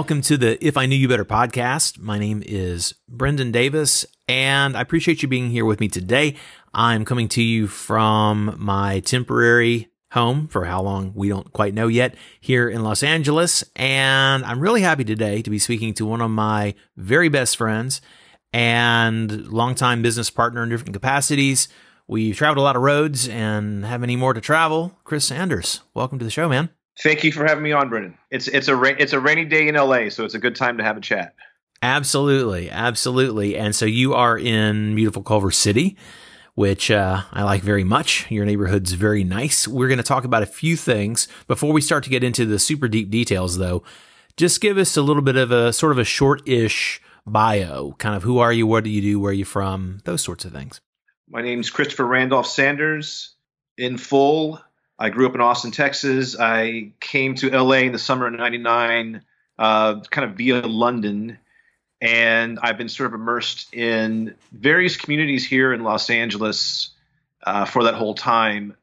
Welcome to the If I Knew You Better podcast. My name is Brendan Davis, and I appreciate you being here with me today. I'm coming to you from my temporary home for how long we don't quite know yet here in Los Angeles. And I'm really happy today to be speaking to one of my very best friends and longtime business partner in different capacities. We've traveled a lot of roads and have many more to travel. Chris Sanders, welcome to the show, man. Thank you for having me on, Brendan. It's it's a ra- it's a rainy day in LA, so it's a good time to have a chat. Absolutely, absolutely. And so you are in beautiful Culver City, which uh, I like very much. Your neighborhood's very nice. We're going to talk about a few things before we start to get into the super deep details, though. Just give us a little bit of a sort of a short-ish bio, kind of who are you, what do you do, where are you from, those sorts of things. My name's Christopher Randolph Sanders. In full, I grew up in Austin, Texas. I came to LA in the summer of '99, uh, kind of via London, and I've been sort of immersed in various communities here in Los Angeles uh, for that whole time.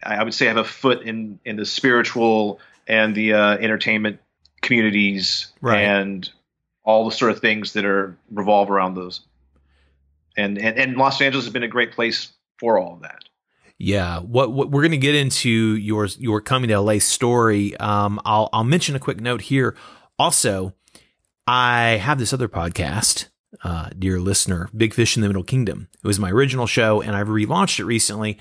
I would say I have a foot in in the spiritual and the uh, entertainment communities right. and all the sort of things that are revolve around those. And, and and Los Angeles has been a great place for all of that. Yeah, what, what we're going to get into your your coming to LA story. Um, I'll I'll mention a quick note here. Also, I have this other podcast, uh, dear listener, Big Fish in the Middle Kingdom. It was my original show, and I've relaunched it recently.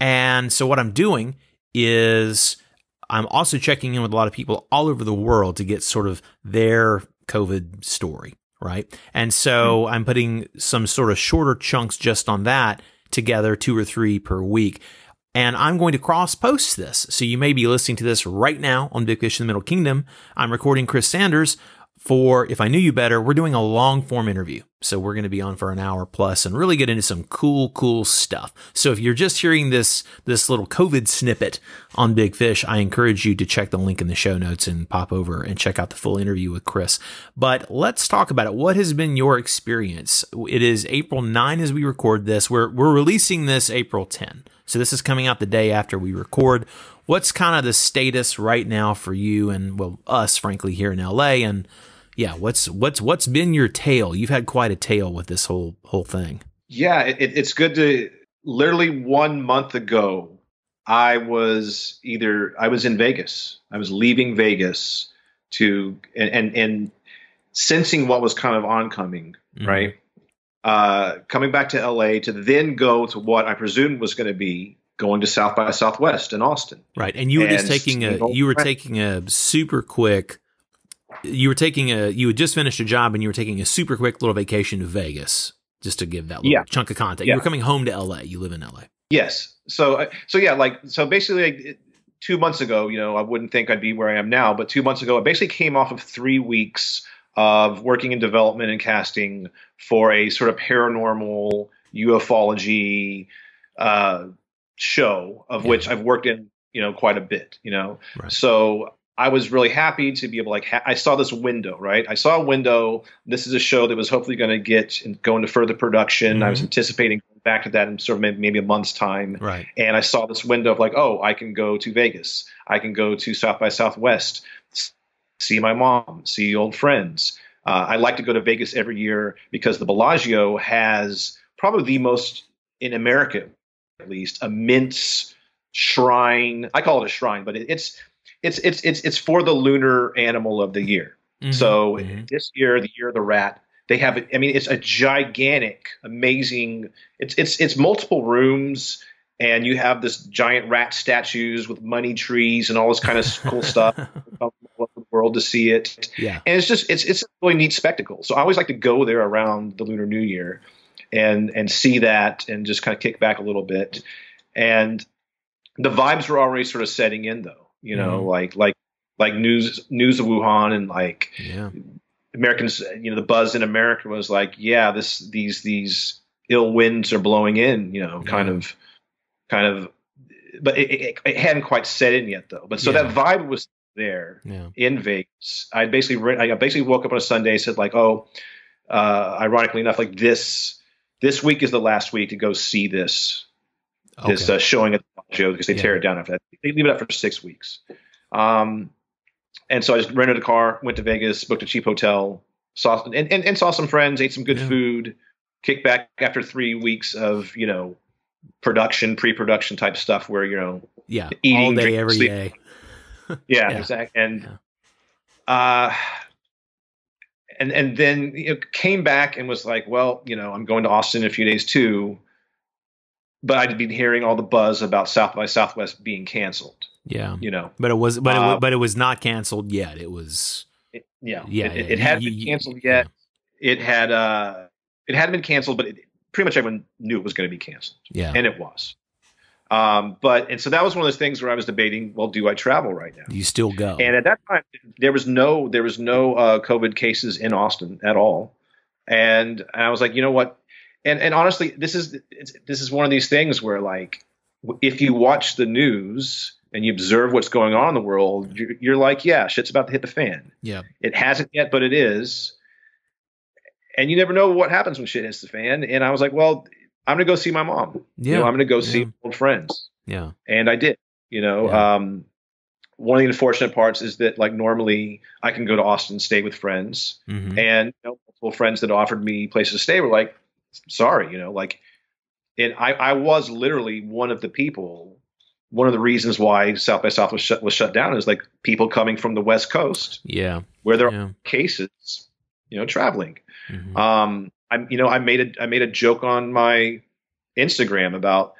And so, what I'm doing is I'm also checking in with a lot of people all over the world to get sort of their COVID story, right? And so, mm-hmm. I'm putting some sort of shorter chunks just on that together, two or three per week. And I'm going to cross post this. So you may be listening to this right now on Big Fish in the Middle Kingdom. I'm recording Chris Sanders for If I Knew You Better. We're doing a long form interview. So we're going to be on for an hour plus and really get into some cool, cool stuff. So if you're just hearing this, this little COVID snippet on Big Fish, I encourage you to check the link in the show notes and pop over and check out the full interview with Chris. But let's talk about it. What has been your experience? It is April 9 as we record this. We're, we're releasing this April 10. So this is coming out the day after we record. What's kind of the status right now for you and well, us, frankly, here in LA and yeah, what's what's what's been your tale? You've had quite a tale with this whole whole thing. Yeah, it, it's good to. Literally one month ago, I was either I was in Vegas. I was leaving Vegas to and and, and sensing what was kind of oncoming, mm-hmm. right? Uh, coming back to LA to then go to what I presumed was going to be going to South by Southwest in Austin. Right, and you were and just taking a you were taking a super quick you were taking a you had just finished a job and you were taking a super quick little vacation to Vegas just to give that little yeah. chunk of content. Yeah. You were coming home to LA. You live in LA. Yes. So so yeah, like so basically like, two months ago, you know, I wouldn't think I'd be where I am now, but two months ago, I basically came off of three weeks of working in development and casting for a sort of paranormal ufology uh, show, of yeah. which I've worked in, you know, quite a bit. You know, right. so I was really happy to be able to like ha- I saw this window, right? I saw a window. This is a show that was hopefully going to get and go into further production. Mm-hmm. I was mm-hmm. anticipating going back to that in sort of maybe, maybe a month's time. Right. And I saw this window of like, oh, I can go to Vegas. I can go to South by Southwest, see my mom, see old friends. Uh, I like to go to Vegas every year because the Bellagio has probably the most in America, at least, immense shrine. I call it a shrine, but it, it's it's it's it's it's for the lunar animal of the year. Mm-hmm. So mm-hmm. this year, the year of the rat, they have. I mean, it's a gigantic, amazing. It's it's it's multiple rooms, and you have this giant rat statues with money trees and all this kind of cool stuff. the world to see it. Yeah, and it's just it's it's a really neat spectacle. So I always like to go there around the Lunar New Year, and and see that and just kind of kick back a little bit, and the vibes were already sort of setting in though you know, mm. like like like news news of Wuhan and like yeah. Americans, you know, the buzz in America was like, yeah, this these these ill winds are blowing in, you know, kind of kind of but it, it, it, hadn't quite set in yet though. But so yeah. that vibe was there yeah. in Vegas. I basically I basically woke up on a Sunday said like, oh, uh, ironically enough, like this this week is the last week to go see this okay. this uh, showing at the show because they yeah. tear it down after that. They leave it up for six weeks. Um, and so I just rented a car, went to Vegas, booked a cheap hotel, saw and, and, and saw some friends, ate some good Yeah. food, kicked back after three weeks of you know production, pre-production type stuff where you know Yeah. Eating, all day, drinking, every day. yeah, Yeah. exactly and Yeah. uh and and then you know, came back and was like well you know i'm going to austin in a few days too but i'd been hearing all the buzz about south by southwest being canceled Yeah. you know But it was, but it, Uh, but it was not canceled yet. It was, it, yeah yeah. it, it, yeah, it hadn't you- been canceled yet it had uh it hadn't been canceled but it, pretty much everyone knew it was going to be canceled Yeah. and it was um but and so that was one of those things where i was debating well do i travel right now you still go. And at that time, there was no there was no uh, COVID cases in Austin at all. And I was like, you know what? And and honestly, this is it's, this is one of these things where like, if you watch the news and you observe what's going on in the world, you're, you're like, yeah, shit's about to hit the fan. yeah. It hasn't yet, but it is. And you never know what happens when shit hits the fan. And I was like, well, I'm gonna go see my mom. Yeah. You know, I'm gonna go see old friends yeah. and I did. You know, Yeah. um, one of the unfortunate parts is that like normally I can go to Austin, stay with friends, hmm and you know, multiple friends that offered me places to stay were like, "Sorry," you know, like, and I I was literally one of the people. One of the reasons why South by South was shut was shut down is like people coming from the West Coast Yeah. where there are Yeah. cases, you know, traveling. Mhm. Um, I'm, you know, I made a, I made a joke on my Instagram about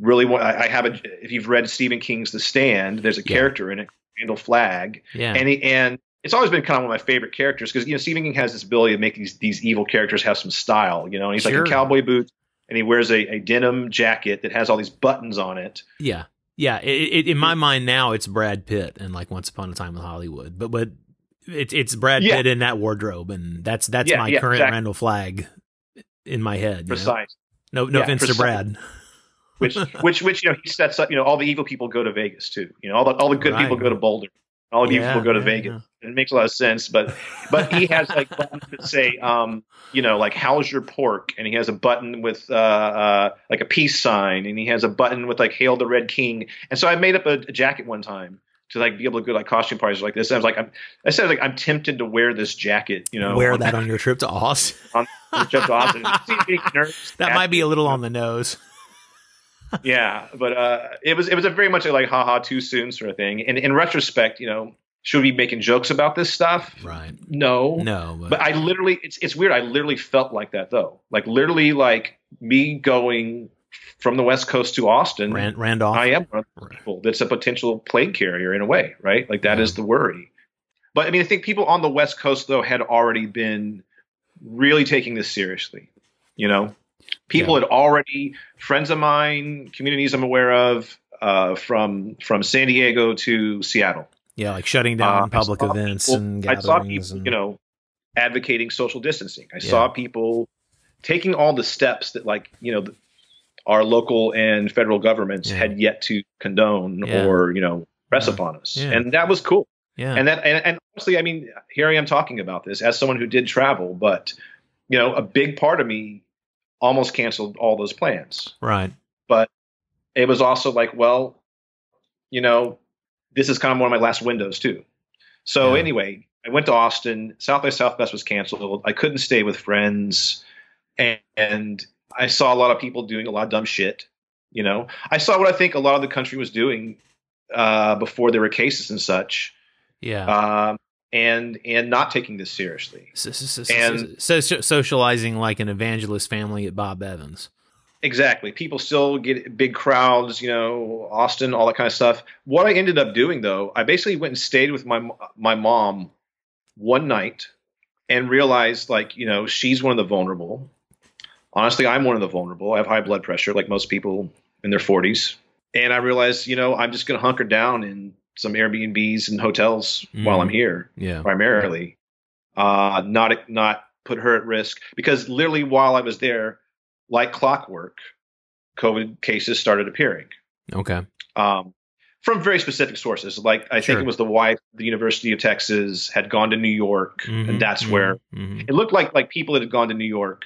really what I, I have a, if you've read Stephen King's The Stand, there's a Yeah. character in it, Randall Flagg, yeah. and he, and it's always been kind of one of my favorite characters because, you know, Stephen King has this ability to make these, these evil characters have some style, you know, and he's like Sure. in cowboy boots and he wears a, a denim jacket that has all these buttons on it. Yeah, yeah. It, it, in my mind now, it's Brad Pitt and like Once Upon a Time in Hollywood, but but it's it's Brad Yeah. Pitt in that wardrobe, and that's that's Yeah, my yeah, current exactly. Randall Flagg in my head. you know? Precise. No, no offense to. Brad. which which which you know he sets up you know all the evil people go to Vegas too you know all the all the good Right. people go to Boulder all Yeah, people go to yeah, Vegas. it makes a lot of sense but but he has like buttons that say um you know like how's your pork? And he has a button with uh, uh like a peace sign and he has a button with like hail the red king. And so I made up a, a jacket one time to like be able to go to like costume parties like this. And I was like I'm I said like I'm tempted to wear this jacket you know? Wear on- that on your trip to Austin. on the trip to Austin. See, being nervous, That might be a little on the nose. Yeah, but uh, it was it was a very much a like haha too soon sort of thing. And in retrospect, you know, should we be making jokes about this stuff? Right. No. No, but, But I literally it's it's weird. I literally felt like that though. Like literally like me going from the West Coast to Austin. Rand, Randolph. I am one of people that's a potential plague carrier in a way, right? Like that Yeah. is the worry. But I mean, I think people on the West Coast though had already been really taking this seriously. You know, people had already friends of mine, communities I'm aware of, uh, from from San Diego to Seattle. Yeah, like shutting down Uh, public events people- and I saw people, and, you know, advocating social distancing. I Yeah. saw people taking all the steps that, like, you know, our local and federal governments Yeah. had yet to condone Yeah. or, you know, press Yeah. upon us, Yeah. and that was cool. yeah, And that, and, and honestly, I mean, here I am talking about this as someone who did travel, but you know, a big part of me almost canceled all those plans. right. But it was also like, well, you know, this is kind of one of my last windows too. So Yeah. anyway, I went to Austin. South by Southwest was canceled. I couldn't stay with friends, and, and I saw a lot of people doing a lot of dumb shit. You know, I saw what I think a lot of the country was doing uh, before there were cases and such, Yeah. um, and and not taking this seriously. So, so, and- so, so, socializing like an evangelist family at Bob Evans. Exactly. People still get big crowds, you know, Austin, all that kind of stuff. What I ended up doing though, I basically went and stayed with my my mom one night and realized like, you know, she's one of the vulnerable. Honestly, I'm one of the vulnerable. I have high blood pressure like most people in their 40s. And I realized, you know, I'm just going to hunker down in some Airbnbs and hotels while Mhm. I'm here Yeah. primarily, uh, not not put her at risk because literally while I was there, like clockwork, COVID cases started appearing Okay. um, from very specific sources. Like I Sure. think it was the wife, of the University of Texas, had gone to New York, Mhm, and that's mhm, where mhm. it looked like like people that had gone to New York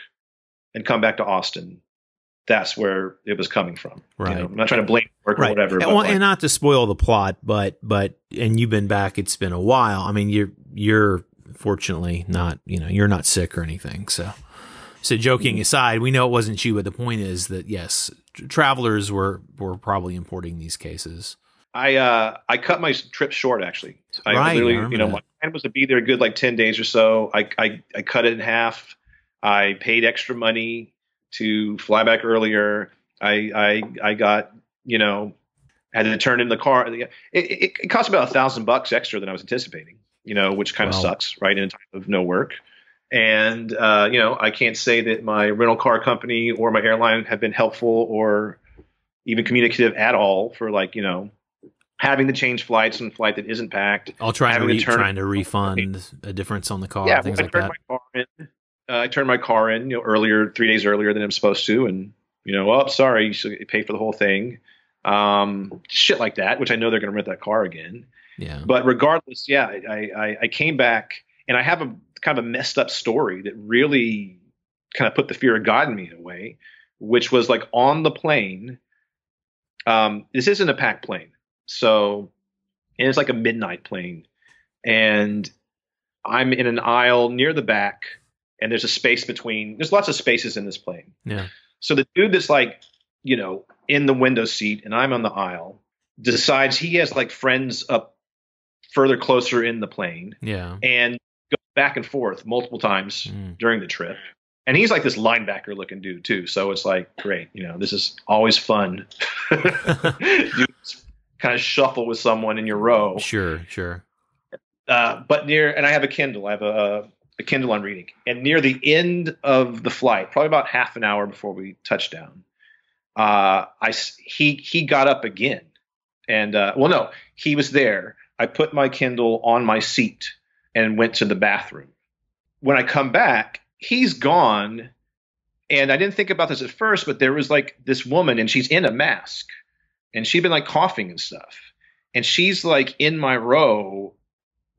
and come back to Austin. That's where it was coming from. You Right. know, I'm not trying to blame work or whatever. And, but, well, like, and not to spoil the plot, but but and you've been back. It's been a while. I mean, you're you're fortunately not you know you're not sick or anything. So so joking aside, we know it wasn't you, but the point is that yes, travelers were were probably importing these cases. I uh, I cut my trip short actually. I Right, literally, remember you know, that. my plan was to be there a good like ten days or so. I, I I cut it in half. I paid extra money to fly back earlier. I I I got you know had to turn in the car. It, it, it cost about a thousand bucks extra than I was anticipating. You know, which kind of Wow. sucks, right? In a time of no work. And uh, you know, I can't say that my rental car company or my airline have been helpful or even communicative at all for like you know having to change flights on a flight that isn't packed. I'll try to Having to re- trying to refund a difference on the car, yeah, things like that. My car in. Uh, I turned my car in, you know, earlier, three days earlier than I'm supposed to, and you know, oh, sorry, you should pay for the whole thing. Um, shit like that, which I know they're going to rent that car again. Yeah, But regardless, yeah, I, I, I came back and I have a kind of a messed up story that really kind of put the fear of God in me in a way, which was like on the plane. Um, this isn't a packed plane, so and it's like a midnight plane, and I'm in an aisle near the back, and there's a space between. There's lots of spaces in this plane. yeah, So the dude that's like, you know, in the window seat and I'm on the aisle decides he has like friends up further closer in the plane yeah. and goes back and forth multiple times Mm. during the trip. And he's like this linebacker looking dude too. So it's like, great, you know, this is always fun. you kind of shuffle with someone in your row. Sure, sure. Uh, but near, and I have a Kindle. I have a, a Kindle I'm reading. And near the end of the flight, probably about half an hour before we touched down, uh, I he he got up again, and uh, well, no, he was there. I put my Kindle on my seat and went to the bathroom. When I come back, he's gone, and I didn't think about this at first, but there was like this woman, and she's in a mask, and she'd been like coughing and stuff, and she's like in my row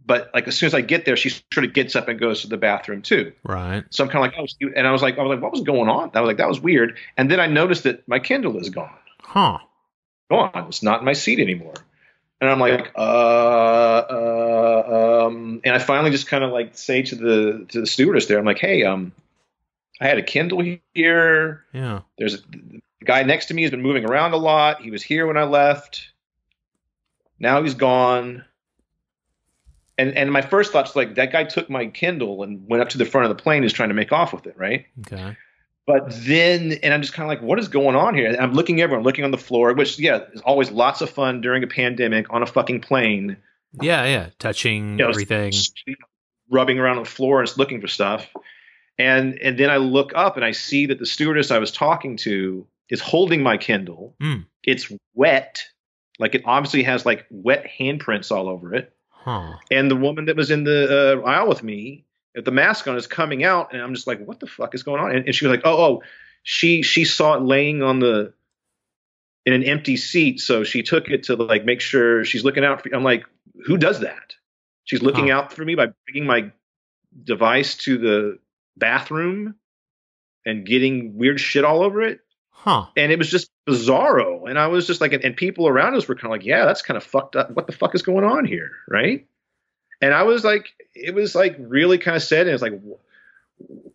but like as soon as I get there, she sort of gets up and goes to the bathroom too. Right. So I'm kind of like, oh, and I was like, I was like, what was going on? I was like, that was weird. And then I noticed that my Kindle is gone. Huh. Gone. It's not in my seat anymore. And I'm like, uh, uh, um, and I finally just kind of like say to the to the stewardess there, I'm like, hey, um, I had a Kindle here. Yeah. There's a, the guy next to me has been moving around a lot. He was here when I left. Now he's gone. And and my first thought's like that guy took my Kindle and went up to the front of the plane, is trying to make off with it, right? Okay. But then, and I'm just kind of like, what is going on here? And I'm looking everywhere, I'm looking on the floor, which yeah, is always lots of fun during a pandemic on a fucking plane. Yeah, yeah. Touching You know, everything. rubbing around on the floor and looking for stuff. And and then I look up and I see that the stewardess I was talking to is holding my Kindle. Mm. It's wet, like it obviously has like wet handprints all over it. Huh. And the woman that was in the uh, aisle with me, with the mask on, is coming out, and I'm just like, "What the fuck is going on?" And, and she was like, "Oh, oh, she she saw it laying on the in an empty seat, so she took it to like make sure she's looking out for." I'm like, "Who does that?" She's looking Huh. out for me by bringing my device to the bathroom and getting weird shit all over it Huh. and it was just bizarro. And I was just like, and, and people around us were kind of like, yeah, that's kind of fucked up. What the fuck is going on here, right? And I was like, it was like really kind of sad. And it's like,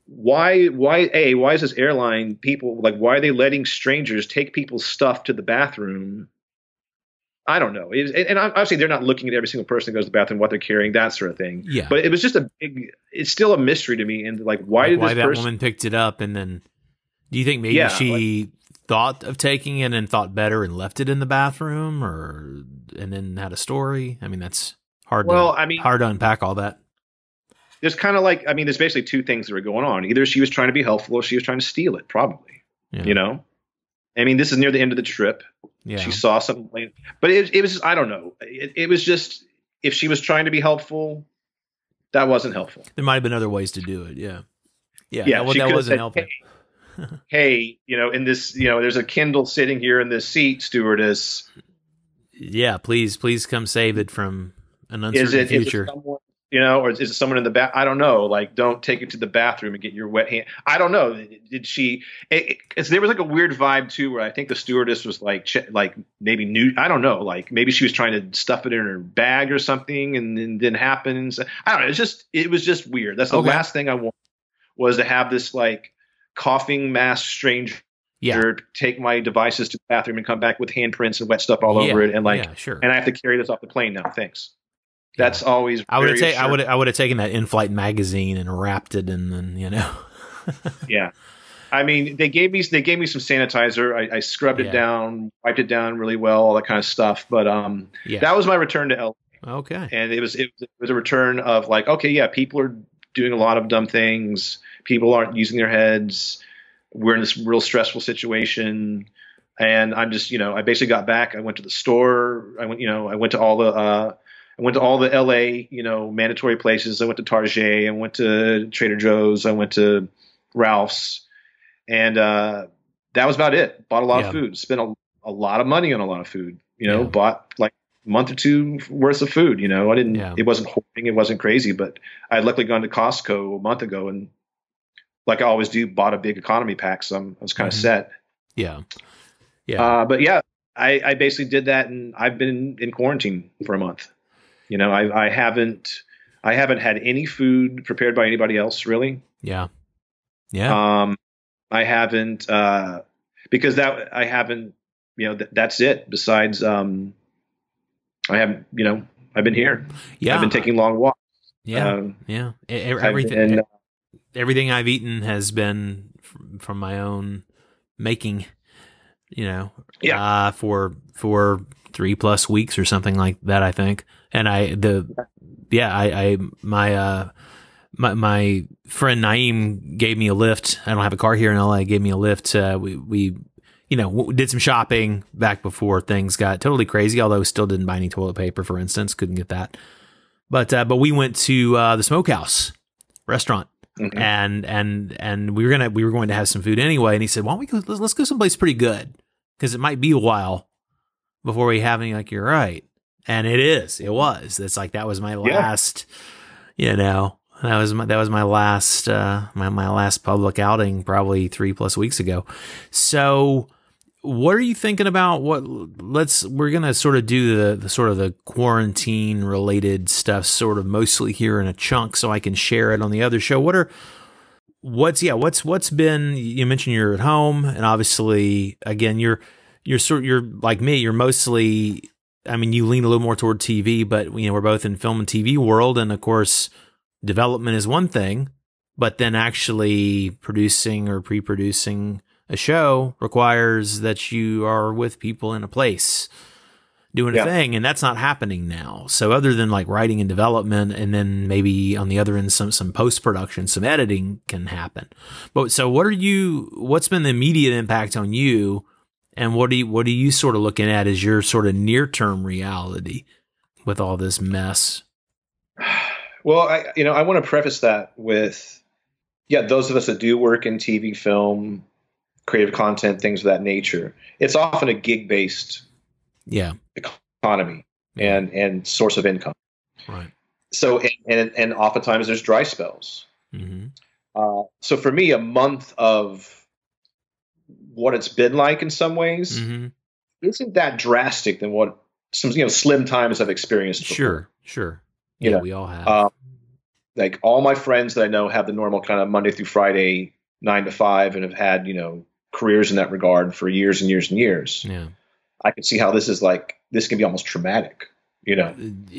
why, why, a, why is this airline people like, why are they letting strangers take people's stuff to the bathroom? I don't know. It was, and obviously they're not looking at every single person that goes to the bathroom, what they're carrying, that sort of thing. Yeah. But it was just a big. It's still a mystery to me, and like, why Like, did why this that person? woman picked it up and then do you think maybe Yeah, she thought of taking it and thought better and left it in the bathroom or and then had a story? I mean that's hard Well, to I mean, hard to unpack all that. there's kind of like I mean, there's basically two things that were going on. Either she was trying to be helpful, or she was trying to steal it. Probably, Yeah. you know. I mean, this is near the end of the trip. Yeah. She saw something, but it, it was I don't know. It, it was just if she was trying to be helpful, that wasn't helpful. There might have been other ways to do it. Yeah. Yeah. Yeah, that, that wasn't said, helping. Hey, you know, in this, you know, there's a Kindle sitting here in this seat, stewardess. Yeah, please, please come save it from an Is uncertain it, is it future. someone? you know, or is it someone in the bath? I don't know. Like, don't take it to the bathroom and get your wet hand. I don't know. Did she? It, it, there was like a weird vibe too, where I think the stewardess was like, like maybe new. I don't know. Like maybe she was trying to stuff it in her bag or something, and then didn't happen. So, I don't know. It's just it was just weird. That's the okay. last thing I want was to have this like coughing mass stranger yeah. take my devices to the bathroom and come back with handprints and wet stuff all yeah. over it, and like, yeah, sure. and I have to carry this off the plane now. Thanks. That's always. I would have taken. I would. I would have taken that in-flight magazine and wrapped it, and then you know. yeah, I mean, they gave me they gave me some sanitizer. I, I scrubbed yeah. it down, wiped it down really well, all that kind of stuff. But um, yeah. that was my return to LA. Okay. And it was it was a return of like, okay, yeah, people are doing a lot of dumb things. People aren't using their heads. We're in this real stressful situation and I'm just, you know, I basically got back. I went to the store. I went, you know, I went to all the uh, I went to all the LA, you know, mandatory places. I went to Target. I went to Trader Joe's. I went to Ralph's, and uh, that was about it. Bought a lot yeah. of food. Spent a, a, lot of money on a lot of food. You know, yeah. bought like month or two worth of food. You know, I didn't. Yeah. It wasn't hoarding. It wasn't crazy, but I had luckily gone to Costco a month ago and, like I always do, bought a big economy pack. So I'm, I was kind of mm-hmm. set. Yeah. Yeah. Uh, but yeah, I, I basically did that, and I've been in quarantine for a month. You know, I, I haven't I haven't had any food prepared by anybody else really. Yeah. Yeah. Um, I haven't uh, because that I haven't. You know, th- that's it. Besides, um, I haven't. You know, I've been here. Yeah. I've been taking long walks. Yeah. Um, yeah. Everything. Been, uh, everything I've eaten has been from my own making. You know. Yeah. Uh, for for three plus weeks or something like that. I think and I the yeah I, I my uh my my friend Naeem gave me a lift. I don't have a car here in LA. Gave me a lift. Uh, we we you know did some shopping back before things got totally crazy. Although still didn't buy any toilet paper, for instance. Couldn't get that. But uh, but we went to uh, the Smokehouse restaurant. Mm-hmm. And and and we were gonna we were going to have some food anyway, and he said, "Why don't we go? Let's, let's go someplace pretty good because it might be a while before we have any." Like you're right, and it is. It was. It's like that was my last. Yeah. You know, that was my that was my last uh, my my last public outing, probably three plus weeks ago. So, what are you thinking about? What let's we're gonna sort of do the, the sort of the quarantine related stuff, sort of mostly here in a chunk, so I can share it on the other show. What are what's yeah what's what's been you mentioned you're at home and obviously again you're you're sort you're like me you're mostly I mean, you lean a little more toward TV, but you know, we're both in film and TV world, and of course, development is one thing, but then actually producing or pre-producing a show requires that you are with people in a place doing yeah. a thing, and that's not happening now. So, other than like writing and development, and then maybe on the other end, some some post production, some editing can happen. But so, what are you? What's been the immediate impact on you? And what do you, what are you sort of looking at as your sort of near term reality with all this mess? Well, I you know I want to preface that with yeah, those of us that do work in TV, film, creative content, things of that nature. It's often a gig based yeah economy and and source of income. Right. So and and, and oftentimes there's dry spells. Mm-hmm. Uh, so for me, a month of what it's been like in some ways mm-hmm. isn't that drastic than what some you know slim times I've experienced. Before. Sure, sure. Yeah, you know, we all have. Um, like all my friends that I know have the normal kind of Monday through Friday nine to five and have had you know careers in that regard for years and years and years. Yeah, I can see how this is like this can be almost traumatic. You know,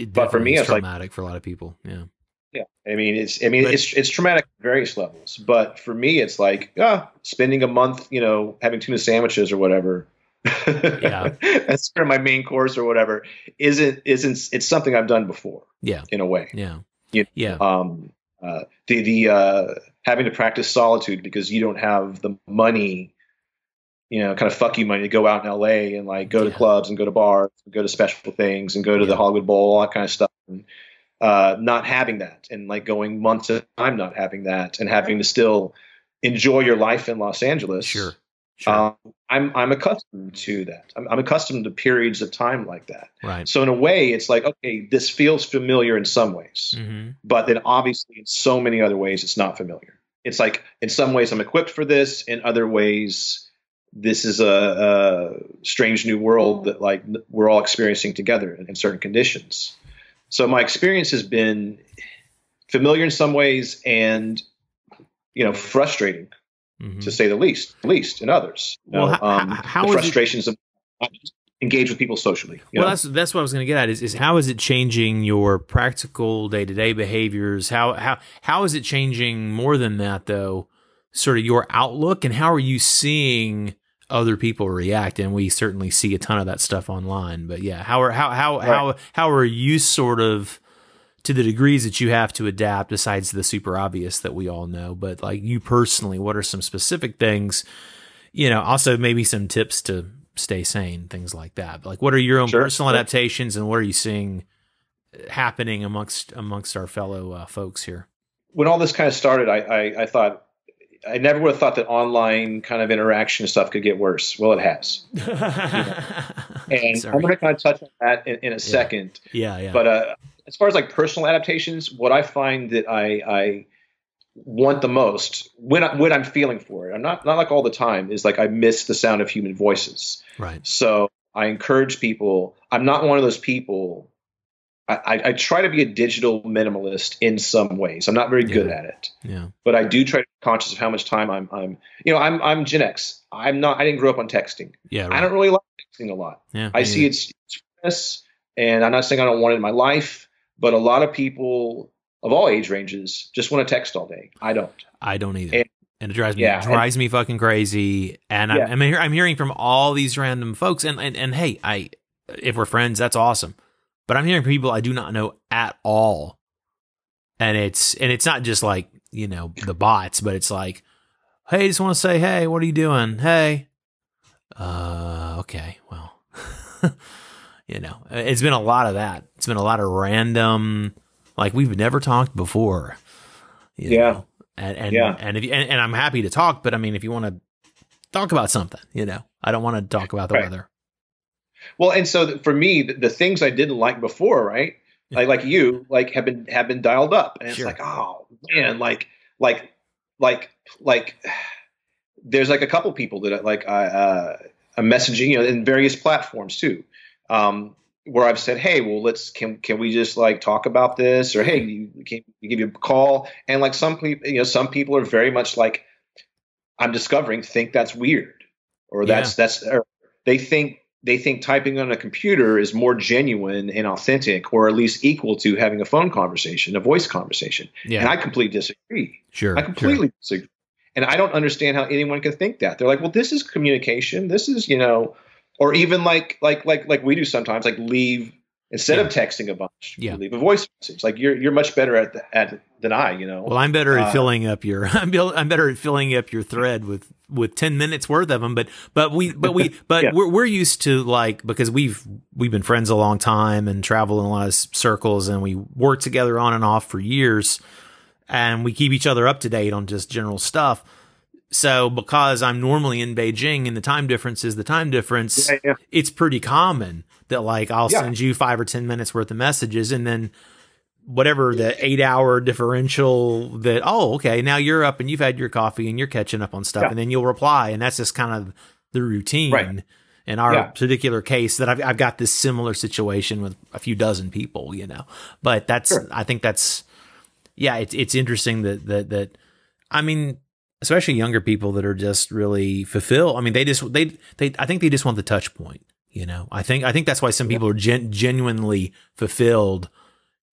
but for me, it's traumatic like, for a lot of people. Yeah. Yeah, I mean it's I mean but, it's it's traumatic at various levels, but for me it's like ah, spending a month, you know, having tuna sandwiches or whatever. Yeah, that's for my main course or whatever. Isn't isn't it's something I've done before? Yeah, in a way. Yeah, you know, yeah. Um, uh, the the uh, having to practice solitude because you don't have the money, you know, kind of fuck you money to go out in L.A. and like go yeah. to clubs and go to bars, and go to special things and go to yeah. the Hollywood Bowl, all that kind of stuff. And, uh, not having that and like going months at a time not having that and having to still enjoy your life in Los Angeles. Sure. Sure. Um, I'm I'm accustomed to that. I'm, I'm, accustomed to periods of time like that. Right. So in a way, it's like okay, this feels familiar in some ways, mm-hmm. but then obviously in so many other ways, it's not familiar. It's like in some ways I'm equipped for this. In other ways, this is a, a strange new world that like we're all experiencing together in, in certain conditions. So my experience has been familiar in some ways and you know frustrating mm-hmm. to say the least, least in others. Well, know, how, um, how the frustrations it, of engage with people socially. well, know? that's that's what I was going to get at. Is, is how is it changing your practical day to day behaviors? How how how is it changing more than that though? Sort of your outlook and how are you seeing other people react? And we certainly see a ton of that stuff online. But yeah, how are how how right. how how are you sort of to the degrees that you have to adapt besides the super obvious that we all know but like you personally what are some specific things you know also maybe some tips to stay sane things like that but like what are your own sure. personal adaptations and what are you seeing happening amongst amongst our fellow uh, folks here when all this kind of started I, I i thought I never would have thought that online kind of interaction stuff could get worse. Well, it has. And Sorry. I'm going to kind of touch on that in, in a yeah. second. Yeah, yeah. But uh, as far as like personal adaptations, what I find that I, I want the most when I, when I'm feeling for it, I'm not not like all the time. Is like I miss the sound of human voices. Right. So I encourage people. I'm not one of those people. I, I, try to be a digital minimalist in some ways. I'm not very yeah. good at it. Yeah. But I do try to be conscious of how much time I'm. I'm. You know, I'm. I'm Gen X. I'm not. I didn't grow up on texting. Yeah. Right. I don't really like texting a lot. Yeah. I see it's, it's and I'm not saying I don't want it in my life. But a lot of people of all age ranges just want to text all day. I don't. I don't either. And, and it drives me yeah, drives and, me fucking crazy. And I'm. I'm, I'm hearing from all these random folks. And, and and hey, I if we're friends, that's awesome. But I'm hearing people I do not know at all. And it's and it's not just like you know the bots, but it's like, hey, I just want to say, hey, what are you doing? Hey, uh, okay, well. You know, it's been a lot of that. It's been a lot of random, like we've never talked before. yeah. Know? And and yeah. and if you, and, and, I'm happy to talk, but I mean, if you want to talk about something, you know, I don't want to talk about the right. weather. Well, and so for me, the, the, things I didn't like before, right? Like like you, like have been have been dialed up, and sure. it's like, oh man, like like like like there's like a couple people that like I uh, I'm messaging, you know, in various platforms too um, where I've said, "Hey, well, let's can can we just like talk about this?" Or, "Hey, you, can we give you a call?" And like some people, you know, some people are very much like I'm discovering think that's weird, or that's yeah. that's or they think they think typing on a computer is more genuine and authentic, or at least equal to having a phone conversation, a voice conversation. Yeah. And I completely disagree. Sure, I completely sure. disagree. And I don't understand how anyone can think that. They're like, well, this is communication. This is, you know, or even like like like like we do sometimes, like leave instead yeah. of texting a bunch, yeah. leave a voice message. Like you're you're much better at the, at than I, you know. Well, I'm better at uh, filling up your I'm, I'm better at filling up your thread with with 10 minutes worth of them, but but we but we but yeah. we're we're used to like because we've we've been friends a long time and travel in a lot of circles and we work together on and off for years and we keep each other up to date on just general stuff so because I'm normally in Beijing and the time difference is the time difference, yeah, yeah. it's pretty common that like I'll send you five or 10 minutes worth of messages and then whatever the eight hour differential that, oh, okay, now you're up and you've had your coffee and you're catching up on stuff and then you'll reply. And that's just kind of the routine. Right. In our particular case, that I've, I've got this similar situation with a few dozen people, you know, but that's, sure. I think that's, yeah, it's, it's interesting that, that, that, I mean, especially younger people that are just really fulfilled. I mean, they just they they I think they just want the touch point. You know, I think I think that's why some people are gen- genuinely fulfilled.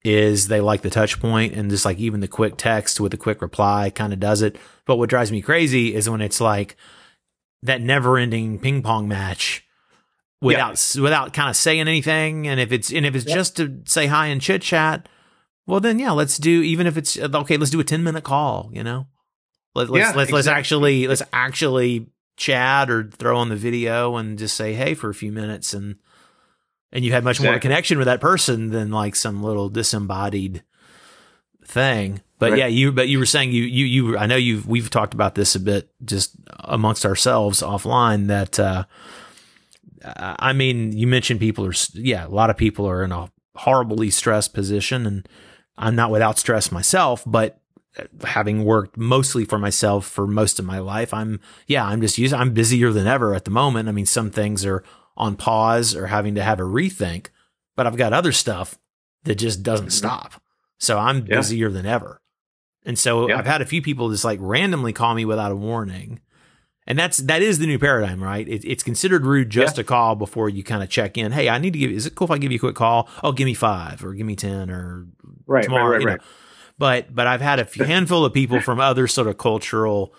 Is they like the touch point and just like even the quick text with a quick reply kind of does it. But what drives me crazy is when it's like that never ending ping pong match without yeah. without kind of saying anything. And if it's and if it's yeah. just to say hi and chit chat, well then yeah, let's do even if it's uh, okay, let's do a ten minute call. You know. Let, us yeah, let's exactly. let's actually let's actually chat or throw on the video and just say hey for a few minutes and and you had much exactly. more connection with that person than like some little disembodied thing. But right. yeah, you but you were saying you you you I know you've we've talked about this a bit just amongst ourselves offline that uh I mean, you mentioned people are yeah, a lot of people are in a horribly stressed position and I'm not without stress myself, but having worked mostly for myself for most of my life, I'm yeah, I'm just using I'm busier than ever at the moment. I mean, some things are on pause or having to have a rethink, but I've got other stuff that just doesn't mm-hmm. stop. So I'm yeah. busier than ever. And so yeah. I've had a few people just like randomly call me without a warning. And that's that is the new paradigm, right? It, it's considered rude just yeah. to call before you kind of check in. Hey, I need to give. Is it cool if I give you a quick call? Oh, give me five or give me ten or right, tomorrow. Right, right, right. But but I've had a handful of people from other sort of cultural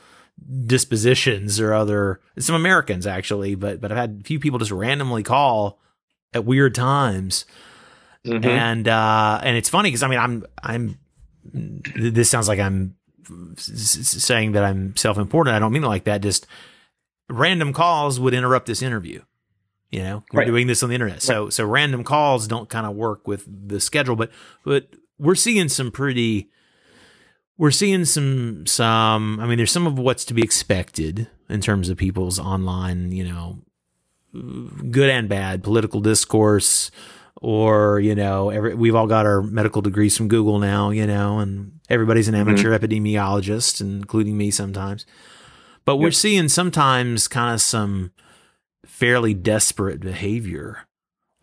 dispositions or other some Americans actually, but but I've had a few people just randomly call at weird times. Mm-hmm. And uh and it's funny because I mean I'm I'm this sounds like I'm saying that I'm self-important. I don't mean it like that. Just random calls would interrupt this interview. You know, we're right. doing this on the internet, so right. so random calls don't kind of work with the schedule. But but we're seeing some pretty. We're seeing some some. I mean, there's some of what's to be expected in terms of people's online, you know, good and bad political discourse or you know every, we've all got our medical degrees from google now you know and everybody's an amateur mm-hmm. epidemiologist including me sometimes but we're seeing sometimes kind of some fairly desperate behavior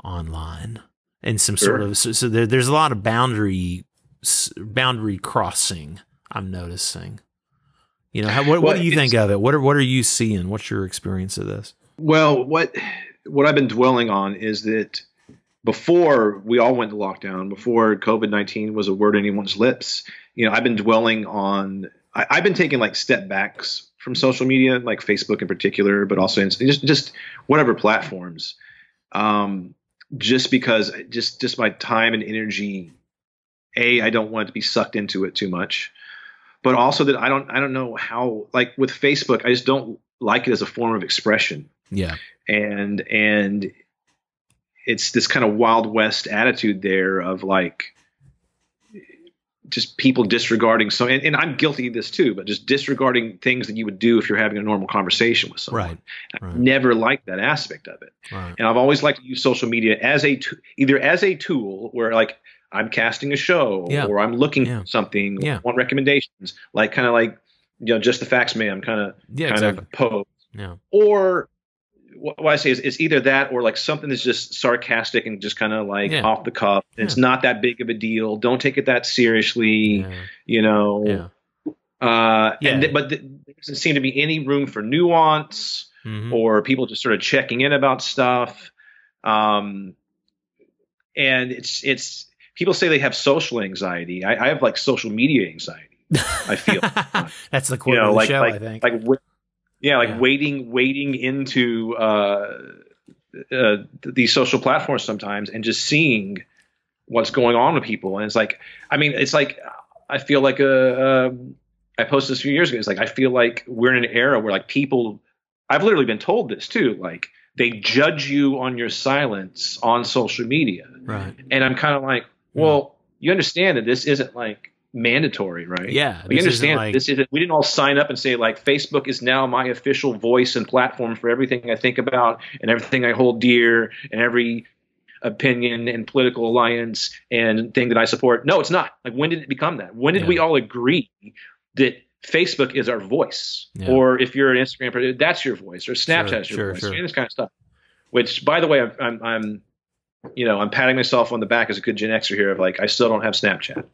online and some sure. sort of so, so there, there's a lot of boundary boundary crossing i'm noticing. You know how, what, well, what do you think of it? What are what are you seeing? What's your experience of this? Well what what i've been dwelling on is that before we all went to lockdown, before COVID 19 was a word on anyone's lips, you know, I've been dwelling on, I, have been taking like step backs from social media, like Facebook in particular, but also in, just, just whatever platforms. Um, just because just, just my time and energy, a, I don't want to be sucked into it too much, but also that I don't, I don't know how, like with Facebook, I just don't like it as a form of expression. Yeah. And, and, it's this kind of wild west attitude there of like just people disregarding so and, and, I'm guilty of this too, but just disregarding things that you would do if you're having a normal conversation with someone. Right. right. never liked that aspect of it. Right. And I've always liked to use social media as a t- either as a tool where like I'm casting a show yeah. or I'm looking yeah. at something, yeah. want recommendations, like kind of like you know just the facts man kind of yeah, kind exactly. of pose. Yeah. Or what I say is it's either that or like something that's just sarcastic and just kind of like yeah. off the cuff. Yeah. It's not that big of a deal. Don't take it that seriously. Yeah. You know. Yeah. Uh, and th- but th- there doesn't seem to be any room for nuance mm-hmm. or people just sort of checking in about stuff. Um, and it's it's people say they have social anxiety. I, I have like social media anxiety. I feel that's the quote you know, of the like, show. Like, I think like yeah, like yeah. waiting wading into uh, uh, these social platforms sometimes and just seeing what's going on with people. And it's like, I mean, it's like I feel like a, uh, um, I posted this a few years ago. It's like I feel like we're in an era where like people. I've literally been told this too. Like they judge you on your silence on social media. Right. And I'm kind of like, well, you understand that this isn't like mandatory, right? Yeah, we understand like, this is we didn't all sign up and say like Facebook is now my official voice and platform for everything I think about and everything I hold dear and every opinion and political alliance and thing that I support. No, it's not. Like when did it become that? When did yeah. we all agree that Facebook is our voice? Yeah. Or if you're an Instagram, that's your voice, or Snapchat's sure, your sure, voice, sure. this kind of stuff. Which, by the way, I'm, I'm you know, I'm patting myself on the back as a good Gen Xer here of like I still don't have Snapchat.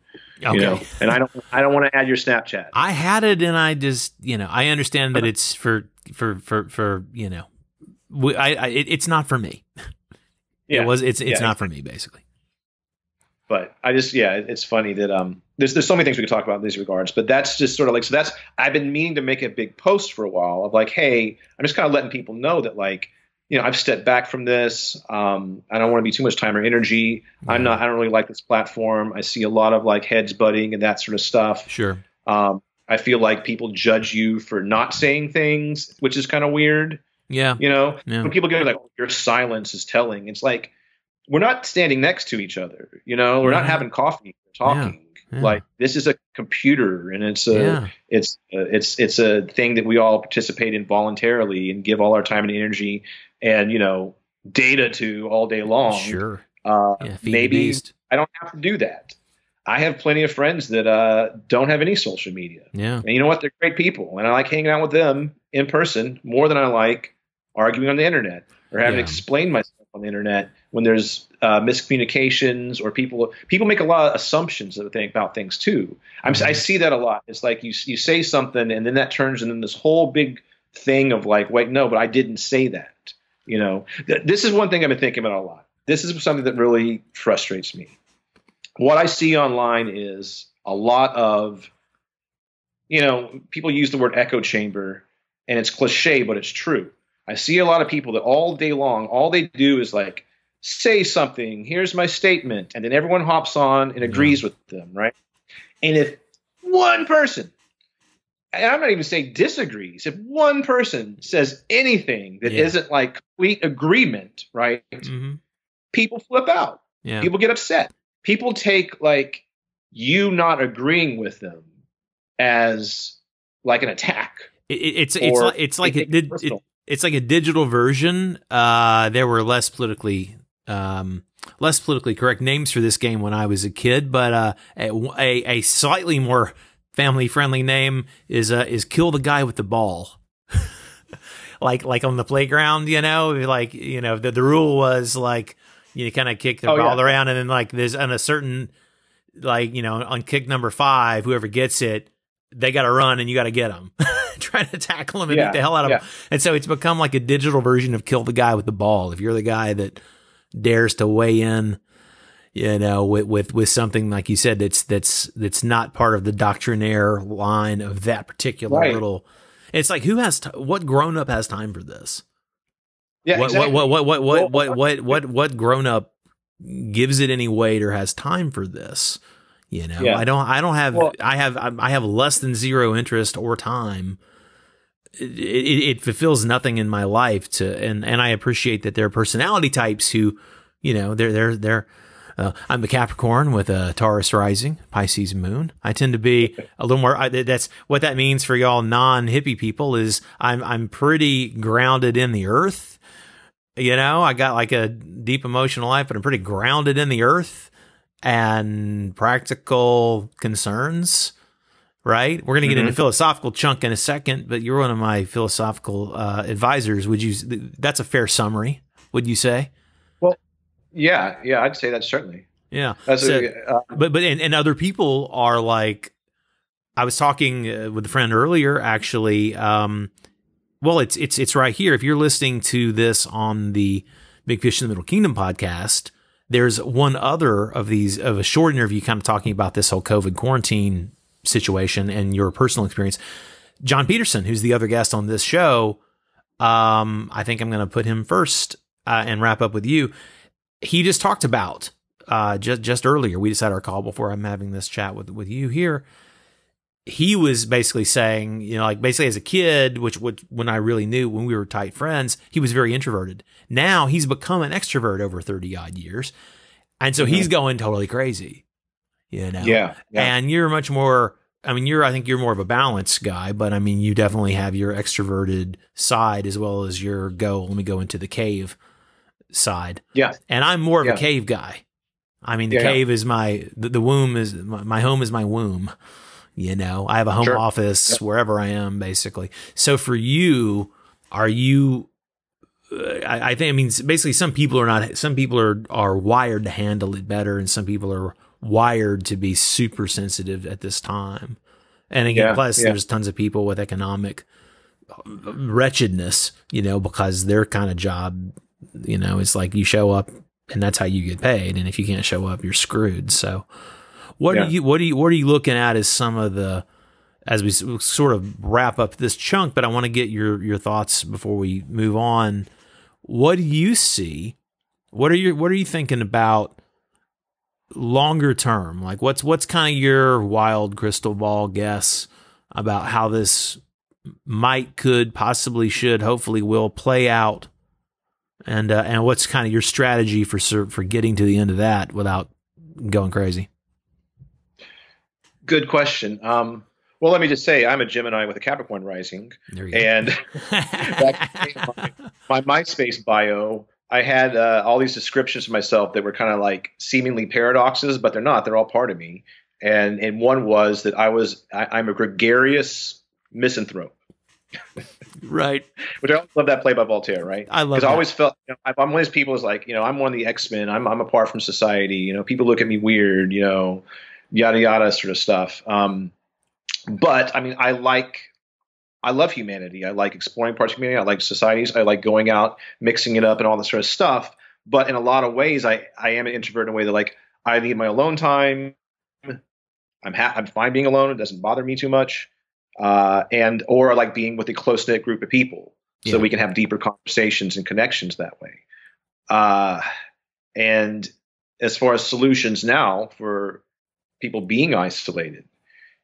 Okay. You know, and I don't I don't want to add your Snapchat. I had it and I just, you know, I understand that it's for for for for, you know, I, I it, it's not for me. Yeah. It was it's it's yeah. not for me basically. But I just yeah, it's funny that um there's there's so many things we could talk about in these regards, but that's just sort of like so that's I've been meaning to make a big post for a while of like, hey, I'm just kind of letting people know that like you know, I've stepped back from this. Um, I don't want to be too much time or energy. I'm not. I don't really like this platform. I see a lot of like heads butting and that sort of stuff. Sure. Um, I feel like people judge you for not saying things, which is kind of weird. Yeah. You know, yeah. when people get like, oh, your silence is telling. It's like we're not standing next to each other. You know, we're not having coffee. We're talking. Yeah. Like this is a computer, and it's a yeah. it's uh, it's it's a thing that we all participate in voluntarily and give all our time and energy and you know data to all day long. Sure. Uh, yeah, maybe I don't have to do that. I have plenty of friends that uh, don't have any social media. Yeah. And you know what? They're great people. And I like hanging out with them in person more than I like arguing on the internet or having yeah. to explain myself on the internet when there's uh, miscommunications or people people make a lot of assumptions that think about things too. I'm, mm-hmm. I see that a lot. It's like you you say something and then that turns into this whole big thing of like, wait, no, but I didn't say that. You know, Th- this is one thing I've been thinking about a lot. This is something that really frustrates me what I see online is a lot of, you know, people use the word echo chamber, and it's cliche, but it's true. I see a lot of people that all day long, all they do is like say something. Here's my statement, and then everyone hops on and agrees yeah. with them, right? And if one person, and I'm not even saying disagrees, if one person says anything that yeah. not like complete agreement, right? Mm-hmm. People flip out. Yeah. People get upset people take like you not agreeing with them as like an attack. It, it's it's like, it's like it, it, it, it's like a digital version. Uh, there were less politically um, less politically correct names for this game when I was a kid, but uh, a, a slightly more family friendly name is uh, is kill the guy with the ball. like like on the playground, you know, like you know the the rule was like you kind of kick the oh, ball yeah. around, and then like there's on a certain like you know on kick number five, whoever gets it, they got to run, and you got to get them. Trying to tackle them and yeah. beat the hell out of yeah. them. And so it's become like a digital version of kill the guy with the ball. If you're the guy that dares to weigh in, you know, with with with something like you said that's that's that's not part of the doctrinaire line of that particular right. little. It's like who has t- what grown up has time for this? Yeah, what, exactly. what, what, what, what, what, what, what, what grown up gives it any weight or has time for this? You know, yeah. I don't, I don't have, well, I have, I have less than zero interest or time. It, it, it, fulfills nothing in my life to, and, and I appreciate that there are personality types who, you know, they're, they're, they're, uh, I'm a Capricorn with a Taurus rising, Pisces moon. I tend to be a little more. I, that's what that means for y'all non hippie people. Is I'm I'm pretty grounded in the earth you know, I got like a deep emotional life, but I'm pretty grounded in the earth and practical concerns. Right? We're going to get mm-hmm. into philosophical chunk in a second, but you're one of my philosophical uh, advisors. Would you? That's a fair summary. Would you say? Yeah, yeah, I'd say that certainly. Yeah, so, a, uh, but but and, and, other people are like, I was talking uh, with a friend earlier, actually. Um, well, it's it's it's right here. If you're listening to this on the Big Fish in the Middle Kingdom podcast, there's one other of these of a short interview kind of talking about this whole COVID quarantine situation and your personal experience. John Peterson, who's the other guest on this show, um, I think I'm going to put him first uh, and wrap up with you. He just talked about uh, just just earlier. We just had our call before I'm having this chat with with you here he was basically saying, you know, like basically as a kid, which, which when I really knew when we were tight friends, he was very introverted. Now he's become an extrovert over 30 odd years. And so mm-hmm. he's going totally crazy, you know? Yeah, yeah. And you're much more, I mean, you're, I think you're more of a balanced guy, but I mean, you definitely have your extroverted side as well as your go, let me go into the cave side. Yeah. And I'm more of yeah. a cave guy. I mean, the yeah, cave is my, the, the womb is, my, my home is my womb. You know, I have a home sure. office yep. wherever I am, basically. So for you, are you? Uh, I, I think I mean basically some people are not. Some people are are wired to handle it better, and some people are wired to be super sensitive at this time. And again, yeah, plus yeah. there's tons of people with economic wretchedness, you know, because their kind of job, you know, it's like you show up and that's how you get paid. And if you can't show up, you're screwed. So, what yeah. are you what are you what are you looking at as some of the as we sort of wrap up this chunk, but I want to get your your thoughts before we move on. What do you see? What are you what are you thinking about longer term? Like what's what's kind of your wild crystal ball guess about how this might could possibly should hopefully will play out and uh, and what's kind of your strategy for for getting to the end of that without going crazy Good question. Um, well, let me just say I'm a Gemini with a Capricorn rising, and my, my MySpace bio, I had uh, all these descriptions of myself that were kind of like seemingly paradoxes, but they're not. They're all part of me. And and one was that I was I, I'm a gregarious misanthrope. right. Which I love that play by Voltaire, right? I love. Because I always felt you know, I'm one of these people is like you know I'm one of the X Men. I'm I'm apart from society. You know, people look at me weird. You know, yada yada sort of stuff. Um, but I mean, I like I love humanity. I like exploring parts of humanity. I like societies. I like going out, mixing it up, and all this sort of stuff. But in a lot of ways, I I am an introvert in a way that like I need my alone time. I'm ha- I'm fine being alone. It doesn't bother me too much uh, and or like being with a close knit group of people, so we can have deeper conversations and connections that way. Uh, and as far as solutions now for people being isolated,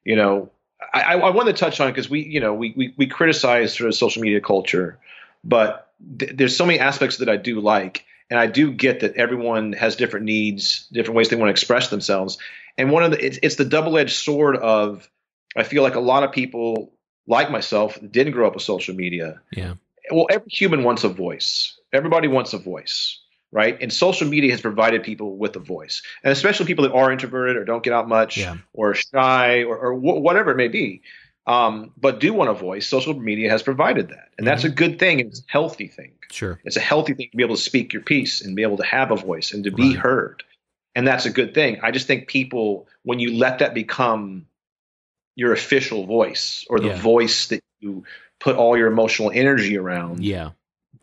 you know, I, I want to touch on because we, you know, we, we we criticize sort of social media culture, but th- there's so many aspects that I do like, and I do get that everyone has different needs, different ways they want to express themselves, and one of the it's, it's the double edged sword of I feel like a lot of people like myself didn't grow up with social media. Yeah. Well, every human wants a voice. Everybody wants a voice, right? And social media has provided people with a voice, and especially people that are introverted or don't get out much yeah. or shy or, or wh- whatever it may be, um, but do want a voice. Social media has provided that, and mm-hmm. that's a good thing. It's a healthy thing. Sure, it's a healthy thing to be able to speak your piece and be able to have a voice and to be right. heard, and that's a good thing. I just think people, when you let that become your official voice or the yeah. voice that you put all your emotional energy around. Yeah.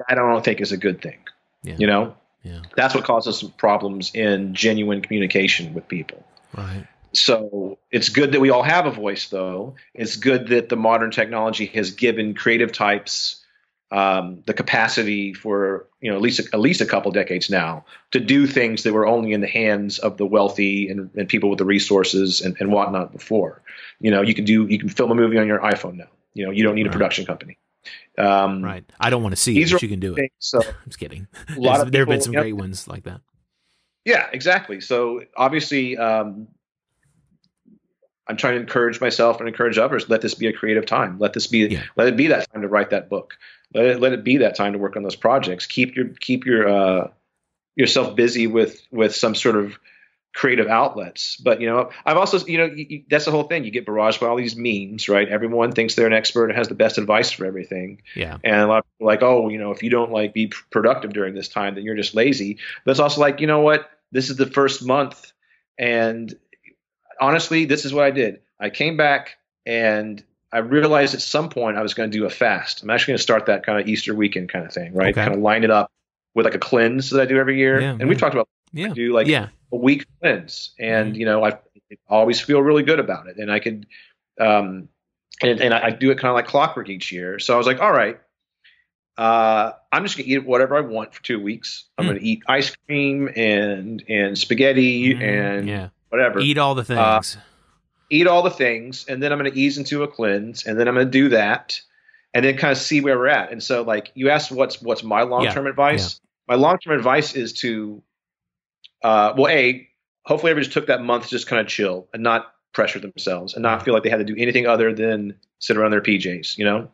I don't think is a good thing. Yeah. You know? Yeah. That's what causes problems in genuine communication with people. Right. So it's good that we all have a voice, though. It's good that the modern technology has given creative types um, the capacity for you know at least at least a couple decades now to do things that were only in the hands of the wealthy and, and people with the resources and, and whatnot before. You know, you can do you can film a movie on your iPhone now. You know, you don't need right. a production company. Um, right. I don't want to see it, but you can do it. So I'm just kidding. A lot of there have been some great ones like that. Yeah, exactly. So obviously, um, I'm trying to encourage myself and encourage others. Let this be a creative time. Let this be yeah. let it be that time to write that book. Let it, let it be that time to work on those projects. Keep your keep your uh, yourself busy with with some sort of creative outlets. But you know, I've also you know you, you, that's the whole thing. You get barraged by all these memes, right? Everyone thinks they're an expert and has the best advice for everything. Yeah. And a lot of people like, oh, you know, if you don't like be productive during this time, then you're just lazy. But it's also like, you know what? This is the first month, and honestly, this is what I did. I came back and I realized at some point I was going to do a fast. I'm actually going to start that kind of Easter weekend kind of thing, right? Okay. Kind of line it up with like a cleanse that I do every year. Yeah, and we've talked about yeah. I do like yeah. a week cleanse, and mm-hmm. you know I always feel really good about it, and I could, um, and, and I do it kind of like clockwork each year. So I was like, all right, uh, I'm just gonna eat whatever I want for two weeks. I'm mm. gonna eat ice cream and and spaghetti mm, and yeah. whatever. Eat all the uh, things. Uh, eat all the things, and then I'm going to ease into a cleanse, and then I'm going to do that, and then kind of see where we're at. And so, like you asked, what's what's my long term yeah, advice? Yeah. My long term advice is to, uh, well, a hopefully everybody just took that month to just kind of chill and not pressure themselves and not feel like they had to do anything other than sit around their PJs. You know,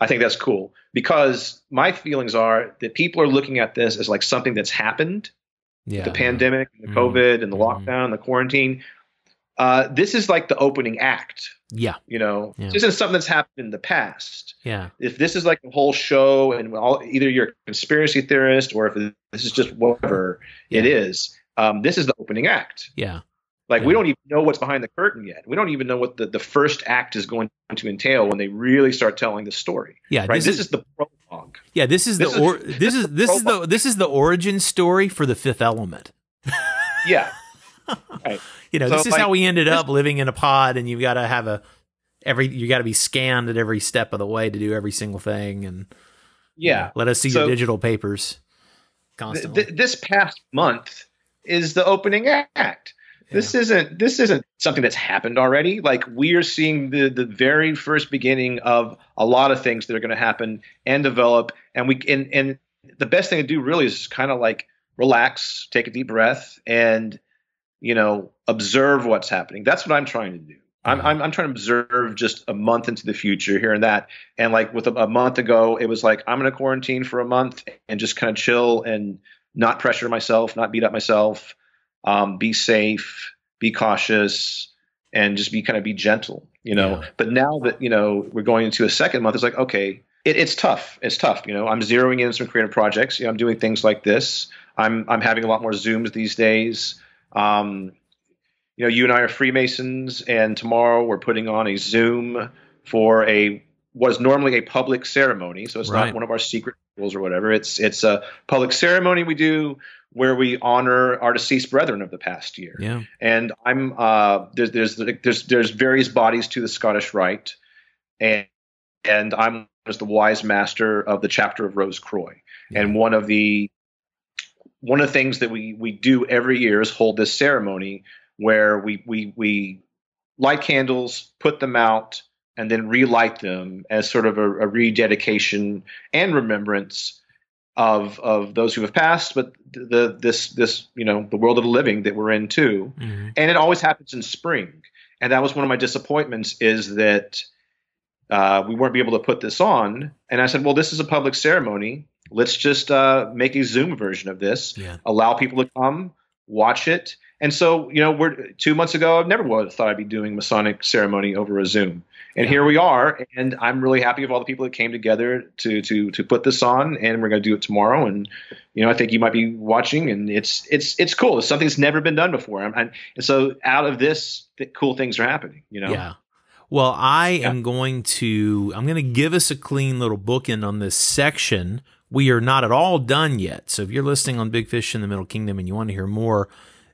I think that's cool because my feelings are that people are looking at this as like something that's happened. Yeah. The pandemic, the mm-hmm. COVID, and the mm-hmm. lockdown, the quarantine uh, this is like the opening act. Yeah. You know, yeah. this isn't something that's happened in the past. Yeah. If this is like a whole show and all, either you're a conspiracy theorist or if this is just whatever yeah. it is, um, this is the opening act. Yeah. Like yeah. we don't even know what's behind the curtain yet. We don't even know what the, the first act is going to entail when they really start telling the story. Yeah, right. This, this is, is, the prologue. Yeah, this is this the or, is, this is this is the this is the origin story for the Fifth Element. yeah, right. You know, so this is like, how we ended up living in a pod, and you've got to have a every you got to be scanned at every step of the way to do every single thing, and yeah, you know, let us see so, your digital papers constantly. Th- this past month is the opening act. This yeah. isn't this isn't something that's happened already. Like we are seeing the the very first beginning of a lot of things that are going to happen and develop, and we and and the best thing to do really is kind of like relax, take a deep breath, and you know, observe what's happening. That's what I'm trying to do. I'm, I'm, I'm trying to observe just a month into the future here and that. And like with a, a month ago, it was like I'm going to quarantine for a month and just kind of chill and not pressure myself, not beat up myself, um, be safe, be cautious, and just be kind of be gentle, you know. Yeah. But now that you know we're going into a second month, it's like okay, it, it's tough. It's tough. You know, I'm zeroing in some creative projects. You know, I'm doing things like this. I'm I'm having a lot more zooms these days. Um, you know, you and I are Freemasons, and tomorrow we're putting on a Zoom for a was normally a public ceremony, so it's right. not one of our secret rules or whatever. It's it's a public ceremony we do where we honor our deceased brethren of the past year. Yeah. And I'm uh, there's there's there's there's various bodies to the Scottish Rite, and and I'm as the wise master of the chapter of Rose Croix. Yeah. And one of the one of the things that we we do every year is hold this ceremony where we we we light candles, put them out, and then relight them as sort of a, a rededication and remembrance of of those who have passed, but the this this you know the world of the living that we're in too, mm-hmm. and it always happens in spring, and that was one of my disappointments is that uh, we weren't be able to put this on, and I said, well, this is a public ceremony. Let's just uh, make a Zoom version of this, yeah. allow people to come watch it, and so, you know, we're two months ago, I never would have thought I'd be doing Masonic ceremony over a Zoom. And yeah. here we are, and I'm really happy of all the people that came together to to to put this on, and we're going to do it tomorrow. And you know, I think you might be watching, and it's it's it's cool. It's something that's never been done before, and, and so out of this, cool things are happening. You know, yeah. Well, I yeah. am going to I'm going to give us a clean little bookend on this section. We are not at all done yet. So if you're listening on Big Fish in the Middle Kingdom and you want to hear more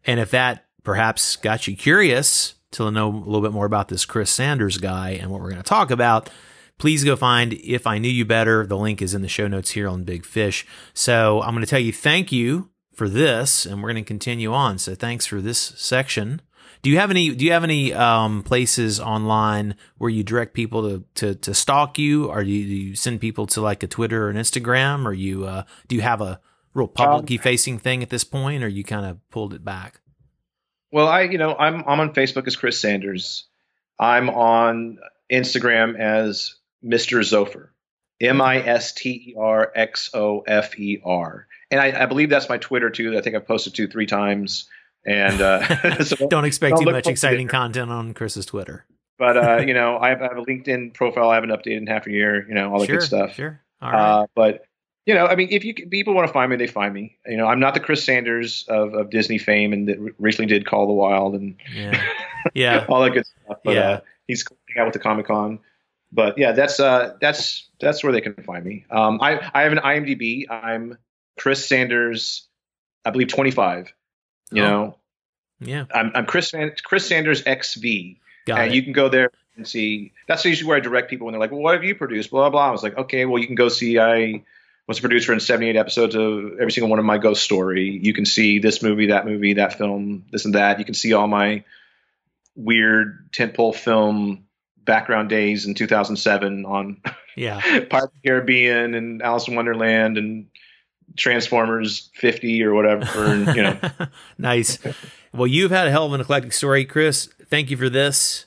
and if that perhaps got you curious to know a little bit more about this Chris Sanders guy and what we're going to talk about, please go find If I Knew You Better. The link is in the show notes here on Big Fish. So I'm going to tell you thank you for this, and we're going to continue on. So thanks for this section. Do you have any? Do you have any um, places online where you direct people to to, to stalk you, or do you, do you, send people to like a Twitter or an Instagram, or you uh, do you have a real publicly um, facing thing at this point, or you kind of pulled it back? Well, I you know I'm I'm on Facebook as Chris Sanders. I'm on Instagram as Mr. Xofer, M I S T E R X O F E R, and I, I, believe that's my Twitter too. I think I've posted to three times. And uh, so don't expect don't too much exciting content on Chris's Twitter. But uh, you know, I have, I have, a LinkedIn profile I haven't updated in half a year. You know, all the sure, good stuff. Sure. All right. Uh, but you know, I mean, if you people want to find me, they find me. You know, I'm not the Chris Sanders of, of Disney fame, and that recently did Call the Wild and yeah, yeah, all that good stuff. But, yeah, uh, he's coming out with the Comic Con. But yeah, that's uh, that's that's where they can find me. Um, I I have an IMDb. I'm Chris Sanders, I believe 25. You oh. know, yeah, I'm I'm Chris Chris Sanders XV. Got and it. you can go there and see. That's usually where I direct people when they're like, "Well, what have you produced?" Blah blah. I was like, "Okay, well, you can go see I." was a producer in 78 episodes of every single one of my ghost story. You can see this movie, that movie, that film, this and that. You can see all my weird tentpole film background days in 2007 on yeah Pirates of the Caribbean and Alice in Wonderland and Transformers 50 or whatever. And, you know, nice. Well, you've had a hell of an eclectic story, Chris. Thank you for this.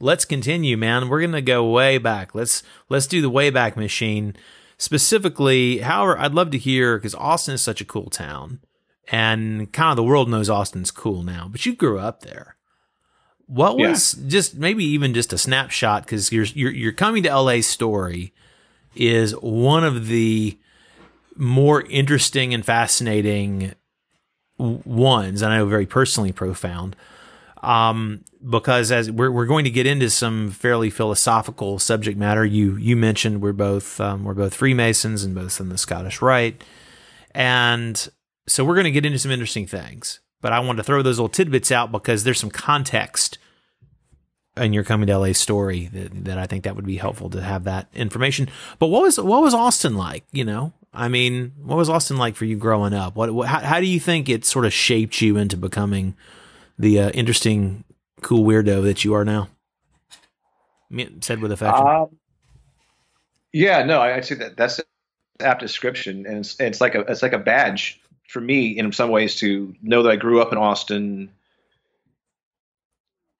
Let's continue, man. We're gonna go way back. Let's let's do the way back machine specifically, however, I'd love to hear because Austin is such a cool town, and kind of the world knows Austin's cool now. But you grew up there. What was yeah. just maybe even just a snapshot because your your your coming to LA story is one of the more interesting and fascinating ones. And I know very personally profound um, because as we're, we're going to get into some fairly philosophical subject matter. You you mentioned we're both um, we're both Freemasons and both in the Scottish Rite, and so we're going to get into some interesting things. But I want to throw those little tidbits out because there's some context in your coming to LA story that, that I think that would be helpful to have that information. But what was what was Austin like? You know, I mean, what was Austin like for you growing up? What, what how, how do you think it sort of shaped you into becoming the uh, interesting, cool weirdo that you are now? Said with affection. Um, yeah, no, I, would say that that's an apt description, and it's, it's like a it's like a badge for me in some ways to know that I grew up in Austin.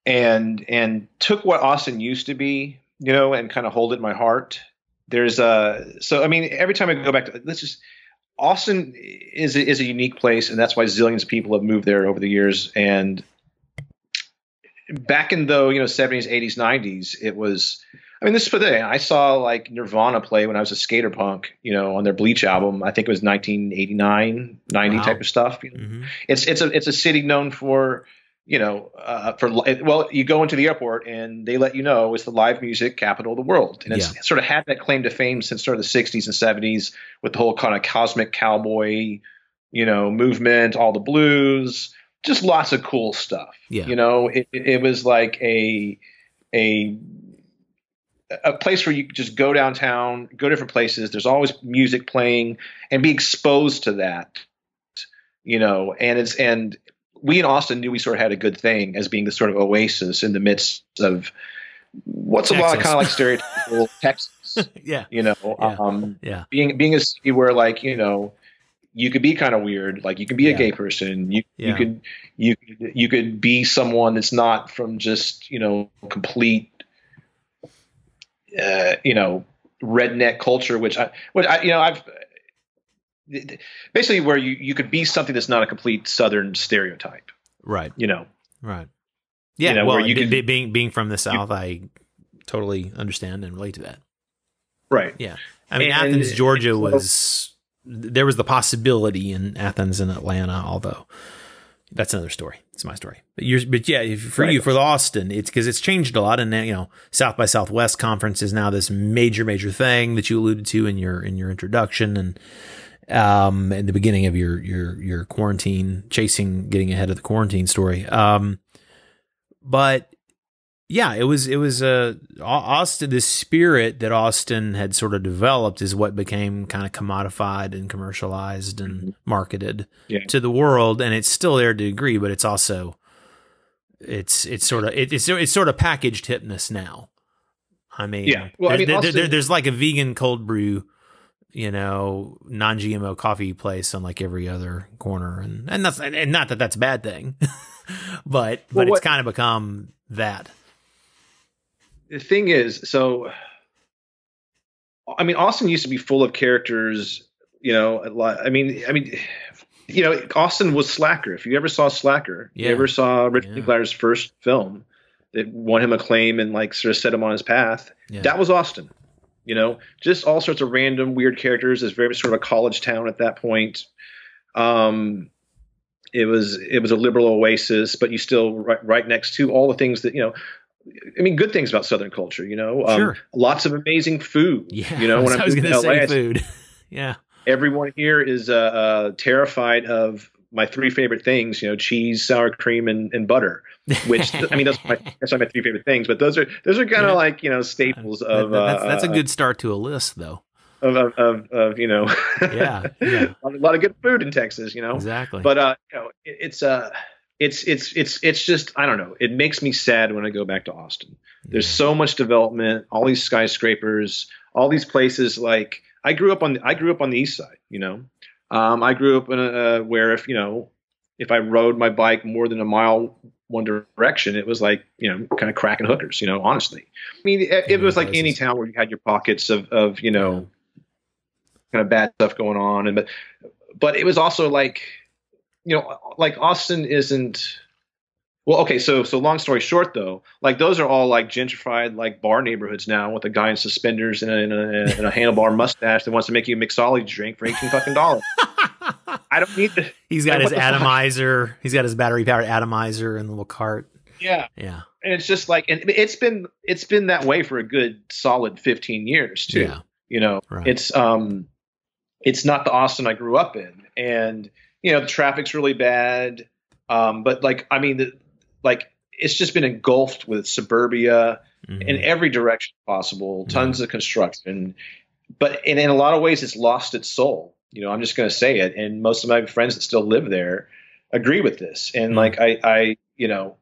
and and took what Austin used to be, you know, and kind of hold it in my heart. There's a so I mean every time I go back to let's just Austin is a, is a unique place, and that's why zillions of people have moved there over the years. And back in the you know 70s, 80s, 90s, it was. I mean, this is for the thing. I saw like Nirvana play when I was a skater punk, you know, on their Bleach album. I think it was 1989, 90 wow. type of stuff. You know? mm-hmm. It's it's a it's a city known for you know, uh, for well, you go into the airport and they let you know it's the live music capital of the world, and it's yeah. sort of had that claim to fame since sort of the '60s and '70s with the whole kind of cosmic cowboy, you know, movement, all the blues, just lots of cool stuff. Yeah. You know, it, it was like a a a place where you just go downtown, go different places. There's always music playing, and be exposed to that. You know, and it's and we in Austin knew we sort of had a good thing as being the sort of oasis in the midst of what's Texas. a lot of kind of like stereotypical Texas. yeah. You know, yeah. Um, yeah. being being a city where like, you know, you could be kind of weird. Like you can be yeah. a gay person. You yeah. you could you could you could be someone that's not from just, you know, complete uh, you know, redneck culture, which I, which I, you know, I've, basically where you, you could be something that's not a complete Southern stereotype. Right. You know. Right. Yeah. You know, well, you can, being being from the South, you, I totally understand and relate to that. Right. Yeah. I mean, and, Athens, Georgia so, was there was the possibility in Athens and Atlanta, although that's another story. It's my story. But you're, but yeah, for right. you, for Austin, it's because it's changed a lot. And now you know, South by Southwest conference is now this major, major thing that you alluded to in your, in your introduction. And, um, in the beginning of your your your quarantine, chasing, getting ahead of the quarantine story. Um, but yeah, it was it was uh, Austin. The spirit that Austin had sort of developed is what became kind of commodified and commercialized and mm-hmm. marketed yeah. to the world, and it's still there to a degree, but it's also it's it's sort of it, it's it's sort of packaged hipness now. I mean, yeah. Well, I mean, Austin, there, there's like a vegan cold brew you know, non-GMO coffee place on like every other corner, and and that's and not that that's a bad thing, but well, but what, it's kind of become that. The thing is, so I mean, Austin used to be full of characters. You know, a lot. I mean, I mean, you know, Austin was Slacker. If you ever saw Slacker, yeah. you ever saw Richard yeah. Linklater's first film that won him acclaim and like sort of set him on his path, yeah. that was Austin you know, just all sorts of random weird characters. It's very sort of a college town at that point. Um, it was it was a liberal oasis, but you still right, right next to all the things that you know. I mean, good things about Southern culture, you know. Um, sure. Lots of amazing food. Yeah. You know, when I was going to say food. yeah. Everyone here is uh, uh, terrified of my three favorite things, you know, cheese, sour cream, and, and butter. Which I mean, that's my that's not my three favorite things, but those are those are kind of yeah. like you know staples of. That, that's, that's uh, a good start to a list, though. Of of, of, of you know, yeah, yeah. a lot of good food in Texas, you know. Exactly. But uh, you know, it, it's uh, it's it's it's it's just I don't know. It makes me sad when I go back to Austin. There's so much development, all these skyscrapers, all these places. Like I grew up on I grew up on the east side, you know. Um, I grew up in a, uh, where if you know if I rode my bike more than a mile one direction, it was like you know kind of cracking hookers. You know, honestly, I mean, it, it was like any town where you had your pockets of of you know kind of bad stuff going on, and but but it was also like you know like Austin isn't well, okay, so so long story short though, like those are all like gentrified like bar neighborhoods now with a guy in suspenders and a, and a, and a handlebar mustache that wants to make you a mixology drink for eighteen fucking dollars. I don't need the. He's got his atomizer. Fuck? He's got his battery powered atomizer in the little cart. Yeah, yeah. And it's just like, and it's been it's been that way for a good solid fifteen years too. Yeah. You know, right. it's um, it's not the Austin I grew up in, and you know the traffic's really bad. Um, but like, I mean, the like it's just been engulfed with suburbia mm-hmm. in every direction possible, tons of construction. But in, in a lot of ways, it's lost its soul. You know, I'm just going to say it. And most of my friends that still live there agree with this. And mm-hmm. like, I, I, you know,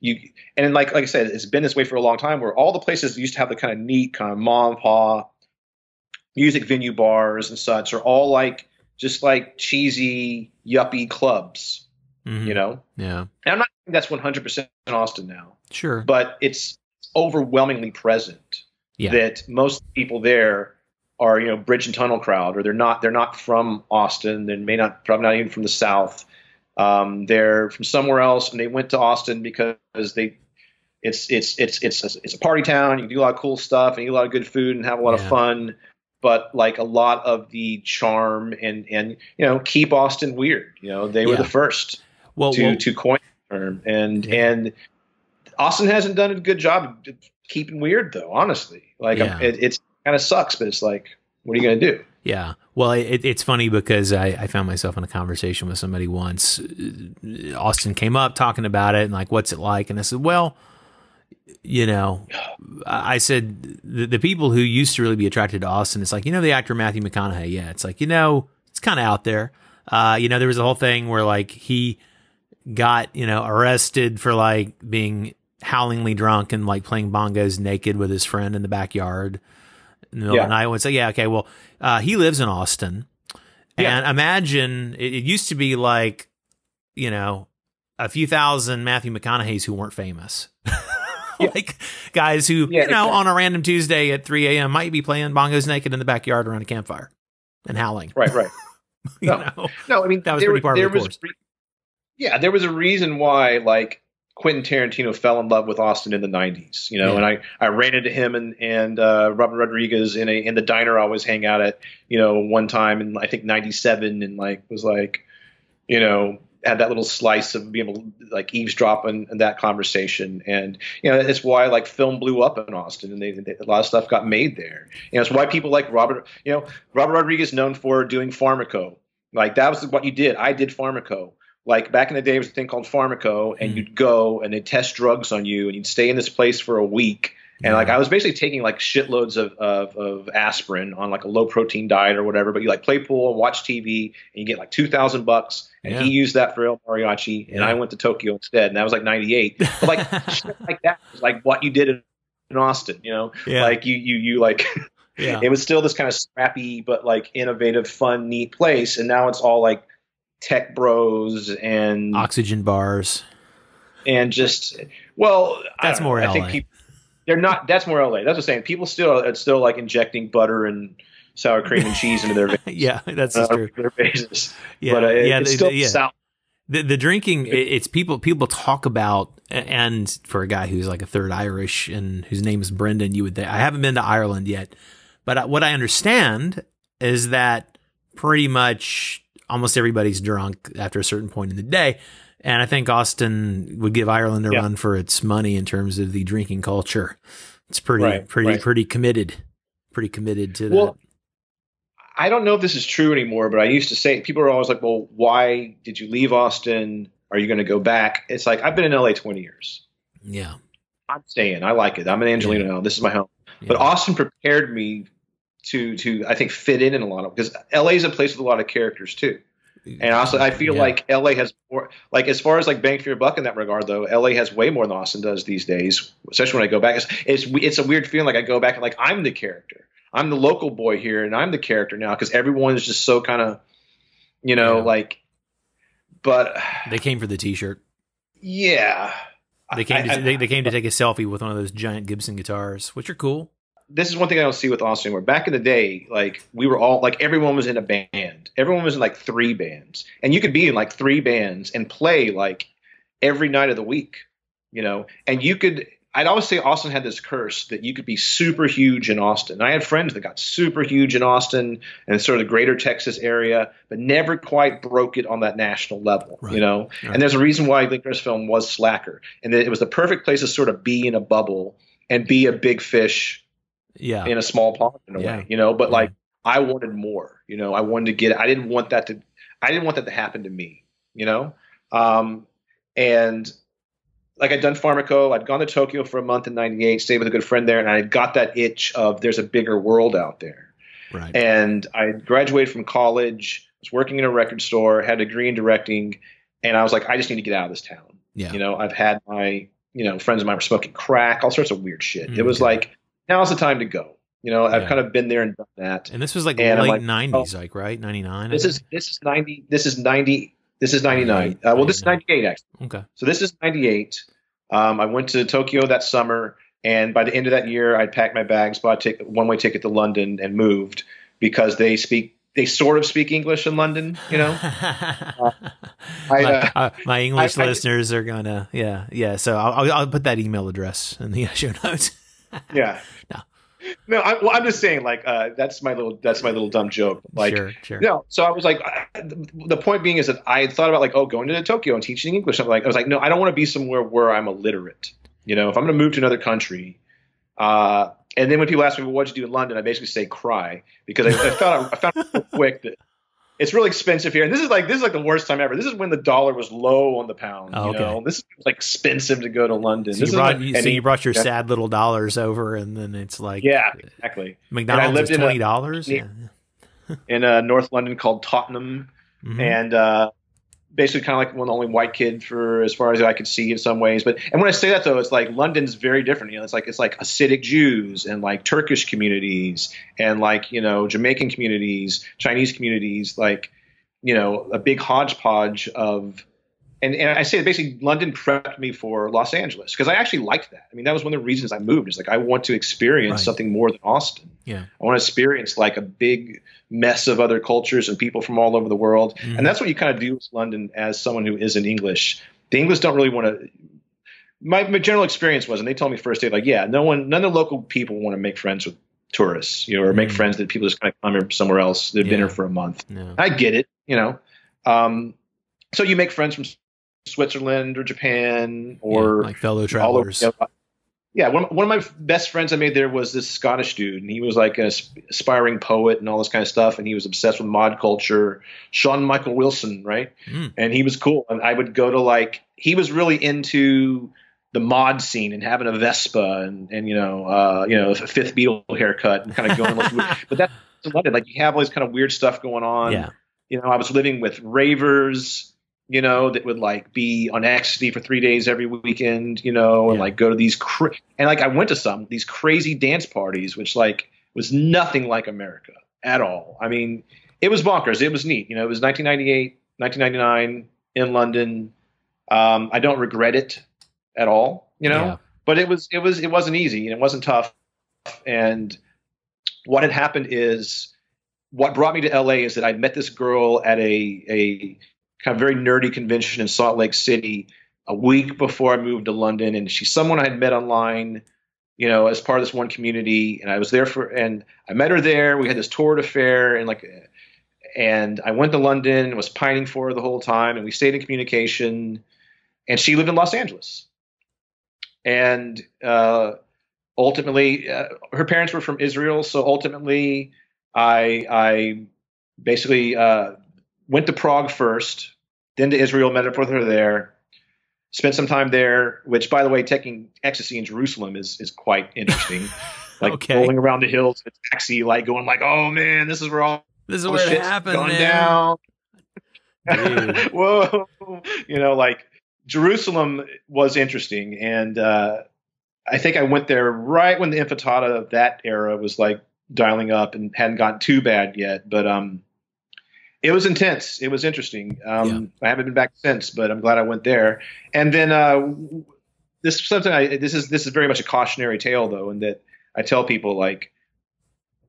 you, and like, like I said, it's been this way for a long time where all the places that used to have the kind of neat kind of mom and pa music venue bars and such are all like, just like cheesy yuppie clubs, mm-hmm. you know? Yeah. And I'm not that's 100% Austin now. Sure. But it's overwhelmingly present Yeah. that most people there are, you know, bridge and tunnel crowd, or they're not. They're not from Austin. They may not, probably not even from the South. Um, they're from somewhere else, and they went to Austin because they. It's it's it's it's a, it's a party town. You can do a lot of cool stuff and eat a lot of good food and have a lot Yeah. of fun. But like a lot of the charm and and you know keep Austin weird. You know they were the first well, to well, to coin the term, and Yeah. and Austin hasn't done a good job of keeping weird though. Honestly, like Yeah. it, it's kind of sucks, but it's like, what are you gonna do? Yeah. Well, it, it's funny because I, I found myself in a conversation with somebody once. Austin came up talking about it and like, what's it like? And I said, well, you know, I I said the, the people who used to really be attracted to Austin, it's like, you know, the actor Matthew McConaughey. Yeah. It's like, you know, it's kind of out there. Uh, you know, there was a whole thing where like he got, you know, arrested for like being howlingly drunk and like playing bongos naked with his friend in the backyard in the middle of the night. I would say, yeah, okay, well, uh, he lives in Austin. Yeah. And imagine it, it used to be like, you know, a few thousand Matthew McConaughey's who weren't famous. Yeah. like guys who, Yeah, you know, exactly. on a random Tuesday at 3 a.m. might be playing bongos naked in the backyard around a campfire and howling. Right, right. No. know? No, I mean That was there, pretty par for there the was course. Yeah, there was a reason why like Quentin Tarantino fell in love with Austin in the '90s. You know, Yeah. and I I ran into him and and uh, Robert Rodriguez in a in the diner I always hang out at. You know, one time in I think '97 and like was like, you know. Had that little slice of being able to like eavesdrop on, on that conversation, and you know that's why like film blew up in Austin, and they, they, a lot of stuff got made there. You know, it's why people like Robert. You know, Robert Rodriguez known for doing Pharmaco, like that was what you did. I did Pharmaco. Like back in the day, there was a thing called Pharmaco, and Mm. you'd go and they'd test drugs on you, and you'd stay in this place for a week. And like I was basically taking like shitloads of, of of aspirin on like a low protein diet or whatever. But you like play pool and watch TV, and you get like two thousand bucks. And Yeah. he used that for El Mariachi, and Yeah. I went to Tokyo instead, and that was like ninety eight. But like shit like that was like what you did in, in Austin, you know? Yeah. Like you you you like yeah. it was still this kind of scrappy but like innovative, fun, neat place, and now it's all like tech bros and Oxygen bars. and just well, That's don't know. more I think people they're not. That's more LA. That's what I'm saying. People still it's still like injecting butter and sour cream and cheese into their yeah, that's uh, true. their faces. Yeah. but uh, yeah. it's they- still they- yeah. South. the the drinking it- it's people people talk about and for a guy who's like a third Irish and whose name is Brendan you would think I haven't been to Ireland yet but uh, what I understand is that pretty much almost everybody's drunk after a certain point in the day and I think Austin would give Ireland a Yeah. run for its money in terms of the drinking culture it's pretty Right, pretty right. pretty committed pretty committed to that Well, I don't know if this is true anymore, but I used to say people are always like, "Well, why did you leave Austin? Are you going to go back?" It's like I've been in LA 20 years. yeah I'm staying. I like it. I'm an Angeleno now. This is my home. yeah. But Austin prepared me to to I think fit in in a lot of because LA is a place with a lot of characters too. And also, I feel Yeah. like LA has more, like, as far as like bang for your buck in that regard, though, LA has way more than Austin does these days, especially when I go back. It's, it's, it's a weird feeling like I go back and like, I'm the character. I'm the local boy here and I'm the character now because everyone is just so kind of, you know, Yeah. like, but they came for the t-shirt yeah. They came. I- to, I- they, they came to take a selfie with one of those giant Gibson guitars, which are cool. This is one thing I don't see with Austin anymore. Back in the day, like we were all like everyone was in a band. Everyone was in like three bands, and you could be in like three bands and play like every night of the week, you know. And you could. I'd always say Austin had this curse that you could be super huge in Austin. I had friends that got super huge in Austin and sort of the greater Texas area, but never quite broke it on that national level, Right. you know. Right. And there's a reason why Linklater's film was slacker, and that it was the perfect place to sort of be in a bubble and be a big fish Yeah, in a small pond in a Yeah. way, you know. But Yeah. like, I wanted more, you know. I wanted to get. I didn't want that to. I didn't want that to happen to me, you know. Um, and like I'd done Pharmaco, I'd gone to Tokyo for a month in '98, stayed with a good friend there, and I got that itch of there's a bigger world out there. right. And I graduated from college, was working in a record store, had a degree in directing, and I was like, I just need to get out of this town. yeah, You know, I've had my, you know, friends of mine were smoking crack, all sorts of weird shit. Mm, It was like, now's the time to go. You know, I've Yeah. kind of been there and done that. and this was like and late like, '90s, like right '99. This is this is ninety. This is ninety. This is ninety nine. Uh, well, this is ninety eight actually. okay. So this is ninety eight. Um, I went to Tokyo that summer, and by the end of that year, I packed my bags, bought a one way ticket to London, and moved because they speak they sort of speak English in London, you know. uh, I, uh, my, uh, my, English I, listeners I, are gonna, yeah, yeah. So I'll, I'll put that email address in the show notes. Yeah. No. No, I, well, I'm just saying, like, uh, that's my little, that's my little dumb joke. Like, sure, sure. You know, so I was like, the point being is that I thought about like, oh, going to Tokyo and teaching English. I'm like, I was like, no, I don't want to be somewhere where I'm illiterate. You know, if I'm going to move to another country, uh, and then when people ask me, well, what'd you do in London? I basically say cry because I, I found out, I found out quick that it's really expensive here. And this is like this is like the worst time ever. This is when the dollar was low on the pound. Oh, okay. know? This is like expensive to go to London. So, you brought, like, so you brought, your yeah. sad little dollars over, and then it's like yeah, exactly. McDonald's is twenty dollars. Yeah. in uh, North London called Tottenham, mm-hmm. and uh, basically kind of like one of the only white kid for as far as I could see in some ways. But and when I say that though, it's like London's very different. You know, it's like it's like Hasidic Jews and like Turkish communities and like you know Jamaican communities, Chinese communities, like you know a big hodgepodge of and, and I say basically London prepped me for Los Angeles because I actually liked that. I mean, that was one of the reasons I moved. Is like I want to experience right. something more than Austin. Yeah, I want to experience like a big mess of other cultures and people from all over the world, mm-hmm. and that's what you kind of do with London as someone who isn't English. The English don't really want to. My, my general experience was, and they told me first day, like, yeah, no one, none of the local people want to make friends with tourists, you know, or make mm-hmm. friends that people just kind of come here somewhere else. They've yeah. been here for a month. Yeah. I get it, you know. Um, so you make friends from Switzerland or Japan or yeah, like fellow travelers. Over, you know, yeah, one, one of my best friends I made there was this Scottish dude, and he was like an aspiring poet and all this kind of stuff, and he was obsessed with mod culture. Sean Michael Wilson, right? Mm. And he was cool. And I would go to like he was really into the mod scene and having a Vespa and and you know uh, you know a fifth Beatle haircut and kind of going. but that's London. Like you have all this kind of weird stuff going on. Yeah. You know, I was living with ravers you know, that would like be on ecstasy for three days every weekend, you know, and yeah. like go to these cra- and like I went to some these crazy dance parties, which like was nothing like America at all. I mean, it was bonkers. It was neat. You know, it was 1998, 1999 in London. Um, I don't regret it at all. You know, yeah. but it was it was it wasn't easy and it wasn't tough. And what had happened is what brought me to LA is that I met this girl at a a kind of very nerdy convention in Salt Lake City a week before I moved to London, and she's someone I had met online, you know, as part of this one community, and I was there for, and I met her there. We had this tour affair, and like, and I went to London, and was pining for her the whole time, and we stayed in communication, and she lived in Los Angeles, and uh, ultimately, uh, her parents were from Israel, so ultimately, I I basically uh, went to Prague first, then to Israel, met up with her there, spent some time there. Which, by the way, taking ecstasy in Jerusalem is is quite interesting. like okay. rolling around the hills in a taxi, like going like, "Oh man, this is where all this is where it happened, man. down." Whoa, you know, like Jerusalem was interesting, and uh, I think I went there right when the intifada of that era was like dialing up and hadn't gotten too bad yet. But um, it was intense. It was interesting. Um, yeah. I haven't been back since, but I'm glad I went there. And then uh, this is something I this is this is very much a cautionary tale though, in that I tell people like,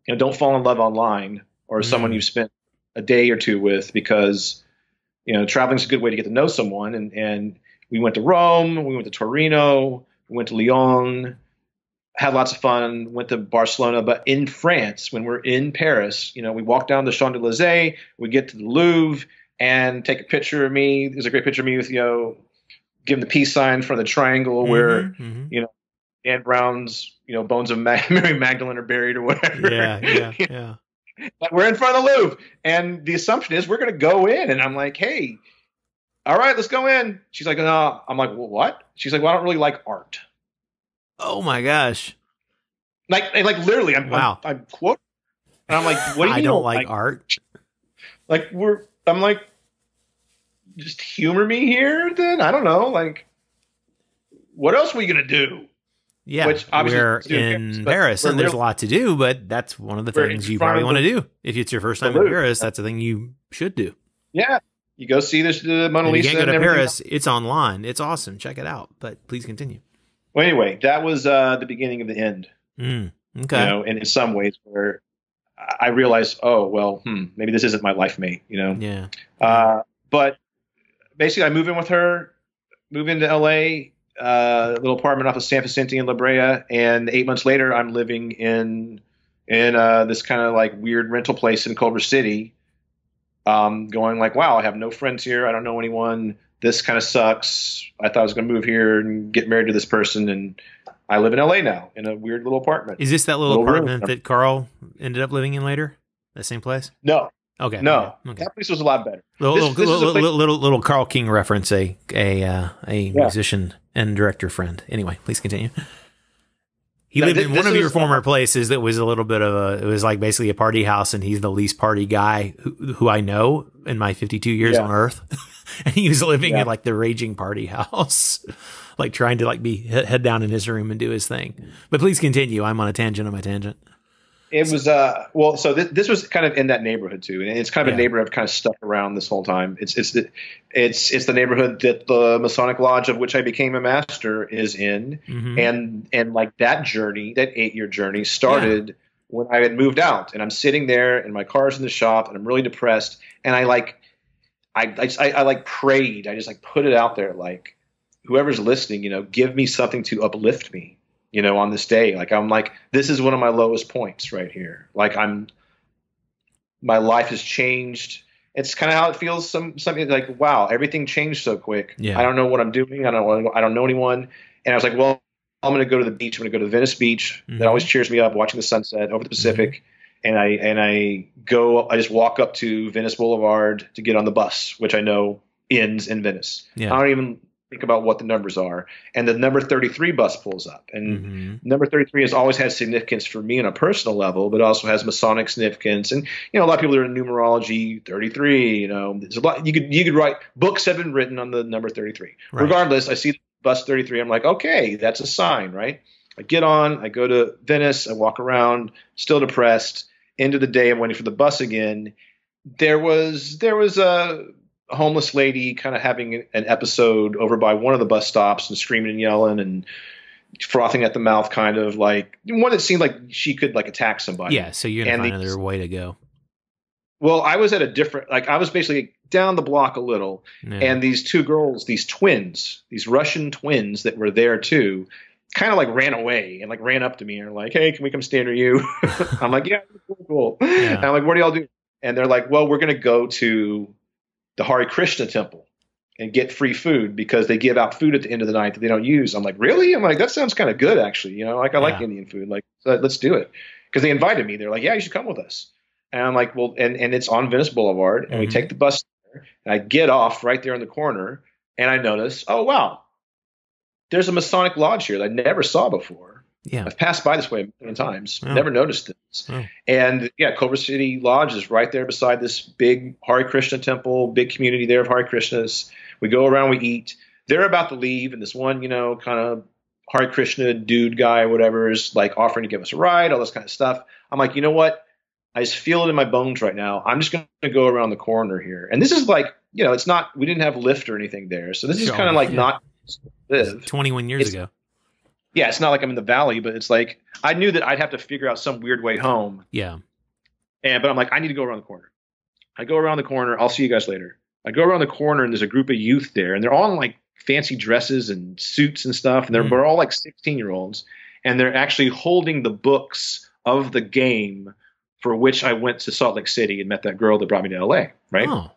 you know, don't fall in love online or mm. someone you've spent a day or two with because you know traveling is a good way to get to know someone. And and we went to Rome, we went to Torino, we went to Lyon had lots of fun, went to Barcelona. But in France, when we're in Paris, you know, we walk down the Champs Elysees, we get to the Louvre and take a picture of me. There's a great picture of me with, you know, giving the peace sign from the triangle mm-hmm, where, mm-hmm. you know, Dan Brown's, you know, bones of Mary Magdalene are buried or whatever. Yeah, yeah, yeah. but we're in front of the Louvre. And the assumption is we're going to go in. And I'm like, hey, all right, let's go in. She's like, no. I'm like, well, what? She's like, well, I don't really like art. Oh my gosh! Like, like literally, I'm, wow. I'm, I'm quote, and I'm like, what do you I don't like, like art. Like we're, I'm like, just humor me here. Then I don't know. Like, what else are we gonna do? Yeah, Which we're in Paris, and there's a lot to do, but that's one of the things you probably want to do. If it's your first time in Paris, that's the thing you should do. Yeah, You go see this the Mona And you Lisa. can't go to. Paris. It's online. It's awesome. Check it out. But please continue. Well, anyway, that was uh, the beginning of the end. Mm, okay. You know, and in some ways where I realized, oh well, hmm, maybe this isn't my life mate. You know. Yeah. Uh, but basically, I move in with her, move into LA, uh, little apartment off of San Vicente and La Brea, and eight months later, I'm living in in uh, this kind of like weird rental place in Culver City. Um, going like, wow, I have no friends here. I don't know anyone. This kind of sucks. I thought I was going to move here and get married to this person, and I live in LA now in a weird little apartment. Is this that little, Little room. apartment that Carl ended up living in later? That same place? No, Okay. no, Okay. that place was a lot better. Little, This- little, this little, little, little Carl King reference, a a uh, a Yeah. musician and director friend. Anyway, please continue. He lived in one of your former places that was a little bit of a. It was like basically a party house, and he's the least party guy who, who I know in my 52 years Yeah. on Earth. and he was living Yeah. in like the raging party house, like trying to like be head down in his room and do his thing. But please continue. I'm on a tangent on my tangent. It was uh well, so this, this was kind of in that neighborhood too, and it's kind of Yeah. a neighborhood I've kind of stuck around this whole time. It's it's the it's it's the neighborhood that the Masonic Lodge of which I became a master is in, Mhm. and and like that journey, that eight year journey, started when I had moved out, and I'm sitting there, and my car's in the shop, and I'm really depressed, and I like, I I, just- I, I like prayed, I just like put it out there, like whoever's listening, you know, give me something to uplift me, you know, on this day. Like I'm like, this is one of my lowest points right here. Like I'm, my life has changed. It's kind of how it feels. Some something like, wow, everything changed so quick. Yeah. I don't know what I'm doing. I don't. I don't know anyone. And I was like, well, I'm going to go to the beach. I'm going to go to Venice Beach. Mhm. That always cheers me up. Watching the sunset over the Pacific. And I and I go. I just walk up to Venice Boulevard to get on the bus, which I know ends in Venice. Yeah. I don't even think about what the numbers are. And the number 33 bus pulls up. And Mhm. number 33 has always had significance for me on a personal level, but also has Masonic significance. And, you know, a lot of people are in numerology 33, you know, there's a lot, you could, you could write books have been written on the number 33. Right. Regardless, I see the bus 33. I'm like, okay, that's a sign, right? I get on, I go to Venice, I walk around, still depressed. End of the day, I'm waiting for the bus again. There was, there was a homeless lady kind of having an episode over by one of the bus stops and screaming and yelling and frothing at the mouth, kind of like one that seemed like she could like attack somebody. Yeah. So you're gonna And find these- another way to go. Well, I was at a different, like I was basically down the block a little, Yeah. and these two girls, these twins, these Russian twins that were there too, kind of like ran away and like ran up to me and like, "Hey, can we come stay near you?" I'm like, "Yeah, cool, cool." Yeah. And I'm like, "What do y'all do?" And they're like, "Well, we're gonna go to the Hare Krishna temple and get free food because they give out food at the end of the night that they don't use." I'm like, "Really?" I'm like, "That sounds kind of good, actually. You know, like I like Indian food. Like, so let's do it." Because they invited me. They're like, "Yeah, you should come with us." And I'm like, "Well," and and it's on Venice Boulevard, and we Mhm. take the bus there, and I get off right there in the corner, and I notice, oh wow, there's a Masonic lodge here that I never saw before. Yeah. I've passed by this way a million times, Oh. never noticed this. Oh. And yeah, Culver City Lodge is right there beside this big Hare Krishna temple, big community there of Hare Krishnas. We go around, we eat. They're about to leave, and this one, you know, kind of Hare Krishna dude guy or whatever is like offering to give us a ride, all this kind of stuff. I'm like, you know what? I just feel it in my bones right now. I'm just going to go around the corner here. And this is like, you know, it's not, we didn't have Lyft or anything there. So this is kind of like yeah. not live. 21 years It's- ago. Yeah, it's not like I'm in the valley, but it's like I knew that I'd have to figure out some weird way home. Yeah. And but I'm like, I need to go around the corner. I go around the corner. I'll see you guys later. I go around the corner and there's a group of youth there, and they're all in like fancy dresses and suits and stuff, and they're, Mm. they're all like 16 year olds, and they're actually holding the books of the game for which I went to Salt Lake City and met that girl that brought me to LA. Right? Oh.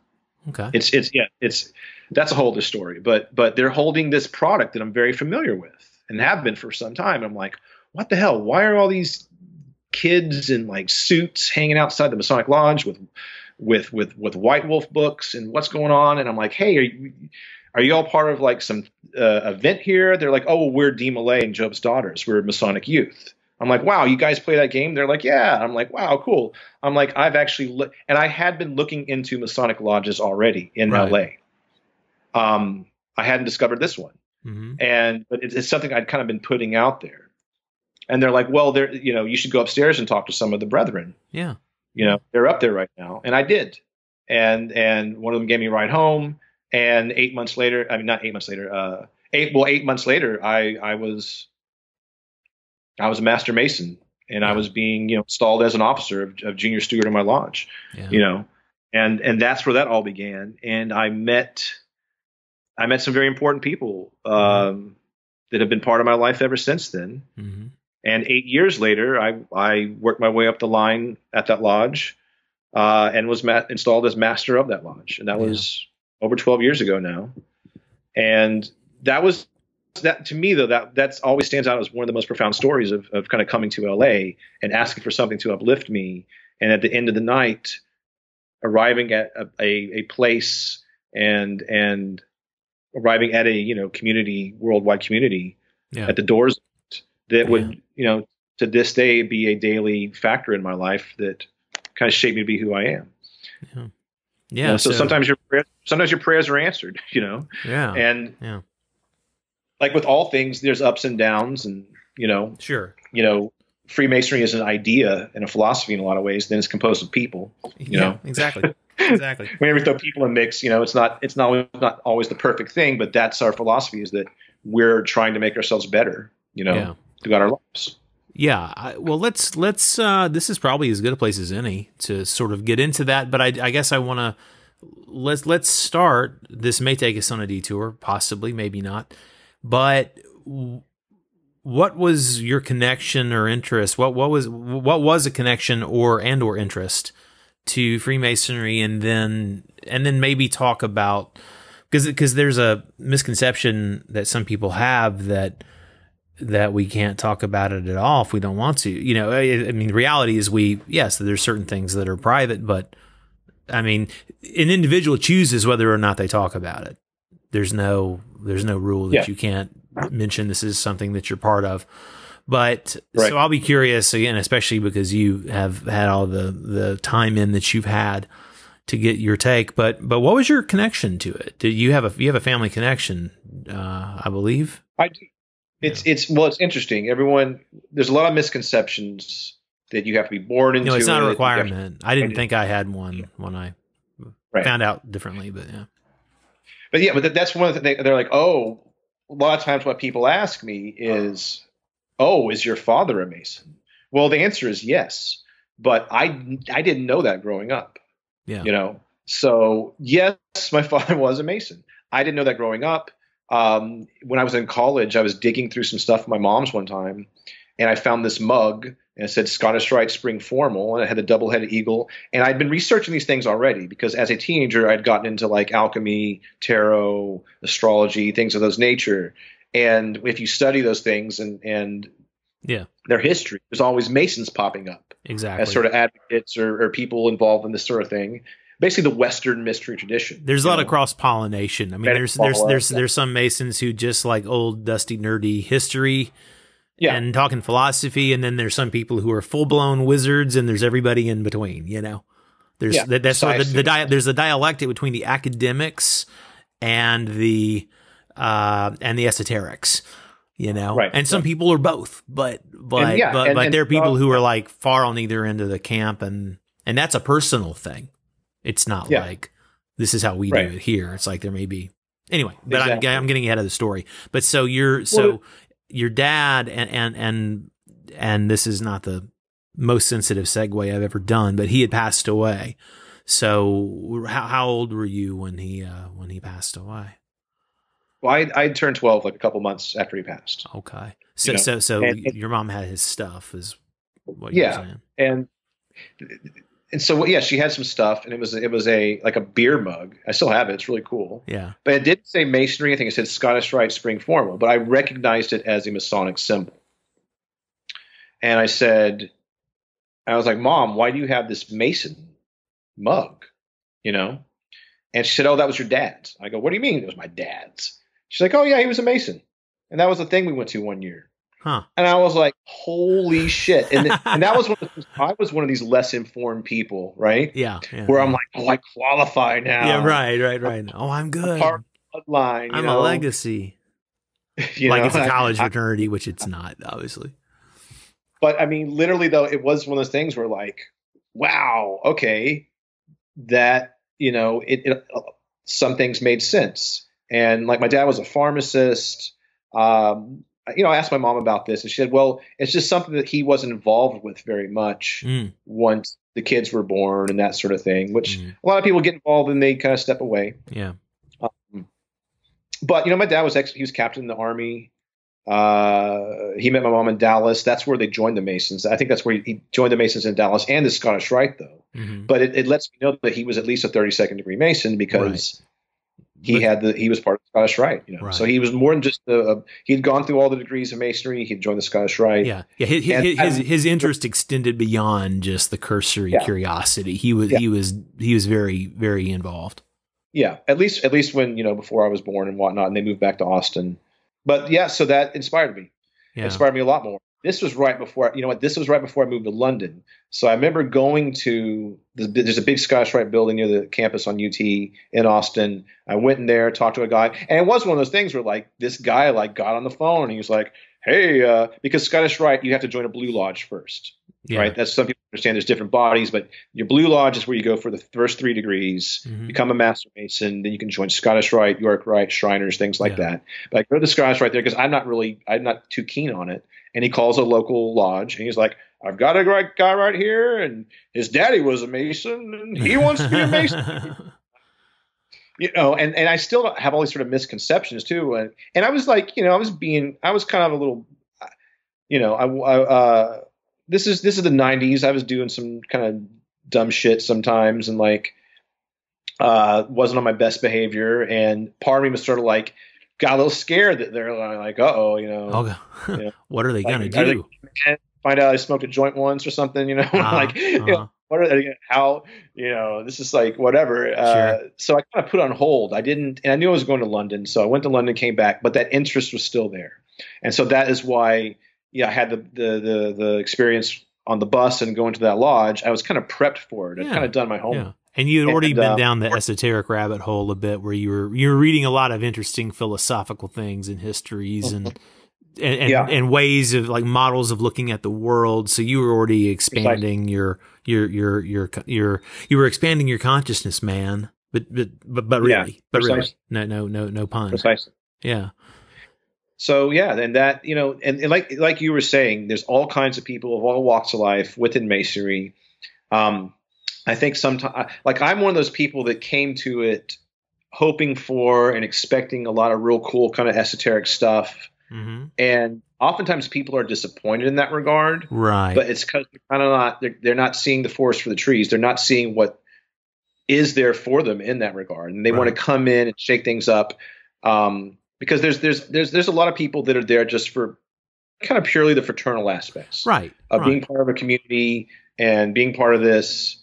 Okay. It's it's yeah, it's that's a whole other story. But but they're holding this product that I'm very familiar with and have been for some time. I'm like, what the hell? Why are all these kids in like suits hanging outside the Masonic Lodge with with with with White Wolf books and what's going on? And I'm like, hey, are you are you all part of like some uh, event here? They're like, oh, well, we're DeMolay and Job's daughters. We're Masonic youth. I'm like, wow, you guys play that game? They're like, yeah. I'm like, wow, cool. I'm like, I've actually, look, and I had been looking into Masonic lodges already in Right. LA. Um, I hadn't discovered this one, hmm and but it's, it's something I'd kind of been putting out there. And they're like, well, they're, you know, you should go upstairs and talk to some of the brethren. Yeah. You know, they're up there right now, and I did. and and one of them gave me a ride home. And eight months later, I mean not eight months later, uh, eight well eight months later, I I was I was a master mason, and I was being you know installed as an officer of, of junior steward in my lodge. Yeah. You know, and and that's where that all began. And I met I met some very important people um, that have been part of my life ever since then. hmm And eight years later, I I worked my way up the line at that lodge, uh, and was ma- installed as master of that lodge, and that Yeah. was over 12 years ago now. And that was that to me though that that's always stands out as one of the most profound stories of of kind of coming to LA and asking for something to uplift me, and at the end of the night, arriving at a, a, a place and and arriving at a you know community worldwide community Yeah. at the doors that would you know to this day be a daily factor in my life that kind of shaped me to be who I am. Yeah. You Yeah. know, so, sometimes your prayers, sometimes your prayers are answered, you know, Yeah. and Yeah. like with all things, there's ups and downs, and you know, Sure. you know, Freemasonry is an idea and a philosophy in a lot of ways. Then it's composed of people. yeah. know. Exactly. Exactly. Whenever we throw people in mix, you know, it's not it's not always, not always the perfect thing, but that's our philosophy is that we're trying to make ourselves better, you know, Yeah. throughout our lives. Yeah, I, well, let's let's. Uh, this is probably as good a place as any to sort of get into that. But I, I guess I want to let's let's start. This may take us on a detour, possibly, maybe not. But w- what was your connection or interest? What what was what was a connection or and or interest to Freemasonry, and then and then maybe talk about because because there's a misconception that some people have that that we can't talk about it at all if we don't want to. You know, I, I mean, the reality is we yes, there's certain things that are private, but I mean, an individual chooses whether or not they talk about it. There's no there's no rule that Yeah. you can't mention this is something that you're part of. But Right. so I'll be curious again, especially because you have had all the the time in that you've had to get your take. But but what was your connection to it? Did you have a you have a family connection? Uh, I believe. I do. It's it's well, it's interesting. Everyone, there's a lot of misconceptions that you have to be born into. No, it's not a it, that you have to- requirement. I didn't think I had one when I Right. found out differently, but yeah. But yeah, but that's one of the things. They're like, oh, a lot of times what people ask me is, oh, is your father a Mason? Well, the answer is yes, but I I didn't know that growing up. Yeah. You know, so yes, my father was a Mason. I didn't know that growing up. Um, when I was in college, I was digging through some stuff my mom's one time, and I found this mug and it said Scottish Rite Spring Formal, and it had the double-headed eagle. And I'd been researching these things already because as a teenager, I'd gotten into like alchemy, tarot, astrology, things of those nature. And if you study those things and and Yeah. their history, there's always Masons popping up Exactly. as sort of advocates or, or people involved in this sort of thing. Basically, the Western mystery tradition. there's a lot know? of cross pollination. I mean, Better there's there's there's up, there's some Masons who just like old dusty nerdy history Yeah. and talking philosophy, and then there's some people who are full blown wizards, and there's everybody in between. You know, there's Yeah, that, that's sort of the, the there's a dialectic between the academics and the uh and the esoterics. You know, Right, and some people are both, but but And yeah, but, and- but and- there are people uh, who are like far on either end of the camp, and and that's a personal thing. It's not Yeah. like this is how we Right. do it here. It's like there may be anyway, but Exactly. I'm I'm getting ahead of the story. But so your so Well- your dad and and and and this is not the most sensitive segue I've ever done, but he had passed away. So how how old were you when he uh when he passed away? Well, I I turned 12 like a couple months after he passed, Okay. So You know, so so and- and- your mom had his stuff is what Yeah. you're saying. and and so yeah, she had some stuff, and it was it was a like a beer mug. I still have it; it's really cool. Yeah. But it didn't say masonry. I think it said Scottish Rite Spring Formal, but I recognized it as a Masonic symbol. And I said, I was like, Mom, why do you have this Mason mug? You know? And she said, Oh, that was your dad's. I go, What do you mean it was my dad's? She's like, Oh, yeah, he was a Mason. And that was the thing we went to one year. Huh. And I was like, Holy shit. And, th- and that was one of the, I was one of these less informed people, right? Yeah. yeah. Where I'm like, Oh, I qualify now. Yeah, right, right, right. Oh, I'm good. Part bloodline. I'm know? a legacy. You like know? it's a college I- fraternity, which it's not, obviously. but I mean, literally though, it was one of those things where like, wow, okay, that you know, it, it some things made sense. And like my dad was a pharmacist. Um, you know, I asked my mom about this, and she said, "Well, it's just something that he wasn't involved with very much Mm. once the kids were born and that sort of thing." Which Mhm. a lot of people get involved and they kind of step away. Yeah. But you know, my dad was ex- he was captain in the army. Uh, he met my mom in Dallas. That's where they joined the Masons. I think that's where he, joined the Masons in Dallas and the Scottish Rite, though. Mhm. But it, it lets me know that he was at least a 32nd degree Mason because he But- had the he was part of the Scottish Rite. You know, Right. so he was more than just a, he'd gone through all the degrees of Masonry. He'd joined the Scottish Rite. Yeah, yeah. His And his, I- his, his interest extended beyond just the cursory Yeah. curiosity. He was Yeah. he was he was very very involved. yeah at least at least when you know before i was born and whatnot and they moved back to austin but yeah so that inspired me Yeah. inspired me a lot more this was right before you know what this was right before i moved to london. So i remember going to the, there's a big scottish rite building near the campus on ut in austin. I went in there talked to a guy and it was one of those things where like this guy like got on the phone and he was like hey uh, because scottish rite you have to join a blue lodge first yeah. right that's some people understand there's different bodies but your blue lodge is where you go for the first three degrees Mhm. become a master mason then you can join scottish rite york rite shriners things like Yeah. that but i go to the scottish rite there because i'm not really i'm not too keen on it and he calls a local lodge and he's like i've got a great guy right here and his daddy was a mason and he wants to be a mason you know and, and i still have all these sort of misconceptions too and, and i was like you know i was being i was kind of a little you know i, I uh this is this is the 90s i was doing some kind of dumb shit sometimes and like uh wasn't on my best behavior. And part of me was sort of like got a little scared that they're like uh-oh you know. What are they Like, gonna are they- do? find out. I smoked a joint once or something you know. Uh-huh, like you know, uh-huh. what are they how you know this is like whatever. Uh, so i kind of put on hold. I didn't and i knew i was going to london so i went to london came back but that interest was still there. And so that is why yeah i had the the the, the experience on the bus and going to that lodge i was kind of prepped for it i'd Yeah, kind of done my homework Yeah. And you had already And, been uh, down the esoteric rabbit hole a bit, where you were you were reading a lot of interesting philosophical things and histories and and, and, Yeah. and ways of like models of looking at the world. So you were already expanding your your your your your you were expanding your consciousness, man. But but but but Yeah, really, but really, no no no no pun. precisely Yeah. So yeah then that you know and, and like like you were saying there's all kinds of people of all walks of life within masonry. Um i think sometimes like i'm one of those people that came to it hoping for and expecting a lot of real cool kind of esoteric stuff. Hmm and oftentimes people are disappointed in that regard Right. but it's because they're kind of not they're, they're not seeing the forest for the trees. They're not seeing what is there for them in that regard. And they want to come in and shake things up. Um, because there's there's there's there's a lot of people that are there just for kind of purely the fraternal aspects right. of right. being part of a community and being part of this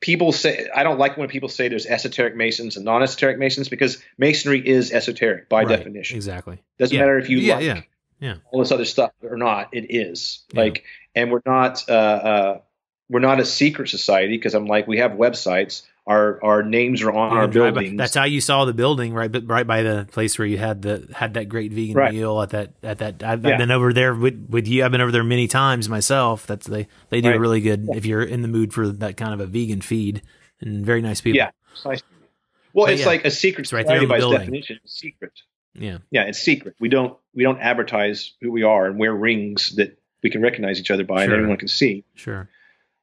people say i don't like when people say there's esoteric masons and non-esoteric masons because masonry is esoteric by Right. definition Exactly. doesn't Yeah. matter if you Yeah, like yeah. all this other stuff or not. It is Yeah. like, and we're not uh, uh, we're not a secret society because I'm like we have websites. Our our names are on Yeah, our drive by- buildings. That's how you saw the building, right? But right by the place where you had the had that great vegan Right. meal at that at that. I've, Yeah. I've been over there with, with you. I've been over there many times myself. That's they they do Right. really good if you're in the mood for that kind of a vegan feed and very nice people. yeah. Well, But it's yeah, like a secret it's right there on the by definition. Secret. yeah, Yeah, it's secret. We don't we don't advertise who we are and wear rings that we can recognize each other by and Sure. everyone can see. sure.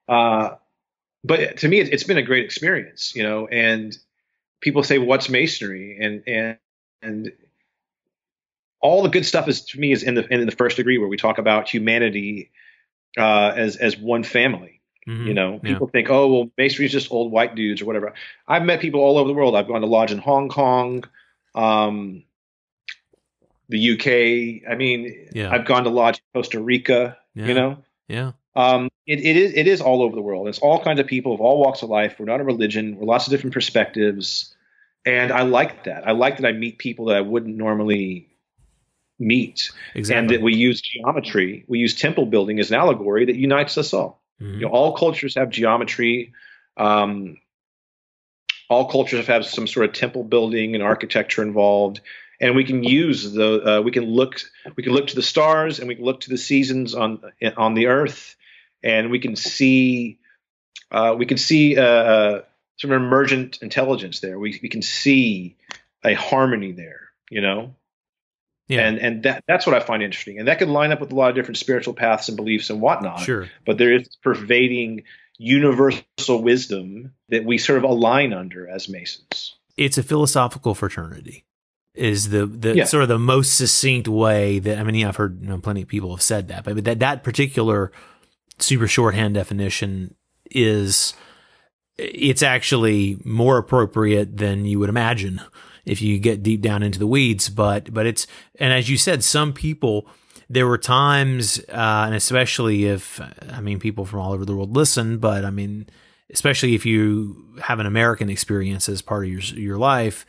Uh, but to me, it, it's been a great experience, you know. And people say, "What's masonry?" and and and all the good stuff is to me is in the in the first degree where we talk about humanity uh, as as one family. Mhm. You know, Yeah. people think, "Oh, well, masonry is just old white dudes or whatever." I've met people all over the world. I've gone to lodge in Hong Kong, um, the UK. I mean, Yeah. I've gone to lodge in Costa Rica. Yeah. You know, Yeah, um, it, it is it is all over the world. It's all kinds of people of all walks of life. We're not a religion. We're lots of different perspectives, and I like that. I like that I meet people that I wouldn't normally meet, exactly. and that we use geometry. We use temple building as an allegory that unites us all. Mhm. You know, all cultures have geometry. Um, all cultures have some sort of temple building and architecture involved, and we can use the uh, we can look we can look to the stars and we can look to the seasons on on the earth, and we can see uh, we can see uh, uh, some emergent intelligence there. We we can see a harmony there, you know. Yeah. And and that that's what I find interesting, and that could line up with a lot of different spiritual paths and beliefs and whatnot. Sure. But there is pervading universal wisdom that we sort of align under as Masons. It's a philosophical fraternity. Is the the yeah. sort of the most succinct way that I mean, yeah, I've heard you know, plenty of people have said that, but that that particular super shorthand definition is it's actually more appropriate than you would imagine if you get deep down into the weeds. But but it's and as you said, some people there were times, uh, and especially if I mean people from all over the world listen, but I mean especially if you have an American experience as part of your your life.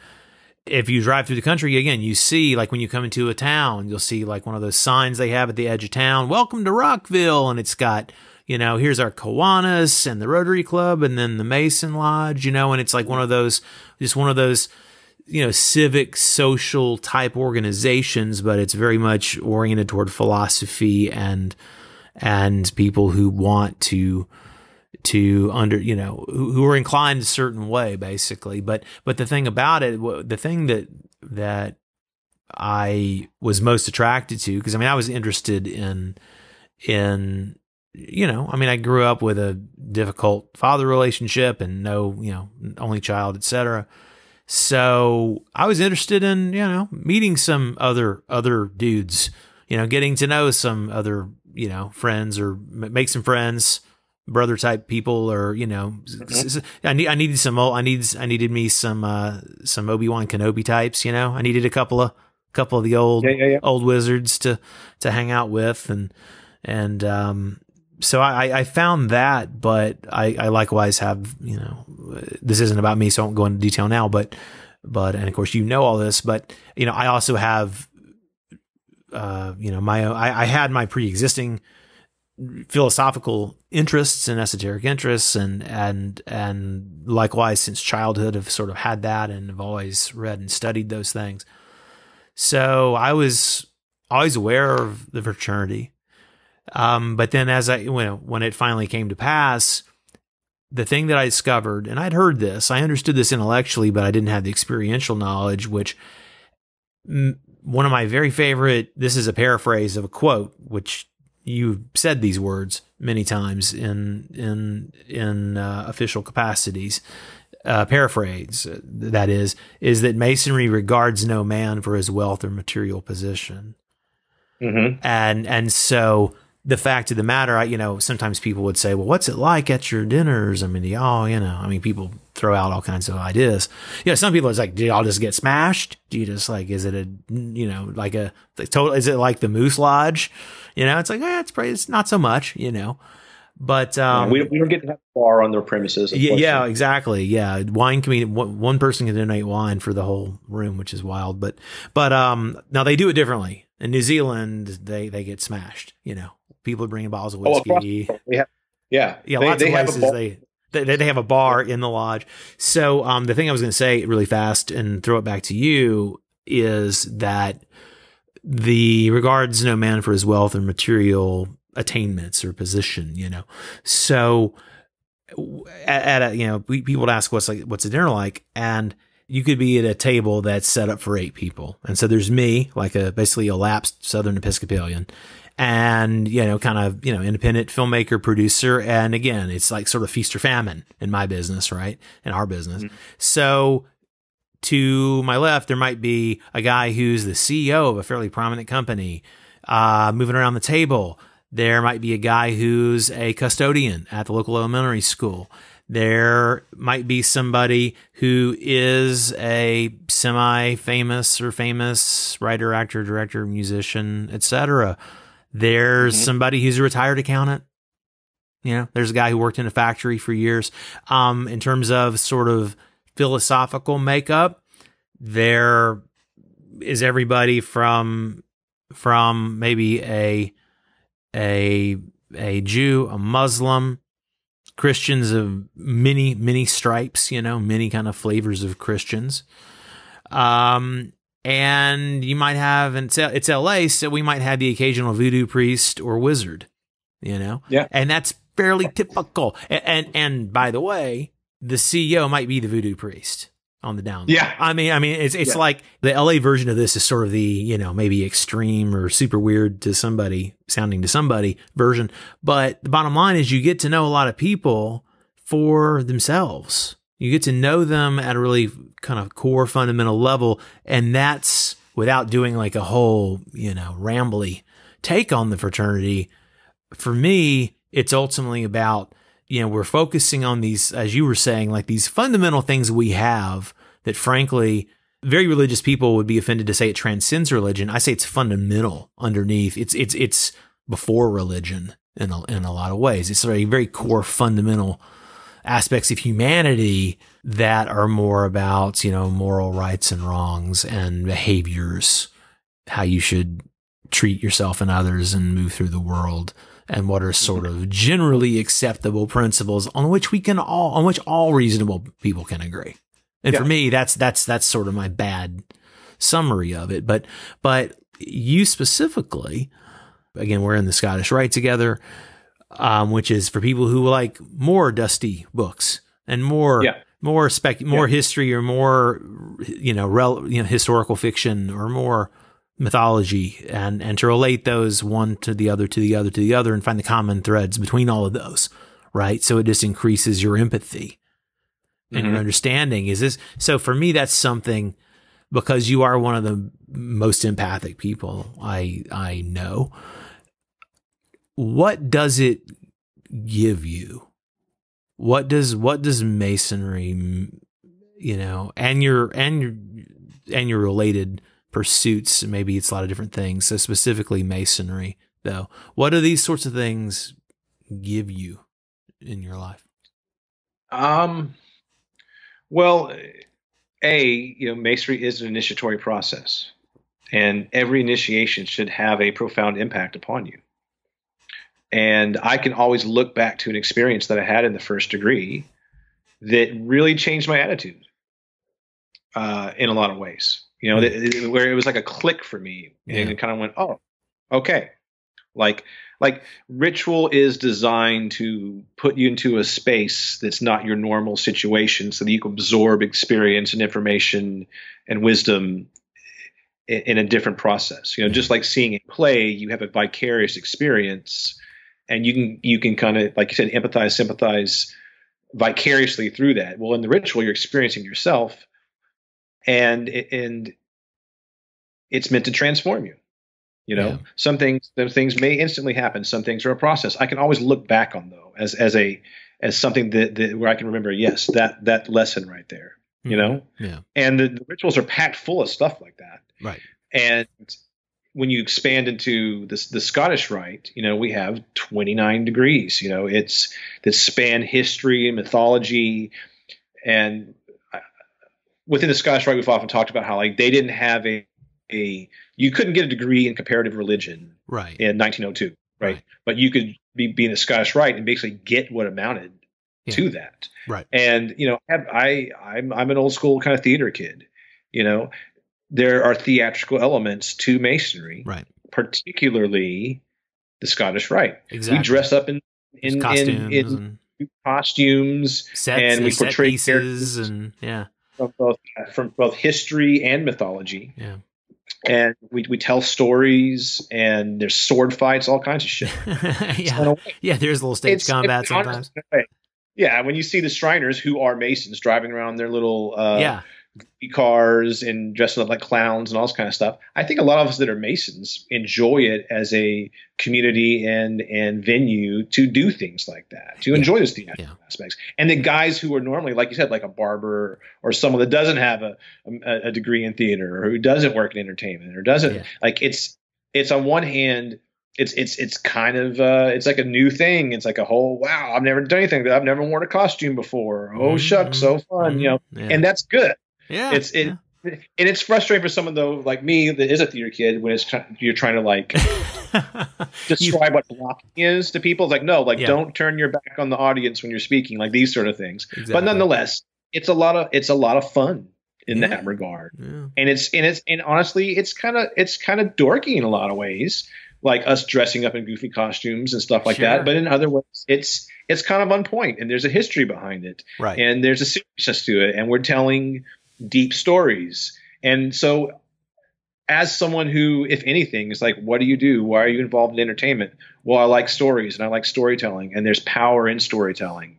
If you drive through the country again, you see like when you come into a town, you'll see like one of those signs they have at the edge of town, "Welcome to Rockville," and it's got you know, here's our Kiwanis and the Rotary Club and then the Mason Lodge, you know, and it's like one of those, just one of those, you know, civic, social type organizations, but it's very much oriented toward philosophy and, and people who want to, to under, you know, who, who are inclined a certain way, basically. But, but the thing about it, the thing that, that I was most attracted to, because I mean, I was interested in, in you know, I mean, I grew up with a difficult father relationship and no, you know, only child, etc. So I was interested in, you know, meeting some other other dudes, you know, getting to know some other, you know, friends or make some friends, brother type people, or you know, mm-hmm. I need I needed some old I needed I needed me some uh some Obi Wan Kenobi types, you know, I needed a couple of couple of the old yeah, yeah, yeah. old wizards to to hang out with and and um so I, I found that, but I, I likewise have, you know, this isn't about me, so I won't go into detail now, but, but, and of course you know all this, but, you know, I also have, uh, you know, my, I, I had my pre-existing philosophical interests and esoteric interests and, and, and likewise since childhood have sort of had that and have always read and studied those things. So I was always aware of the fraternity um, but then as I, when, when it finally came to pass, the thing that I discovered, and I'd heard this, I understood this intellectually, but I didn't have the experiential knowledge, which one of my very favorite, this is a paraphrase of a quote, which you said these words many times in, in, in uh, official capacities. Uh, paraphrase that is is that masonry regards no man for his wealth or material position mm-hmm. and and so the fact of the matter, I, you know, sometimes people would say, well, what's it like at your dinners? I mean, oh, you know, I mean, people throw out all kinds of ideas. You know, some people it's like, do y'all just get smashed? Do you just like, is it a, you know, like a total, is it like the Moose Lodge? You know, it's like, yeah, it's probably, it's not so much, you know, but, um, yeah, we, we don't get to have a bar on their premises. Yeah, yeah, exactly. Yeah. Wine can be, one person can donate wine for the whole room, which is wild. But, but, um, now they do it differently. In New Zealand, they, they get smashed, you know, People are bringing bottles of oh, whiskey. Oh, have, yeah, yeah. They, lots they of places they, they they have a bar in the lodge. So um, the thing I was going to say really fast and throw it back to you is that the regards no man for his wealth and material attainments or position. You know, so at, at a you know people would ask what's like what's a dinner like and you could be at a table that's set up for eight people. And so there's me, like a basically a lapsed Southern Episcopalian, and you know kind of you know independent filmmaker producer and again it's like sort of feast or famine in my business right in our business mm-hmm. so to my left there might be a guy who's the ceo of a fairly prominent company uh, moving around the table there might be a guy who's a custodian at the local elementary school there might be somebody who is a semi famous or famous writer actor director musician etc there's mm-hmm. somebody who's a retired accountant. You know, there's a guy who worked in a factory for years. Um, in terms of sort of philosophical makeup, there is everybody from from maybe a a a Jew, a Muslim, Christians of many many stripes, you know, many kind of flavors of Christians. Um, and you might have and it's LA, so we might have the occasional voodoo priest or wizard, you know. Yeah, and that's fairly typical. And and, and by the way, the CEO might be the voodoo priest on the down. Yeah. I mean, I mean, it's it's Yeah. like the LA version of this is sort of the you know maybe extreme or super weird to somebody sounding to somebody version, but the bottom line is you get to know a lot of people for themselves. You get to know them at a really kind of core fundamental level, and that's without doing like a whole you know rambly take on the fraternity. For me, it's ultimately about you know, we're focusing on these, as you were saying, like these fundamental things we have that frankly, very religious people would be offended to say it transcends religion. I say it's fundamental underneath. It's, it's, it's before religion in a, in a lot of ways. It's very, very core fundamental aspects of humanity that are more about, you know, moral rights and wrongs and behaviors, how you should treat yourself and others and move through the world and what are sort of generally acceptable principles on which we can all on which all reasonable people can agree. And Yeah. for me, that's that's that's sort of my bad summary of it. But but you specifically, again, we're in the Scottish Rite together, um, which is for people who like more dusty books and more Yeah. more spec more history or more you know rel- you know historical fiction or more mythology and and to relate those one to the other to the other to the other and find the common threads between all of those right? So it just increases your empathy and your Mhm. understanding. Is this so for me that's something because you are one of the most empathic people i i know what does it give you? What does what does masonry you know and your and your and your related pursuits maybe it's a lot of different things so specifically masonry though what do these sorts of things give you in your life Um, well, a you know, masonry is an initiatory process, and every initiation should have a profound impact upon you. And I can always look back to an experience that I had in the first degree that really changed my attitude uh, in a lot of ways. You know, hmm. that- where it was like a click for me, and it kind of went, "Oh, okay." Like, like ritual is designed to put you into a space that's not your normal situation, so that you can absorb experience and information and wisdom in, in a different process. You know, just like seeing a play, you have a vicarious experience, and you can you can kind of like you said, empathize, sympathize vicariously through that. Well, in the ritual, you're experiencing yourself, and and it's meant to transform you. You know, Yeah. some things those things may instantly happen. Some things are a process. I can always look back on though as as a as something that, that where I can remember. Yes, that that lesson right there. You mm-hmm. know, yeah and the, the rituals are packed full of stuff like that. right And when you expand into this, the Scottish Rite, you know, we have 29 degrees. You know, it's that span history and mythology, and within the Scottish Rite, we've often talked about how like they didn't have a a you couldn't get a degree in comparative religion right in 1902, right? Right. But you could be, be in the Scottish Rite and basically get what amounted Yeah. to that. Right. And you know, have, I I'm I'm an old school kind of theater kid. You know, there are theatrical elements to masonry, right particularly the Scottish Rite. exactly We dress up in in costumes in, in and costumes sets and and we portray pieces and yeah from both from both history and mythology. yeah. And we, we tell stories and there's sword fights, all kinds of shit. yeah. So yeah there's a little stage it's- combat it's sometimes. Yeah, when you see the Shriners who are Masons driving around their little uh, yeah cars and dressing up like clowns and all this kind of stuff, I think a lot of us that are Masons enjoy it as a community and and venue to do things like that, to Yeah. enjoy those theatrical Yeah. aspects. And the guys who are normally, like you said, like a barber or someone that doesn't have a a, a degree in theater or who doesn't work in entertainment or doesn't Yeah. like it's it's on one hand it's it's it's kind of uh, it's like a new thing. It's like a whole wow. I've never done anything. that I've never worn a costume before. Oh Mhm, shucks, so fun, you know. yeah. And that's good. Yeah It's it, and it's frustrating for someone though like me that is a theater kid when it's you're trying to like describe what blocking is to people. It's like no, like Yeah. don't turn your back on the audience when you're speaking, like these sort of things. exactly. But nonetheless, it's a lot of it's a lot of fun in Yeah. that regard yeah. and it's and it's and honestly it's kind of it's kind of dorky in a lot of ways like us dressing up in goofy costumes and stuff like Sure. that. But in other ways, it's it's kind of on point, and there's a history behind it, Right. and there's a seriousness to it, and we're telling deep stories. And so, as someone who, if anything, is like, what do you do? Why are you involved in entertainment? Well, I like stories and I like storytelling, and there's power in storytelling.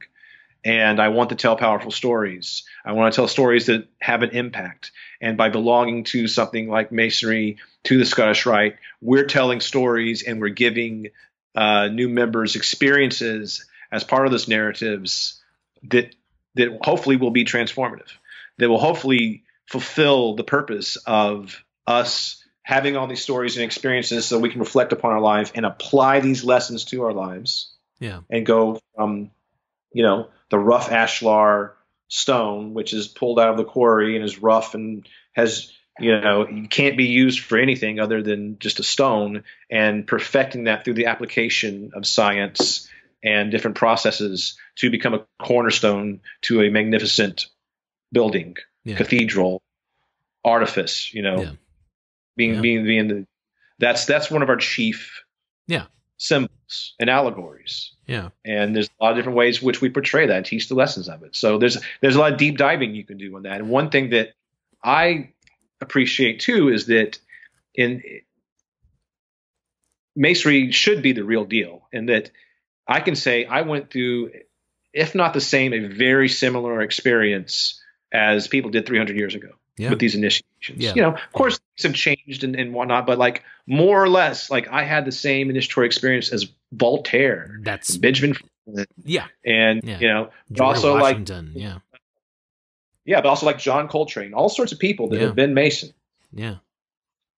And I want to tell powerful stories. I want to tell stories that have an impact. And by belonging to something like Masonry, to the Scottish Rite, we're telling stories and we're giving uh, new members experiences as part of those narratives that that hopefully will be transformative. That will hopefully fulfill the purpose of us having all these stories and experiences so we can reflect upon our life and apply these lessons to our lives Yeah. and go from you know the rough ashlar stone which is pulled out of the quarry and is rough and has you know can't be used for anything other than just a stone and perfecting that through the application of science and different processes to become a cornerstone to a magnificent building Yeah. cathedral artifice you know Yeah. being Yeah. being being the that's that's one of our chief Yeah. symbols and allegories Yeah. and there's a lot of different ways which we portray that and teach the lessons of it so there's there's a lot of deep diving you can do on that and one thing that i appreciate too is that in masonry should be the real deal and that i can say i went through if not the same a very similar experience as people did 300 years ago Yeah. with these initiations Yeah. you know of course things have changed and, and whatnot but like more or less like i had the same initiatory experience as voltaire That's benjamin yeah. and Yeah. you know but George also like yeah. yeah but also like john coltrane all sorts of people that have been mason Yeah.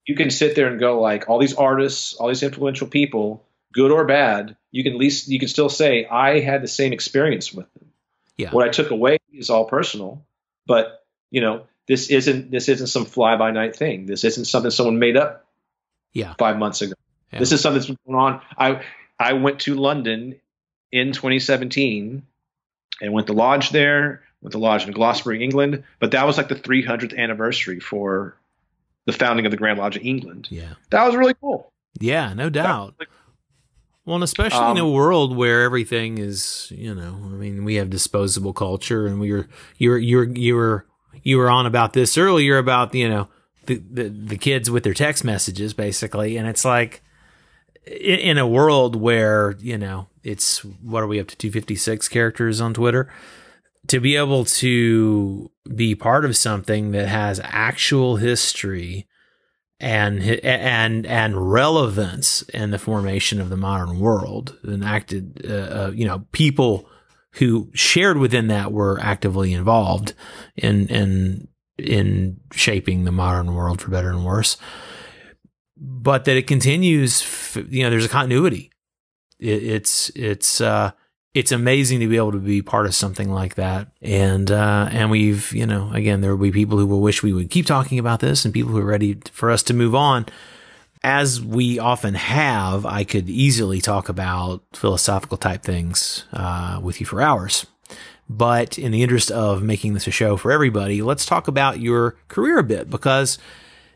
you can sit there and go like all these artists all these influential people good or bad you can at least you can still say i had the same experience with them Yeah. what i took away is all personal but you know this isn't this isn't some fly by night thing this isn't something someone made up Yeah. five months ago Yeah. this is something that's been going on i i went to london in 2017 and went to lodge there went to lodge in gloucester england but that was like the 300th anniversary for the founding of the grand lodge of england Yeah. that was really cool Yeah. No doubt. Well, and especially in a Um, world where everything is, you know, I mean, we have disposable culture, and we were, you were, you were, you were, you were on about this earlier about, you know, the the, the kids with their text messages, basically, and it's like, in, in a world where you know it's what are we up to 256 characters on Twitter, to be able to be part of something that has actual history and and and relevance in the formation of the modern world and acted uh, uh, you know people who shared within that were actively involved in in in shaping the modern world for better and worse. But that it continues you know there's a continuity. It, it's it's uh it's amazing to be able to be part of something like that. And uh, and we've you know again there will be people who will wish we would keep talking about this, and people who are ready for us to move on. As we often have, I could easily talk about philosophical type things uh, with you for hours. But in the interest of making this a show for everybody, let's talk about your career a bit because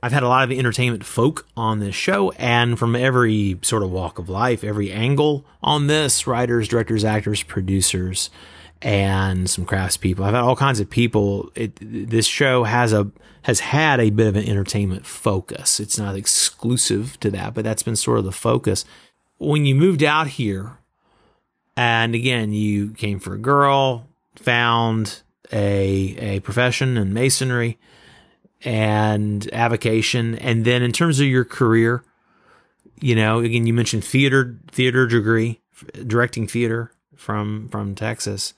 I've had a lot of entertainment folk on this show, and from every sort of walk of life, every angle on this writers, directors, actors, producers, and some craftspeople. I've had all kinds of people. It, this show has a has had a bit of an entertainment focus. It's not exclusive to that, but that's been sort of the focus. When you moved out here, and again, you came for a girl, found a a profession in masonry and avocation. And then in terms of your career, you know, again, you mentioned theater, theater degree, directing theater from, from Texas.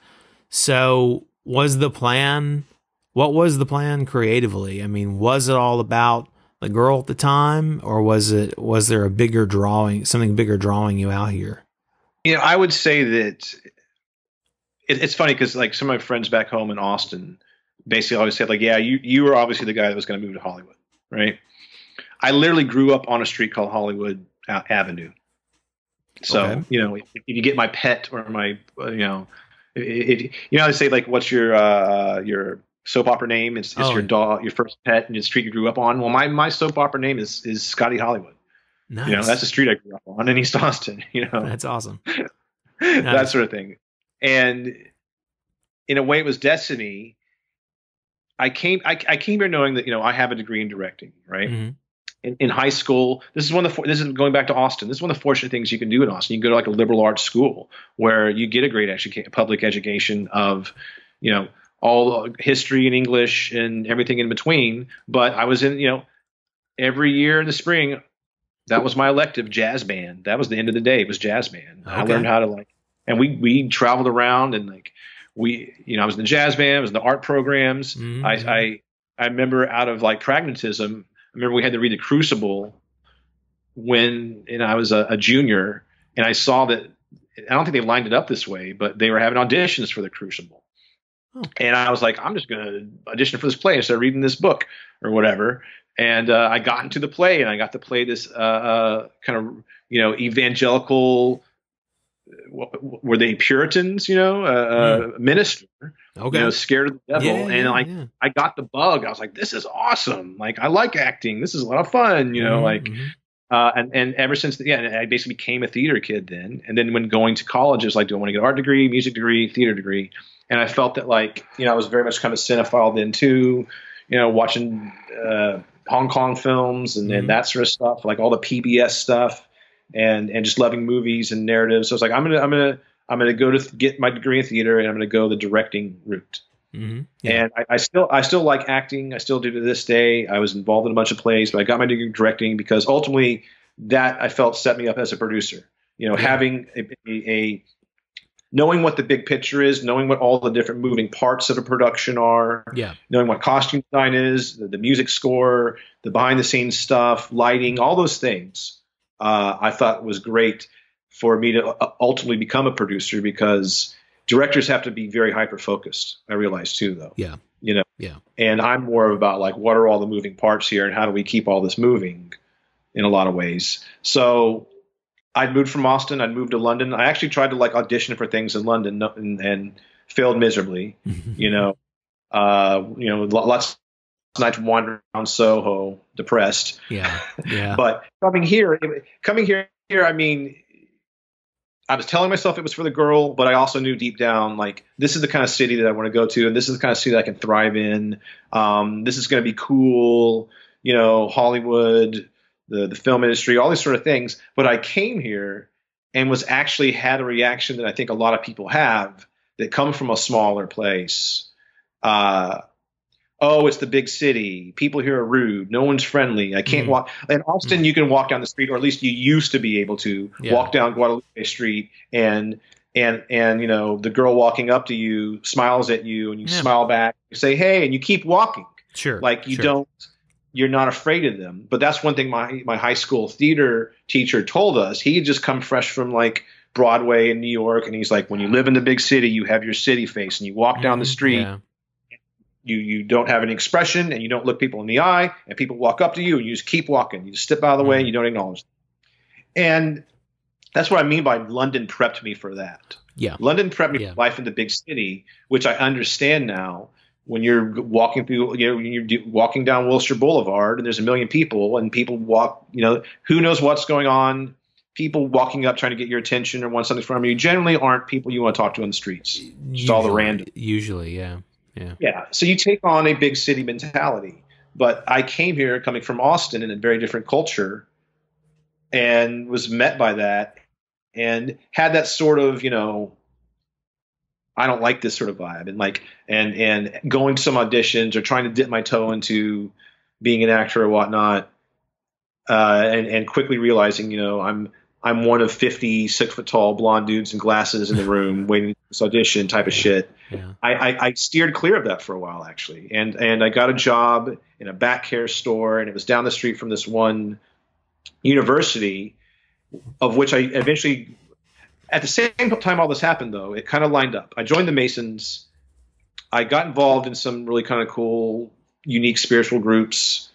So was the plan, what was the plan creatively? I mean, was it all about the girl at the time or was it, was there a bigger drawing, something bigger drawing you out here? You know, I would say that it, it's funny because like some of my friends back home in Austin basically always said like, yeah, you you were obviously the guy that was going to move to Hollywood, right? I literally grew up on a street called Hollywood Avenue. So Okay. you know, if, if you get my pet or my uh, you know, if, if- you know, they say like, what's your uh, your soap opera name? It's, it's Oh. your dog, your first pet, and the street you grew up on. Well, my my soap opera name is is Scotty Hollywood. Nice. You know, that's the street I grew up on in East Austin. You know, that's awesome. that sort of thing. And in a way, it was destiny. I came, I, I came here knowing that you know I have a degree in directing, right? Mm-hmm. In, in, high school, this is one of the this is going back to Austin. This is one of the fortunate things you can do in Austin. You can go to like a liberal arts school where you get a great educa- public education of, you know, all history and English and everything in between. But I was in, you know, every year in the spring, that was my elective jazz band. That was the end of the day. It was jazz band. Okay. I learned how to like, and we we traveled around and like we, you know, I was in the jazz band, I was in the art programs. Mm-hmm. I, I, I remember out of like pragmatism, I remember we had to read the Crucible when, and I was a, a junior, and I saw that. I don't think they lined it up this way, but they were having auditions for the Crucible. And I was like, I'm just going to audition for this play instead of reading this book or whatever. And uh, I got into the play, and I got to play this uh, uh, kind of you know evangelical were they Puritans, you know, uh, mm. minister, okay. you know, scared of the devil. Yeah, and like, yeah. I got the bug. I was like, this is awesome. Like, I like acting. This is a lot of fun, you know, mm-hmm. like, uh, and, and ever since, the, yeah, I basically became a theater kid then. And then when going to college, it was like, do I want to get an art degree, music degree, theater degree? And I felt that like, you know, I was very much kind of cinephile then too, you know, watching, uh, Hong Kong films and, mm-hmm. and that sort of stuff, like all the PBS stuff and and just loving movies and narratives. So I was like, I'm gonna I'm gonna I'm gonna go to get my degree in theater and I'm gonna go the directing route. Mm-hmm. Yeah. And I, I, still I still like acting. I still do to this day. I was involved in a bunch of plays, but I got my degree in directing because ultimately that I felt set me up as a producer. You know, yeah. having a, a, a knowing what the big picture is, knowing what all the different moving parts of a production are, yeah. knowing what costume design is, the, the music score, the behind the scenes stuff, lighting, all those things uh, I thought was great for me to uh, ultimately become a producer because directors have to be very hyper focused. I realized too, though. Yeah. You know. Yeah. And I'm more about like what are all the moving parts here and how do we keep all this moving in a lot of ways. So I'd moved from Austin. I'd moved to London. I actually tried to like audition for things in London and, and failed miserably. you know, uh, you know, lots nights wandering around Soho, depressed. Yeah, yeah. but coming here, coming here, here, I mean, I was telling myself it was for the girl, but I also knew deep down, like, this is the kind of city that I want to go to, and this is the kind of city that I can thrive in. Um, this is going to be cool, you know, Hollywood, the the film industry, all these sort of things. But I came here and was actually had a reaction that I think a lot of people have that come from a smaller place. Uh, oh, it's the big city. People here are rude. No one's friendly. I can't mm. walk. In Austin, mm. you can walk down the street, or at least you used to be able to yeah. walk down Guadalupe Street and and and you know the girl walking up to you smiles at you and you yeah. smile back. You say hey, and you keep walking. Sure. Like you sure. don't. You're not afraid of them. But that's one thing my my high school theater teacher told us. He had just come fresh from like Broadway in New York, and he's like, when you live in the big city, you have your city face, and you walk down the mm-hmm. street. Yeah you you don't have any expression and you don't look people in the eye and people walk up to you and you just keep walking. You just step out of the way and you don't acknowledge them. and that's what i mean by london prepped me for that. Yeah. London prepped me yeah. for life in the big city which i understand now. When you're walking through you know you're walking down wilshire boulevard and there's a million people and people walk you know who knows what's going on. People walking up trying to get your attention or want something from you generally aren't people you want to talk to on the streets. Just usually, all the random. usually yeah yeah. Yeah. So you take on a big city mentality. But I came here coming from Austin in a very different culture and was met by that and had that sort of, you know, I don't like this sort of vibe and like and and going to some auditions or trying to dip my toe into being an actor or whatnot, uh, and and quickly realizing, you know, I'm I'm one of 50 six foot tall blonde dudes in glasses in the room waiting for this audition type of shit. Yeah. I, I, I, steered clear of that for a while actually, and and I got a job in a back care store, and it was down the street from this one university, of which I eventually, at the same time all this happened though, it kind of lined up. I joined the Masons. I got involved in some really kind of cool, unique spiritual groups,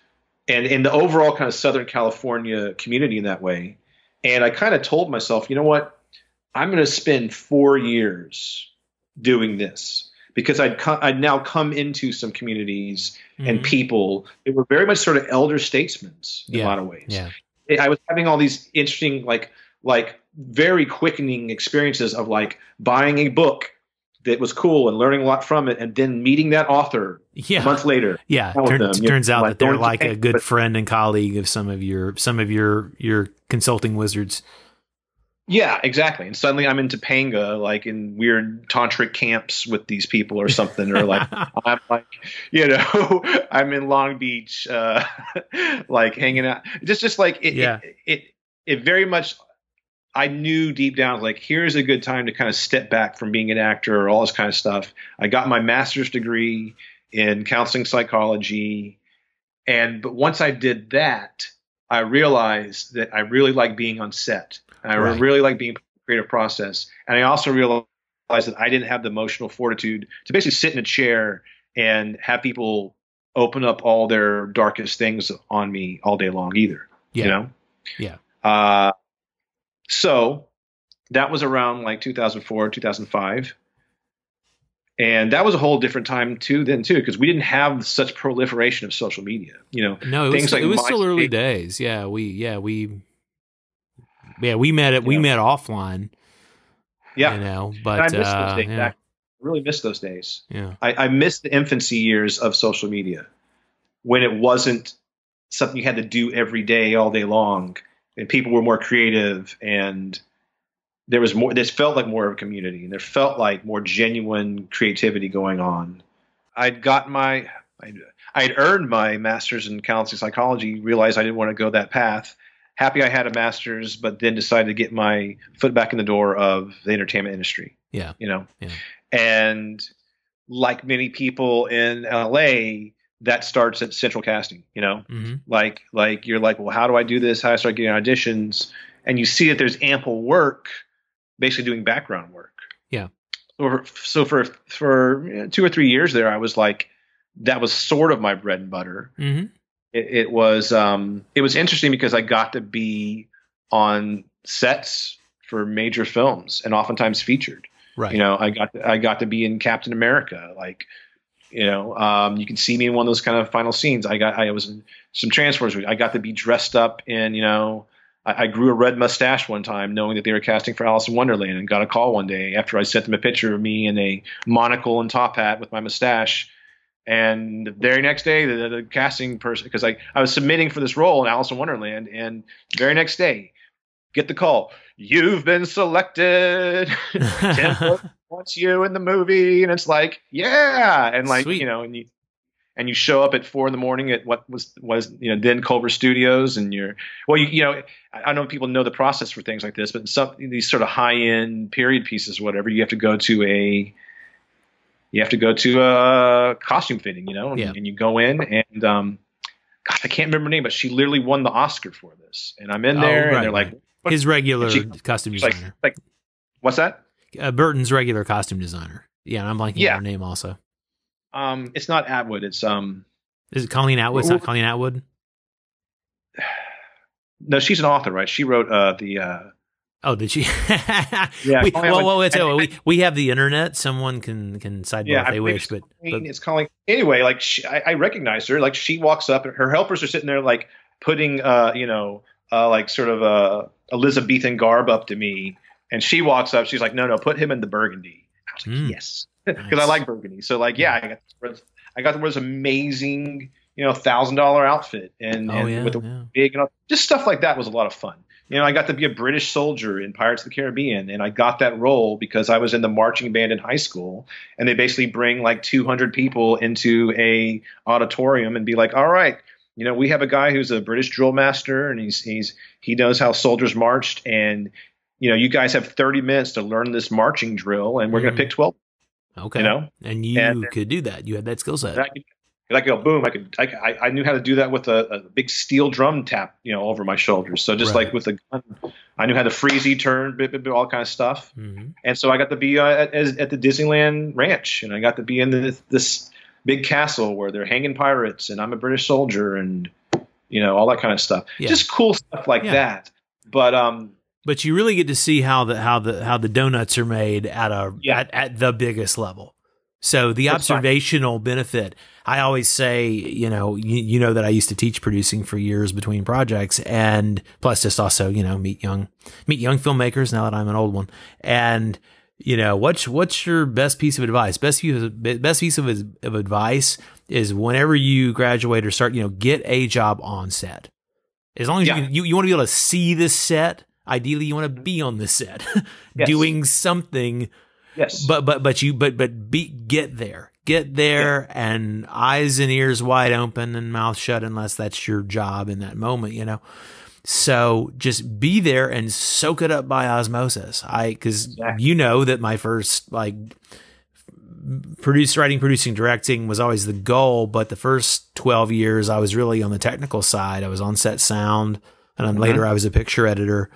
and in the overall kind of Southern California community in that way and I kind of told myself, you know what? I'm going to spend four years doing this because I'd, co- I'd now come into some communities mm-hmm. and people that were very much sort of elder statesmen in yeah. a lot of ways. Yeah. I was having all these interesting, like, like very quickening experiences of like buying a book that was cool and learning a lot from it, and then meeting that author yeah. a month later. Yeah, Turn, them, turns know, out like that they're like a good but- friend and colleague of some of your some of your your consulting wizards. Yeah, exactly. And suddenly I'm in Topanga, like in weird tantric camps with these people or something, or like I'm like, you know, I'm in Long Beach, uh, like hanging out. Just, just like it, Yeah. it, it, it very much. I knew deep down, like, here's a good time to kind of step back from being an actor or all this kind of stuff. I got my master's degree in counseling psychology, and but once I did that, I realized that I really like being on set. I Right. really like being creative process, and I also realized that I didn't have the emotional fortitude to basically sit in a chair and have people open up all their darkest things on me all day long either. Yeah. You know? Yeah. Uh, so that was around like 2004, 2005. And that was a whole different time too, then too, because we didn't have such proliferation of social media. You know, No, it was, Things like it was still early days. Yeah, we yeah we yeah we met it we Yeah. met offline. yeah. you know, And but I miss uh, those days. yeah, I really miss those days. yeah, I, I miss the infancy years of social media when it wasn't something you had to do every day, all day long, and people were more creative and there was more. This felt like more of a community, and there felt like more genuine creativity going on. I'd got my, I'd, I'd earned my master's in counseling psychology. Realized I didn't want to go that path. Happy I had a master's, but then decided to get my foot back in the door of the entertainment industry yeah, you know. Yeah. And like many people in LA, that starts at central casting, you know. hmm Like like you're like, well, how do I do this? How do I start getting auditions? And you see that there's ample work, basically doing background work. Yeah. So for, so for for two or three years there, I was like, that was sort of my bread and butter hmm it, it was um, it was interesting because I got to be on sets for major films and oftentimes featured. right, You know, I got to, I got to be in Captain America. Like, you know, um, you can see me in one of those kind of final scenes. I got I was in some Transformers. I got to be dressed up in you know. I, I grew a red mustache one time, knowing that they were casting for Alice in Wonderland, and got a call one day after I sent them a picture of me in a monocle and top hat with my mustache. And the very next day, the, the casting person, because I, I was submitting for this role in Alice in Wonderland, and very next day, get the call. You've been selected. wants you in the movie, and it's like, yeah, and like Sweet. you know, and you and you show up at four in the morning at what was was you know then Culver Studios, and you're well, you you know, I don't know if people know the process for things like this, but in some these sort of high end period pieces, or whatever, you have to go to a you have to go to a costume fitting, you know, and, Yeah. and you go in and um, God, I can't remember her name, but she literally won the Oscar for this, and I'm in Oh, there, right, and they're like, His regular She- costume she's like, designer, like, what's that? Uh, Burton's regular costume designer. Yeah, and I'm blanking Yeah. on her name also. Um, it's not Atwood, it's um. Is it Colleen Atwood? It's not Colleen Atwood. No, she's an author, right? She wrote uh, the. Uh, Oh, did she? Yeah, We, well, well, it's, oh, we we have the internet. Someone can can sidebar yeah, if they wish, but, Colleen- but it's calling. Anyway, like she, I, I recognized her. Like she walks up, and her helpers are sitting there, like putting, uh, you know, uh, like sort of uh, Elizabethan garb up to me, and she walks up. She's like, "No, no, put him in the burgundy." I was like, Mm. "Yes," because I like burgundy. So like, yeah, I got to wear- I got to wear this amazing, you know, thousand dollar outfit, and, oh and yeah, with a yeah. big, you know, just stuff like that was a lot of fun. You know, I got to be a British soldier in Pirates of the Caribbean, and I got that role because I was in the marching band in high school, and they basically bring like 200 people into a auditorium and be like, "All right, you know, we have a guy who's a British drill master, and he's he's he knows how soldiers marched, and you know, you guys have 30 minutes to learn this marching drill, and we're going to pick 12. Okay, You know, and you And- could do that. You had that skill set. and I could, and I could go boom. I could I, I- I knew how to do that with a, a big steel drum tap, you know, over my shoulders. So just Right. like with a gun, I knew how to freezy turn, bit, bit, bit, all kind of stuff. hmm And so I got to be uh, at, at the Disneyland Ranch, and I got to be in this, this big castle where they're hanging pirates, and I'm a British soldier, and you know all that kind of stuff. Yeah. Just cool stuff like Yeah. that. But um, But you really get to see how the how the how the donuts are made at a Yeah. at, at the biggest level. So the That's fine. observational benefit, I always say, you know, you, you know that I used to teach producing for years between projects and plus just also, you know, meet young, meet young filmmakers now that I'm an old one. And, you know, what's, what's your best piece of advice? Best piece of, best piece of, of advice is whenever you graduate or start, you know, get a job on set. As long as Yeah. you, you, you want to be able to see this set. Ideally, you want to be on the set Yes. doing something Yes. but but but you but but be get there get there and eyes and ears wide open and mouth shut unless that's your job in that moment you know so just be there and soak it up by osmosis i because Exactly. you know that my first like produce writing producing directing was always the goal but the first 12 years i was really on the technical side i was on set sound and then Mhm. later i was a picture editor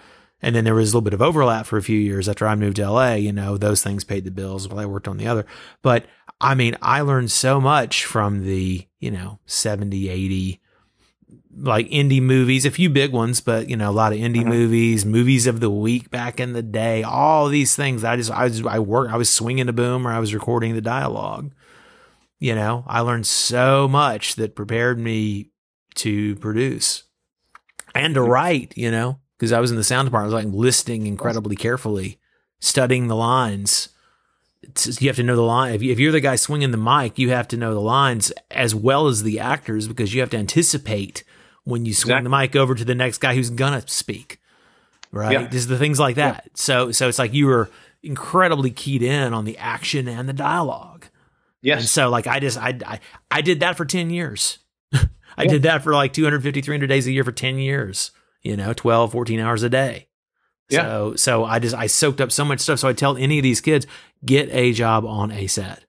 and then there was a little bit of overlap for a few years after I moved to LA. You know, those things paid the bills while I worked on the other. But I mean, I learned so much from the, you know, 70, 80, like indie movies, a few big ones, but, you know, a lot of indie Mhm. movies, movies of the week back in the day, all these things. I just, I was, I worked, I was swinging a boom or I was recording the dialogue. You know, I learned so much that prepared me to produce and to write, you know, because I was in the sound department. I was like listening incredibly carefully, studying the lines. It's, you have to know the line. If, you, you're the guy swinging the mic, you have to know the lines as well as the actors because you have to anticipate when you swing Exactly. the mic over to the next guy who's gonna speak. Right, Yeah. just the things like that. So, so it's like you were incredibly keyed in on the action and the dialogue. And yes. so like I just I I, I did that for 10 years. I Yeah. did that for like 250 300 days a year for 10 years, you know, 12 14 hours a day. Yeah. So so I just I soaked up so much stuff so I tell any of these kids get a job on a set.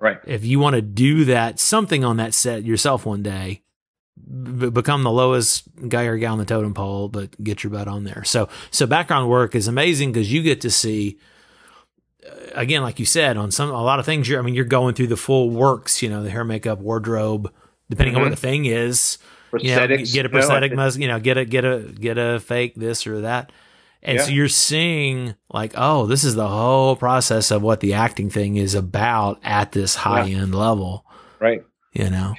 right. If you want to do that something on that set yourself one day, b- become the lowest guy or gal on the totem pole, but get your butt on there. So so background work is amazing because you get to see uh, again, like you said, on some a lot of things. You're, I mean, you're going through the full works. You know, the hair, makeup, wardrobe, depending on what Mhm. the thing is. You know, get a prosthetic, mus- you know, get a get a get a fake this or that. And so you're seeing like, oh, this is the whole process of what the acting thing is about at this high end level. Right. You know,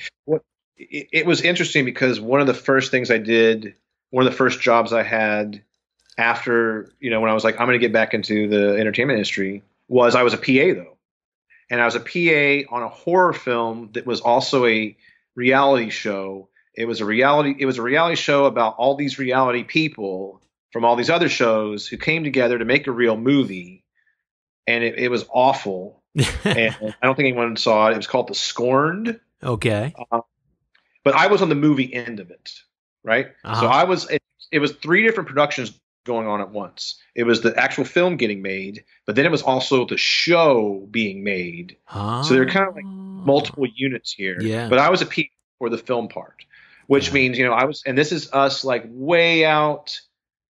it, it was interesting because one of the first things I did, one of the first jobs I had after, you know, when I was like, I'm going to get back into the entertainment industry was I was a PA though. And I was a PA on a horror film that was also a reality show. It was a reality, it was a reality show about all these reality people from all these other shows who came together to make a real movie. And it, it was awful. and I don't think anyone saw it. It was called The Scorned okay, but I was on the movie end of it, right? Uh-huh. So I was. It, it was three different productions going on at once. It was the actual film getting made, but then it was also the show being made. So they're kind of like multiple units here. Yeah. But I was a P for the film part, which Yeah. means you know I was, and this is us like way out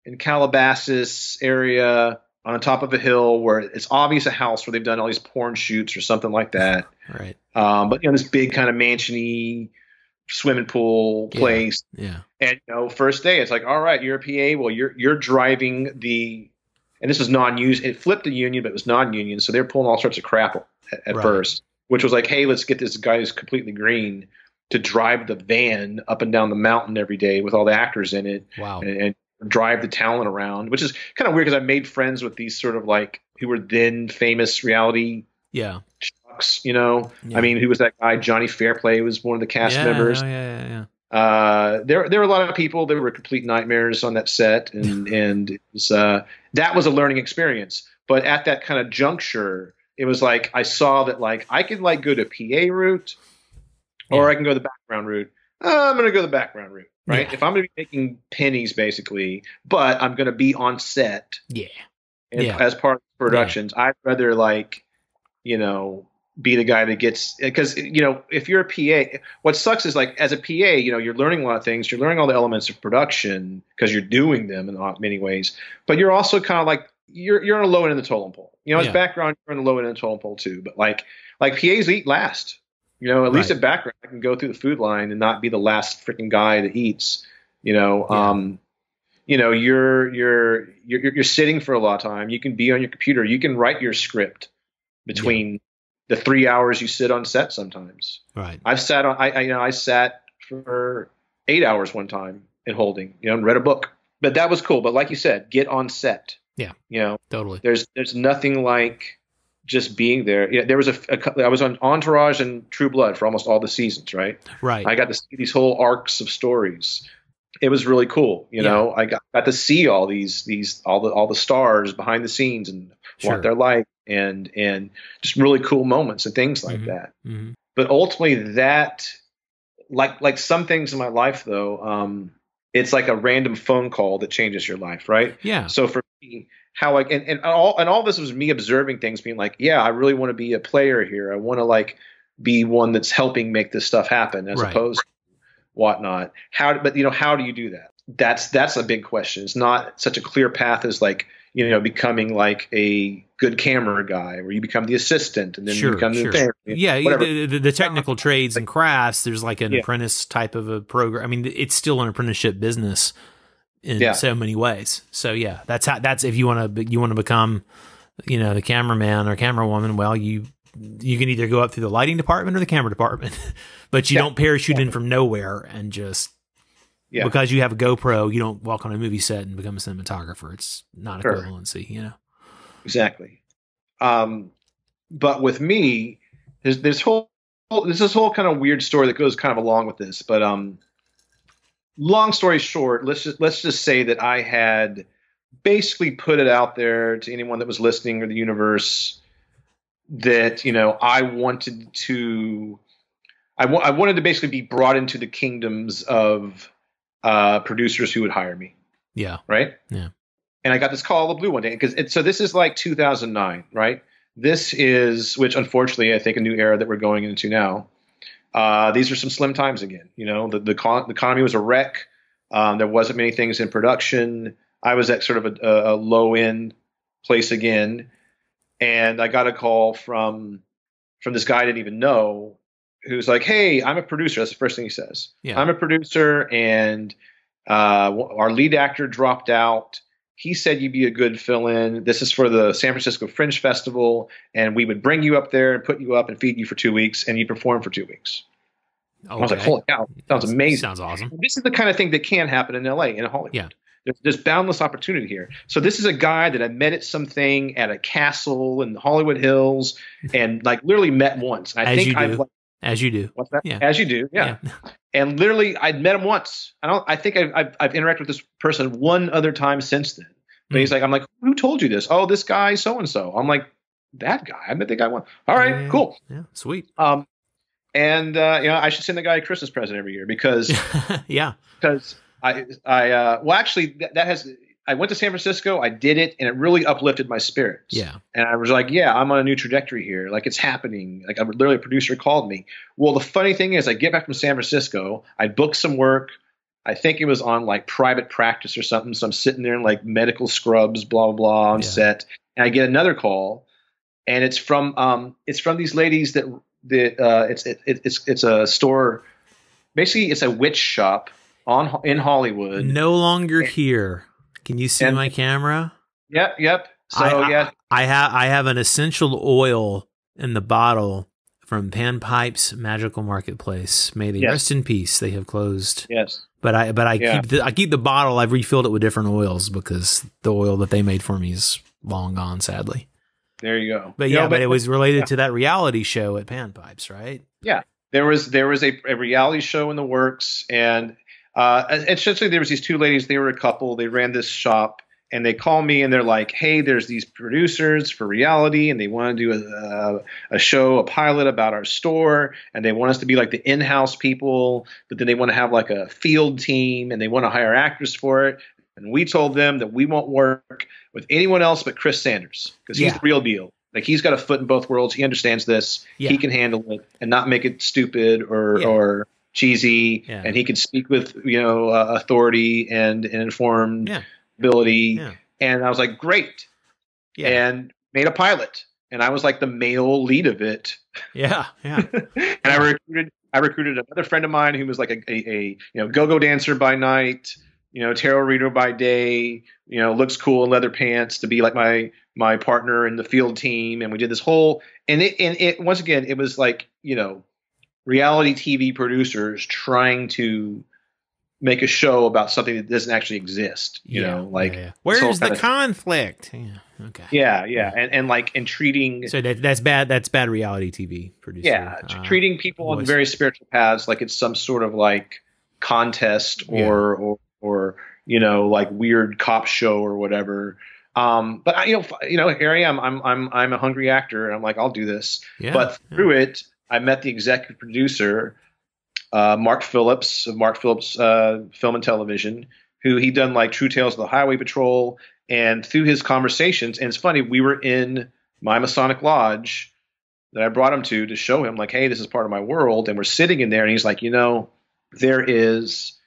in Calabasas area on top of a hill where it's obvious a house where they've done all these porn shoots or something like that. right. Um, but you know, this big kind of mansiony swimming pool Yeah. place. Yeah. And you know, first day, it's like, all right, you're a PA. Well, you're you're driving the, and this was non-use. It flipped the union, but it was non-union, so they're pulling all sorts of crap at, at Right. first, which was like, hey, let's get this guy who's completely green to drive the van up and down the mountain every day with all the actors in it, Wow. and, and drive the talent around, which is kind of weird because I made friends with these sort of like who were then famous reality Yeah. schmucks, you know. Yeah. I mean, who was that guy? Johnny Fairplay was one of the cast yeah, members. oh, yeah, yeah, yeah. Uh, there, there were a lot of people that were complete nightmares on that set, and and it was, uh, that was a learning experience. But at that kind of juncture, it was like I saw that like I could like go to PA route, or I can go the background route. Uh, I'm going to go the background route, right? Yeah. If I'm going to be making pennies, basically, but I'm going to be on set Yeah. and Yeah. as part of productions, I'd rather like, you know, be the guy that gets because you know if you're a PA, what sucks is like as a PA, you know, you're learning a lot of things. You're learning all the elements of production because you're doing them in many ways. But you're also kind of like you're you're on the low end of the totem pole. You know, as Yeah. background, you're on the low end of the totem pole too. But like like PAs eat last. You know, at least Right. at background, I can go through the food line and not be the last freaking guy that eats. You know, Yeah. um, you know, you're you're you're you're sitting for a lot of time. You can be on your computer. You can write your script between the three hours you sit on set sometimes. Right. I've sat on I, I you know I sat for eight hours one time in holding, you know, and read a book. But that was cool. But like you said, get on set. Yeah. You know, Totally. there's there's nothing like just being there. Yeah, there was a, a I was on Entourage and True Blood for almost all the seasons, right? Right. I got to see these whole arcs of stories. It was really cool, you Yeah. know. I got, got to see all these these all the all the stars behind the scenes and Sure. what they're like, and and just really cool moments and things like Mhm. that. hmm But ultimately, that like like some things in my life though, um, it's like a random phone call that changes your life, right? Yeah. So for me, how I and, and all and all this was me observing things, being like, yeah, I really want to be a player here. I want to like be one that's helping make this stuff happen, as Right. opposed to whatnot. How, but you know, how do you do that? That's that's a big question. It's not such a clear path as like you know becoming like a good camera guy, where you become the assistant and then Sure, you become sure. the thing. Yeah, whatever. the, the, the technical trades and crafts. There's like an Yeah. apprentice type of a program. I mean, it's still an apprenticeship business in Yeah. so many ways. So yeah, that's how. That's if you want to you want to become, you know, the cameraman or camera woman. Well, you you can either go up through the lighting department or the camera department, but you Yeah. don't parachute in from nowhere and just Yeah. because you have a GoPro, you don't walk on a movie set and become a cinematographer. It's not Sure. equivalency, you know. Exactly. Um, but with me, there's this whole there's this whole kind of weird story that goes kind of along with this. But um, long story short, let's just let's just say that I had basically put it out there to anyone that was listening or the universe that you know I wanted to I I wanted to basically be brought into the kingdoms of uh, producers who would hire me Yeah. right? Yeah. And I got this call of blue one day because it, so this is like 2009, right? This is which unfortunately I think a new era that we're going into now. Uh, these are some slim times again. You know, the the, con- the economy was a wreck. Um, there wasn't many things in production. I was at sort of a, a, a low end place again, and I got a call from from this guy I didn't even know, who's like, "Hey, I'm a producer." That's the first thing he says. Yeah. I'm a producer, and uh, our lead actor dropped out. He said you'd be a good fill-in. This is for the San Francisco Fringe Festival, and we would bring you up there and put you up and feed you for two weeks, and you perform for two weeks. I was like, "Holy cow, sounds amazing!" Sounds awesome. This is the kind of thing that can happen in LA, in Hollywood. Yeah. There's, there's boundless opportunity here. So this is a guy that I met at something at a castle in the Hollywood Hills, and like literally met once. I As think I've like, As you do. what's that? Yeah. As you do, yeah. And literally, I'd met him once. I don't. I think I've, I've, I've interacted with this person one other time since then. But Hmm. he's like, I'm like, who told you this? Oh, this guy, so and so. I'm like, that guy. I met the guy once. All right, Yeah. cool. Yeah. Sweet. Um, and uh, you know, I should send the guy a Christmas present every year because yeah. because I I uh, well actually that, that has I went to San Francisco. I did it, and it really uplifted my spirits. Yeah. And I was like, yeah, I'm on a new trajectory here. Like it's happening. Like I literally a producer called me. Well, the funny thing is I get back from San Francisco, I booked some work. I think it was on like private practice or something. So I'm sitting there in like medical scrubs, blah, blah, blah on Yeah. set. And I get another call and it's from um it's from these ladies that that uh it's it, it's it's a store basically it's a witch shop on in Hollywood. No longer here. Can you see And- my camera? Yep, yep. So I, I- yeah, I have I have an essential oil in the bottle from Panpipes Magickal Marketplace. May they Yes. rest in peace. They have closed. yes. But I but I Yeah. keep the, I keep the bottle. I've refilled it with different oils because the oil that they made for me is long gone, sadly. There you go. But yeah, know, but, it was related yeah. to that reality show at Pan Pipes, right? there was there was a, a reality show in the works and uh, essentially there was these two ladies they were a couple they ran this shop and they call me and they're like hey there's these producers for reality and they want to do a, a show a pilot about our store and they want us to be like the in-house people but then they want to have like a field team and they want to hire actors for it and we told them that we won't work with anyone else but chris sanders because he's Yeah. the real deal like he's got a foot in both worlds he understands this Yeah. he can handle it and not make it stupid or Yeah. or cheesy Yeah. and he could speak with you know uh, authority and, and informed Yeah. ability Yeah. and i was like great Yeah. and made a pilot and i was like the male lead of it yeah. Yeah. and i recruited i recruited another friend of mine who was like a, a, a you know go-go dancer by night you know, tarot reader by day, you know, looks cool in leather pants to be like my my partner in the field team, and we did this whole and it and it once again it was like you know, reality TV producers trying to make a show about something that doesn't actually exist. You Yeah, know, like yeah, yeah. where's the conflict? Yeah, okay. yeah, yeah, and and like and treating So that, that's bad. That's bad reality TV producer. yeah uh, treating people on very spiritual paths like it's some sort of like contest or or or you know like weird cop show or whatever um but I, you know you know here i am i'm i'm i'm a hungry actor and i'm like i'll do this Yeah, but through it i met the executive producer uh mark phillips of mark phillips uh film and television who he'd done like true tales of the highway patrol and through his conversations and it's funny we were in my masonic lodge that I brought him to to show him like, hey, this is part of my world. And we're sitting in there, and he's like, you know, there is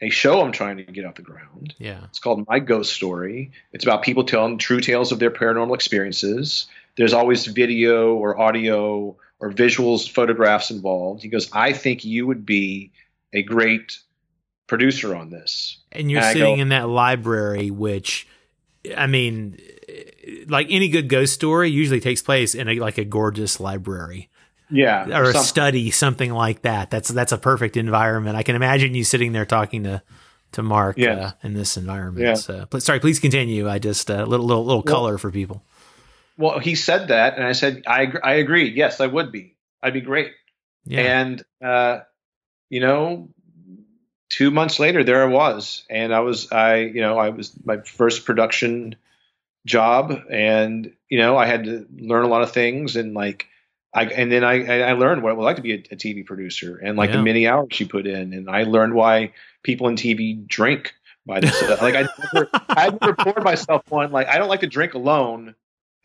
a show I'm trying to get off the ground. yeah, It's called My Ghost Story. It's about people telling true tales of their paranormal experiences. There's always video or audio or visuals, photographs involved. He goes, I think you would be a great producer on this. and you're And sitting go- in that library, which, I mean, like any good ghost story, usually takes place in a like a gorgeous library Yeah. or a study, something like that. That's that's a perfect environment. I can imagine you sitting there talking to to Mark Yeah. uh, in this environment. Yeah. So, sorry, please continue. I just a uh, little little little Well- color for people. Well, he said that, and I said, I, I agree. Yes, I would be. I'd be great. Yeah, And uh, you know, two months later, there I was, and I was, I, you know, I was my first production job, and you know, I had to learn a lot of things, and like, I, and then I, I I learned what it was like to be a, a TV producer, and like Yeah. the many hours you put in, and I learned why people in TV drink by this. like I, never, I never poured myself one. Like I don't like to drink alone,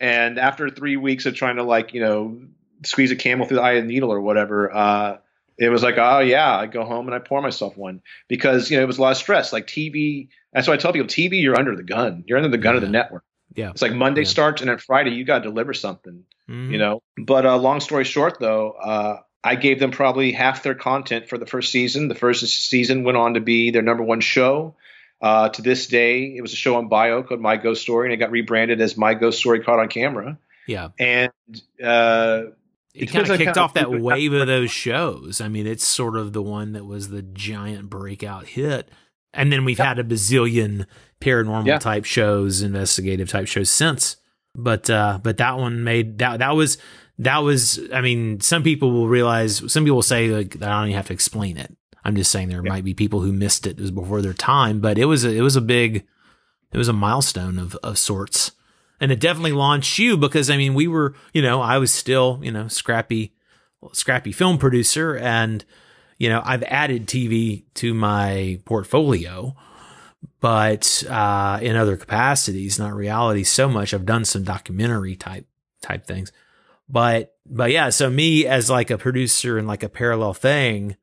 and after three weeks of trying to like, you know, squeeze a camel through the eye of the needle or whatever, uh, it was like, oh yeah, I go home and I pour myself one because you know it was a lot of stress. Like TV, that's why I tell people, TV, you're under the gun. You're under the gun of the network. Yeah. it's like Monday Yeah. starts and then Friday you got to deliver something. Mhm. You know, but uh, long story short, though, uh, I gave them probably half their content for the first season. The first season went on to be their number one show. Uh, to this day, it was a show on Bio called My Ghost Story, and it got rebranded as My Ghost Story Caught on Camera. yeah. And uh, it It kind of kicked off that wave of those shows. I mean, it's sort of the one that was the giant breakout hit. And then we've had a bazillion paranormal Yeah. type shows, investigative type shows since. But uh but that one made that that was that was I mean, some people will realize some people will say like that I don't even have to explain it. I'm just saying there Yeah. might be people who missed it. It was before their time, but it was a, it was a big it was a milestone of of sorts. And it definitely launched you because I mean we were, you know, I was still, you know, scrappy scrappy film producer and you know, I've added TV to my portfolio, but uh in other capacities, not reality so much. I've done some documentary type type things. But but yeah, so me as like a producer and like a parallel thing,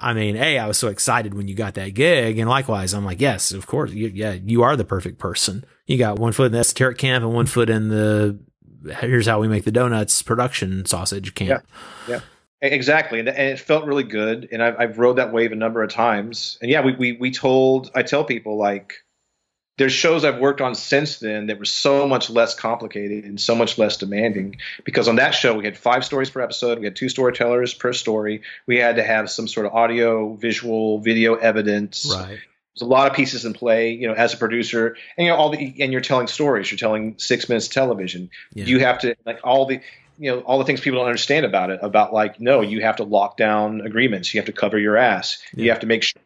I mean, hey, I was so excited when you got that gig, and likewise, I'm like, yes, of course, you, yeah, you are the perfect person. You got one foot in the esoteric camp and one foot in the here's how we make the donuts production sausage camp. Yeah, Exactly, and, and it felt really good. And I've, I've rode that wave a number of times. And yeah, we, we we told I tell people like there's shows I've worked on since then that were so much less complicated and so much less demanding. Because on that show we had five stories per episode, we had two storytellers per story. We had to have some sort of audio, visual, video evidence. Right. There's a lot of pieces in play, you know, as a producer, and you know all the and you're telling stories. You're telling six minutes television. Yeah. You have to like all the you know all the things people don't understand about it. About like no, you have to lock down agreements. You have to cover your ass. You have to make sure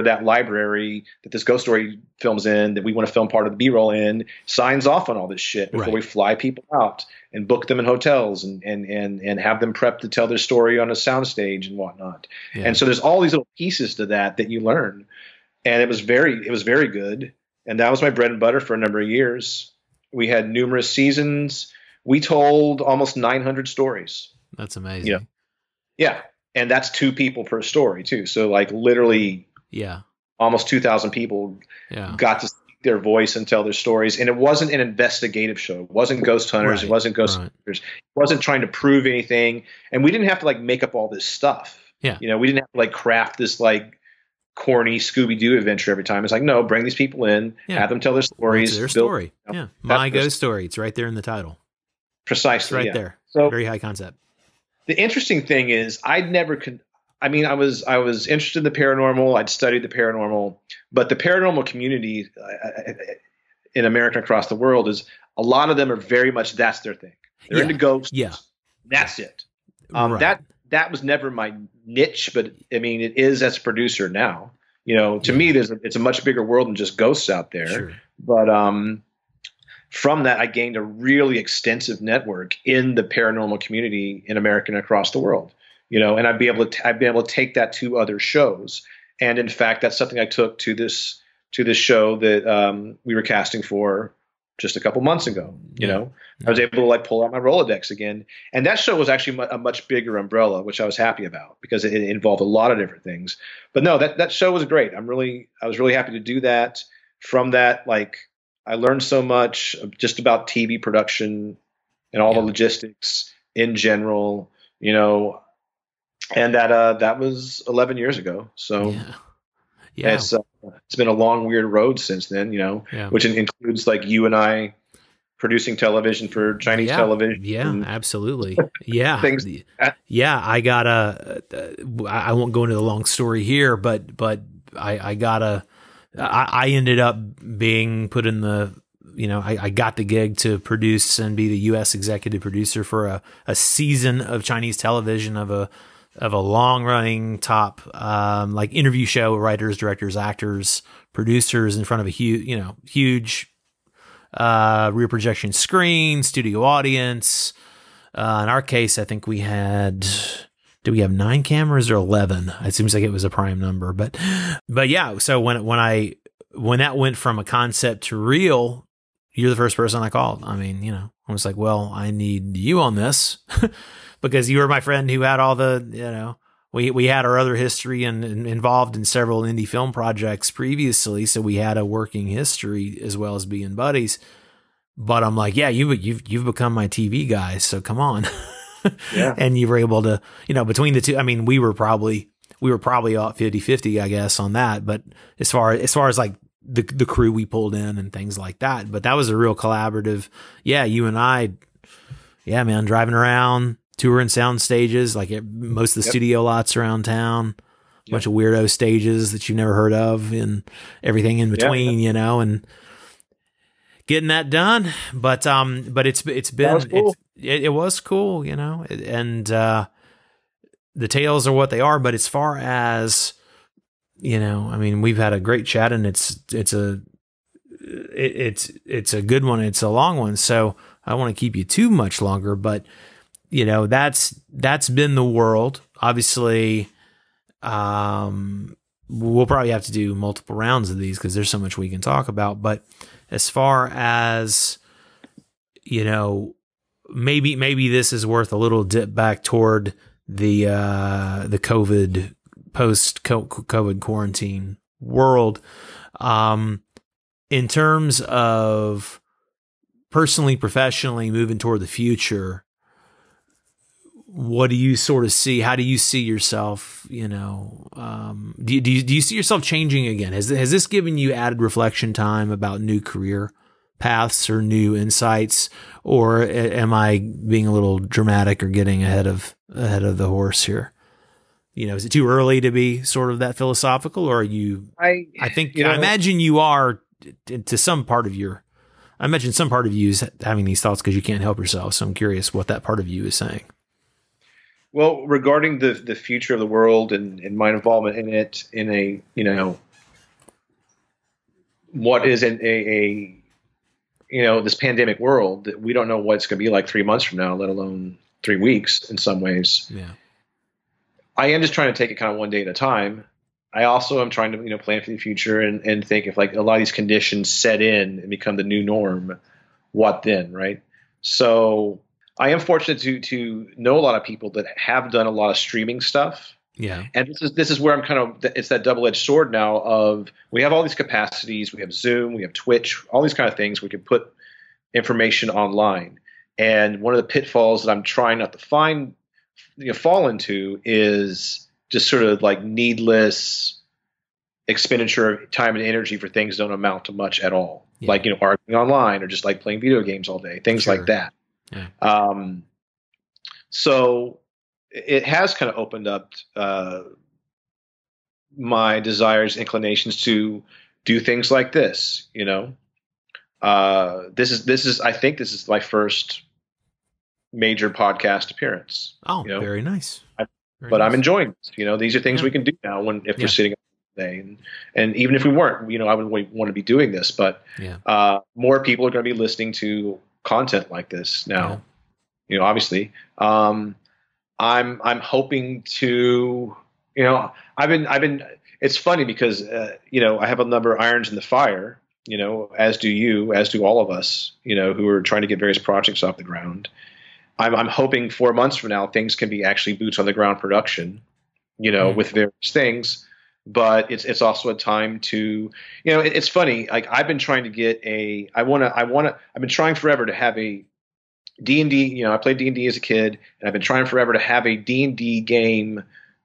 that library that this ghost story films in that we want to film part of the b-roll in signs off on all this shit before Right. we fly people out and book them in hotels and and and and have them prep to tell their story on a soundstage and whatnot Yeah. and so there's all these little pieces to that that you learn and it was very it was very good and that was my bread and butter for a number of years we had numerous seasons we told almost 900 stories That's amazing. Yeah. yeah and that's two people per story too so like literally Yeah. almost 2000 people Yeah. got to speak their voice and tell their stories and it wasn't an investigative show it wasn't ghost hunters Right, it wasn't ghost right. hunters it wasn't trying to prove anything and we didn't have to like make up all this stuff Yeah. you know we didn't have to like craft this like corny Scooby Doo adventure every time. It's like, no, bring these people in, Yeah. have them tell their stories. It's their build- story. you know, Yeah. My ghost story. It's right there in the title. It's Precisely. right yeah. there. So Very high concept. the interesting thing is I'd never could I mean I was I was interested in the paranormal I'd studied the paranormal but the paranormal community uh, uh, in America and across the world is a lot of them are very much that's their thing they're Yeah. into ghosts Yeah. that's it um, Right. that that was never my niche but I mean it is as a producer now you know to me there's a, it's a much bigger world than just ghosts out there Sure. but um, from that, I gained a really extensive network in the paranormal community in America and across the world. You know, and I'd be able to I've been able to take that to other shows. And in fact, that's something I took to this to this show that um, we were casting for just a couple months ago. You Yeah. know, I was able to like pull out my Rolodex again, and that show was actually a much bigger umbrella, which I was happy about because it, it involved a lot of different things. But no, that that show was great. I'm really I was really happy to do that. From that, like I learned so much just about TV production and all Yeah. the logistics in general, you know. And that uh that was 11 years ago. So Yeah. Yeah. it's uh, it's been a long weird road since then, you know, yeah. which includes like you and I producing television for Chinese yeah. television. Yeah, absolutely. Yeah. Things- yeah, I gotta uh, I won't go into the long story here, but but I I gotta I, I ended up being put in the you know, I, I got the gig to produce and be the US executive producer for a, a season of Chinese television of a of a long running top um, like interview show writers, directors, actors, producers in front of a huge you know, huge uh, rear projection screen, studio audience. Uh, in our case, I think we had. Do we have nine cameras or eleven? It seems like it was a prime number, but but yeah. So when when I when that went from a concept to real, you're the first person I called. I mean, you know, I was like, well, I need you on this because you were my friend who had all the you know we we had our other history and, and involved in several indie film projects previously, so we had a working history as well as being buddies. But I'm like, yeah, you you've you've become my TV guy, so come on. Yeah. and you were able to, you know, between the two, I mean, we were probably we were probably about 50-50, I guess, on that. But as far as far as like the the crew we pulled in and things like that, but that was a real collaborative. Yeah, you and I, yeah, man, driving around, touring sound stages, like most of the Yep. studio lots around town, a bunch of weirdo stages that you've never heard of, and everything in between, you know, and getting that done. But um, but it's it's been cool. it's, it, it was cool, you know, and uh, the tales are what they are. But as far as you know, I mean, we've had a great chat, and it's it's a it, it's it's a good one. It's a long one, so I don't want to keep you too much longer. But you know, that's that's been the world. Obviously, um, we'll probably have to do multiple rounds of these because there's so much we can talk about. But as far as you know, maybe maybe this is worth a little dip back toward the uh, the COVID post COVID quarantine world. Um, in terms of personally, professionally moving toward the future, what do you sort of see? How do you see yourself? You know, um, do you, do you, do you see yourself changing again? Has has this given you added reflection time about new career paths or new insights, or am I being a little dramatic or getting ahead of ahead of the horse here? You know, is it too early to be sort of that philosophical, or are you? I I think You know- I imagine you are to some part of your. I imagine some part of you is having these thoughts because you can't help yourself. So I'm curious what that part of you is saying. Well, regarding the the future of the world and, and my involvement in it, in a you know, what is in a, a you know this pandemic world that we don't know what it's going to be like three months from now, let alone three weeks. In some ways, Yeah. I am just trying to take it kind of one day at a time. I also am trying to you know plan for the future and, and think if like a lot of these conditions set in and become the new norm, what then, right? So I am fortunate to to know a lot of people that have done a lot of streaming stuff. Yeah. And this is this is where I'm kind of it's that double edged sword now of we have all these capacities, we have Zoom, we have Twitch, all these kind of things we can put information online. And one of the pitfalls that I'm trying not to find you know, fall into is just sort of like needless expenditure of time and energy for things that don't amount to much at all, Yeah. like you know arguing online or just like playing video games all day, things Sure. like that. Yeah. Um, so it has kind of opened up uh, my desires, inclinations to do things like this. You know, uh, this is this is I think this is my first major podcast appearance. Oh, You know, very nice. I- Very but I'm enjoying this. You know, these are things Yeah. we can do now when if Yeah. we're sitting up today, and and even if we weren't, you know, I would want to be doing this. But Yeah. uh, more people are going to be listening to content like this now. Yeah. You know, obviously, um, I'm I'm hoping to. You know, I've been I've been. It's funny because uh, you know I have a number of irons in the fire. You know, as do you, as do all of us. You know, who are trying to get various projects off the ground. I'm, I'm hoping four months from now things can be actually boots on the ground production, you know, Mm. with various things. But it's it's also a time to, you know, it, it's funny. Like I've been trying to get a, I want to, I want to, I've been trying forever to have a D and D. You know, I played D and D as a kid, and I've been trying forever to have a D and D game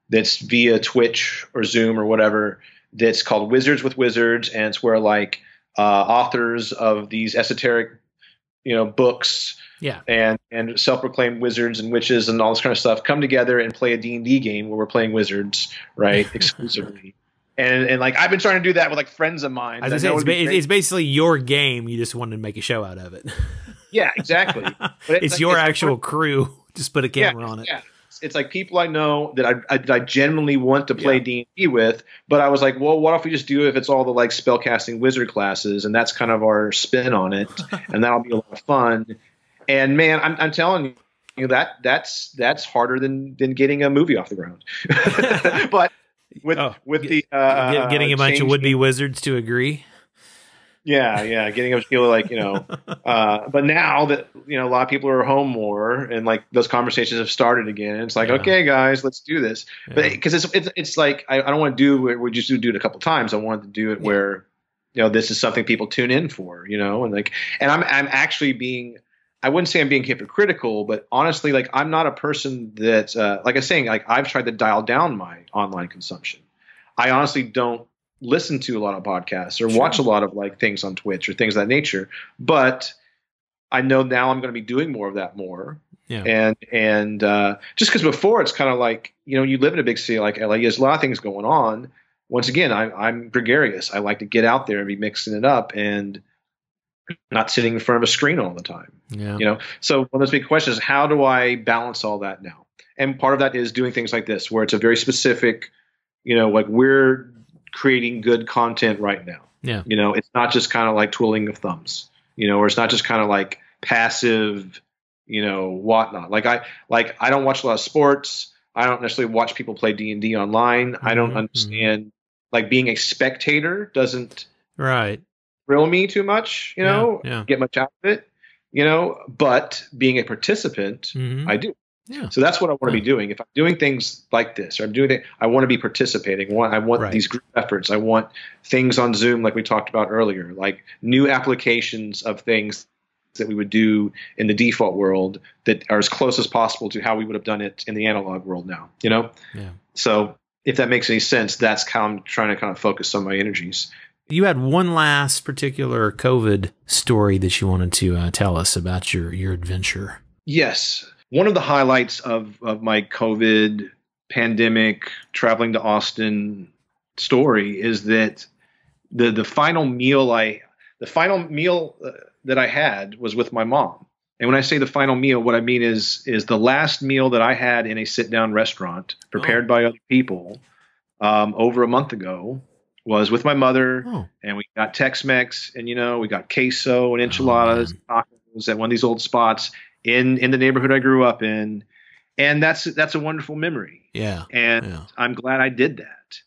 that's via Twitch or Zoom or whatever. That's called Wizards with Wizards, and it's where like uh, authors of these esoteric, you know, books Yeah. and and self-proclaimed wizards and witches and all this kind of stuff come together and play a D&D game where we're playing wizards right exclusively and and like I've been trying to do that with like friends of mine I that say, it's, ba- it's, basically your game. You just wanted to make a show out of it. yeah exactly But it's like- your like- actual crew. Just put a camera on it. yeah It's- it's like people I know that I, I, that I genuinely want to play D&D with but I was like well what if we just do it if it's all the like spellcasting wizard classes and that's kind of our spin on it and that'll be a lot of fun and man I'm, I'm telling you you know, that that's that's harder than than getting a movie off the ground. but with Oh, with the uh, Get- getting a bunch of would be wizards to agree. yeah yeah getting a feel like you know uh, but now that you know a lot of people are home more and like those conversations have started again it's like Yeah. okay guys let's do this but because it's, it's it's like I, I don't want to do it we just do it a couple times I wanted to do it Yeah. where you know this is something people tune in for you know and like and I'm I'm actually being I wouldn't say I'm being hypocritical but honestly like I'm not a person that uh, like I'm saying like I've tried to dial down my online consumption I honestly don't listen to a lot of podcasts or Sure. watch a lot of like things on Twitch or things of that nature but I know now I'm going to be doing more of that more Yeah. and and uh, just because before it's kind of like you know you live in a big city like LA, there's a lot of things going on. Once again, I'm I'm gregarious. I like to get out there and be mixing it up and not sitting in front of a screen all the time. Yeah. You know, so one of those big questions is how do I balance all that now? And part of that is doing things like this, where it's a very specific, you know, like we're creating good content right now. Yeah. You know, it's not just kind of like twiddling of thumbs, you know, or it's not just kind of like passive, you know, whatnot. Like I like I don't watch a lot of sports. I don't necessarily watch people play D and D online. I don't Mhm, understand like being a spectator doesn't Right. Thrill me too much, you know, yeah. get much out of it, you know, but being a participant, Mhm. I do. Yeah. So that's what I want to Yeah. be doing. If I'm doing things like this, or I'm doing it, I want to be participating. I want, I want Right. these group efforts. I want things on Zoom, like we talked about earlier, like new applications of things that we would do in the default world that are as close as possible to how we would have done it in the analog world now. You know. Yeah. So if that makes any sense, that's how I'm trying to kind of focus some of my energies. You had one last particular COVID story that you wanted to uh, tell us about your your adventure. Yes. One of the highlights of, of my COVID pandemic traveling to Austin story is that the the final meal I the final meal uh, that I had was with my mom. And when I say the final meal, what I mean is is the last meal that I had in a sit down restaurant prepared by other people um, over a month ago was with my mother Oh, and we got Tex-Mex, and you know we got queso and oh, enchiladas, Oh, tacos at one of these old spots in in the neighborhood I grew up in, and that's that's a wonderful memory, yeah. and Yeah. I'm glad I did that.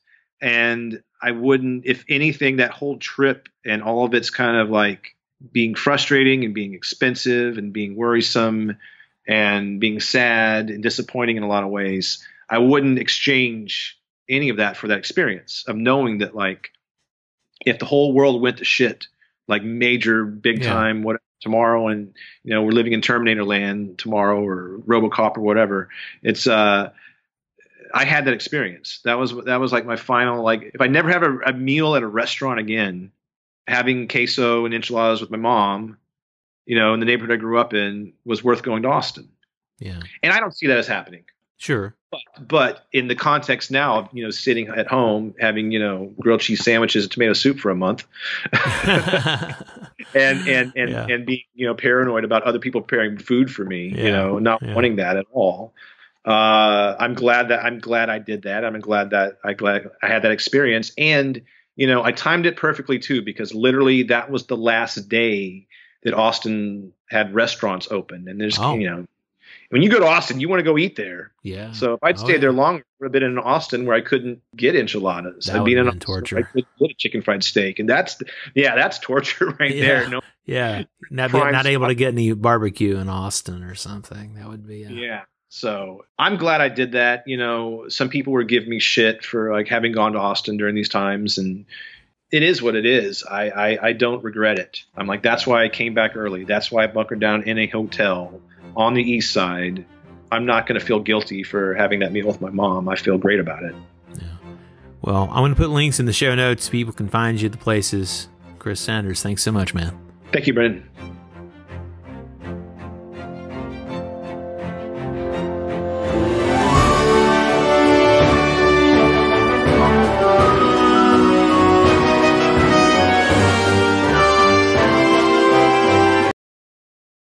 And I wouldn't, if anything, that whole trip and all of it's kind of like being frustrating and being expensive and being worrisome and being sad and disappointing in a lot of ways. I wouldn't exchange any of that for that experience of knowing that like if the whole world went to shit, like major big Yeah. time what tomorrow and you know we're living in Terminator land tomorrow or RoboCop or whatever. It's uh I had that experience. That was that was like my final like if I never have a, a meal at a restaurant again, having queso and enchiladas with my mom, you know, in the neighborhood I grew up in was worth going to Austin. Yeah. And I don't see that as happening. Sure. But, but in the context now of, you know, sitting at home having, you know, grilled cheese sandwiches and tomato soup for a month and, and, and, Yeah. and being, you know, paranoid about other people preparing food for me, you know, not Yeah. wanting that at all. Uh, I'm glad that I'm glad I did that. I'm glad that I glad I had that experience. And, you know, I timed it perfectly too, because literally that was the last day that Austin had restaurants open. And there's, Oh. you know, when you go to Austin, you want to go eat there. yeah. So if I'd Oh, stayed yeah. there longer, I would have been in Austin where I couldn't get enchiladas. That I'd been in been torture. I couldn't get a chicken fried steak, and that's yeah, that's torture right Yeah. there. No, Yeah. Not, not able to get any barbecue in Austin or something. That would be. Uh, yeah. So I'm glad I did that. You know, some people were giving me shit for like having gone to Austin during these times, and it is what it is. I I, I don't regret it. I'm like that's why I came back early. That's why I bunkered down in a hotel Mm-hmm. on the east side. I'm not going to feel guilty for having that meal with my mom. I feel great about it. Yeah. Well, I'm going to put links in the show notes. People can find you at the places. Chris Sanders, thanks so much, man. Thank you, Brendan.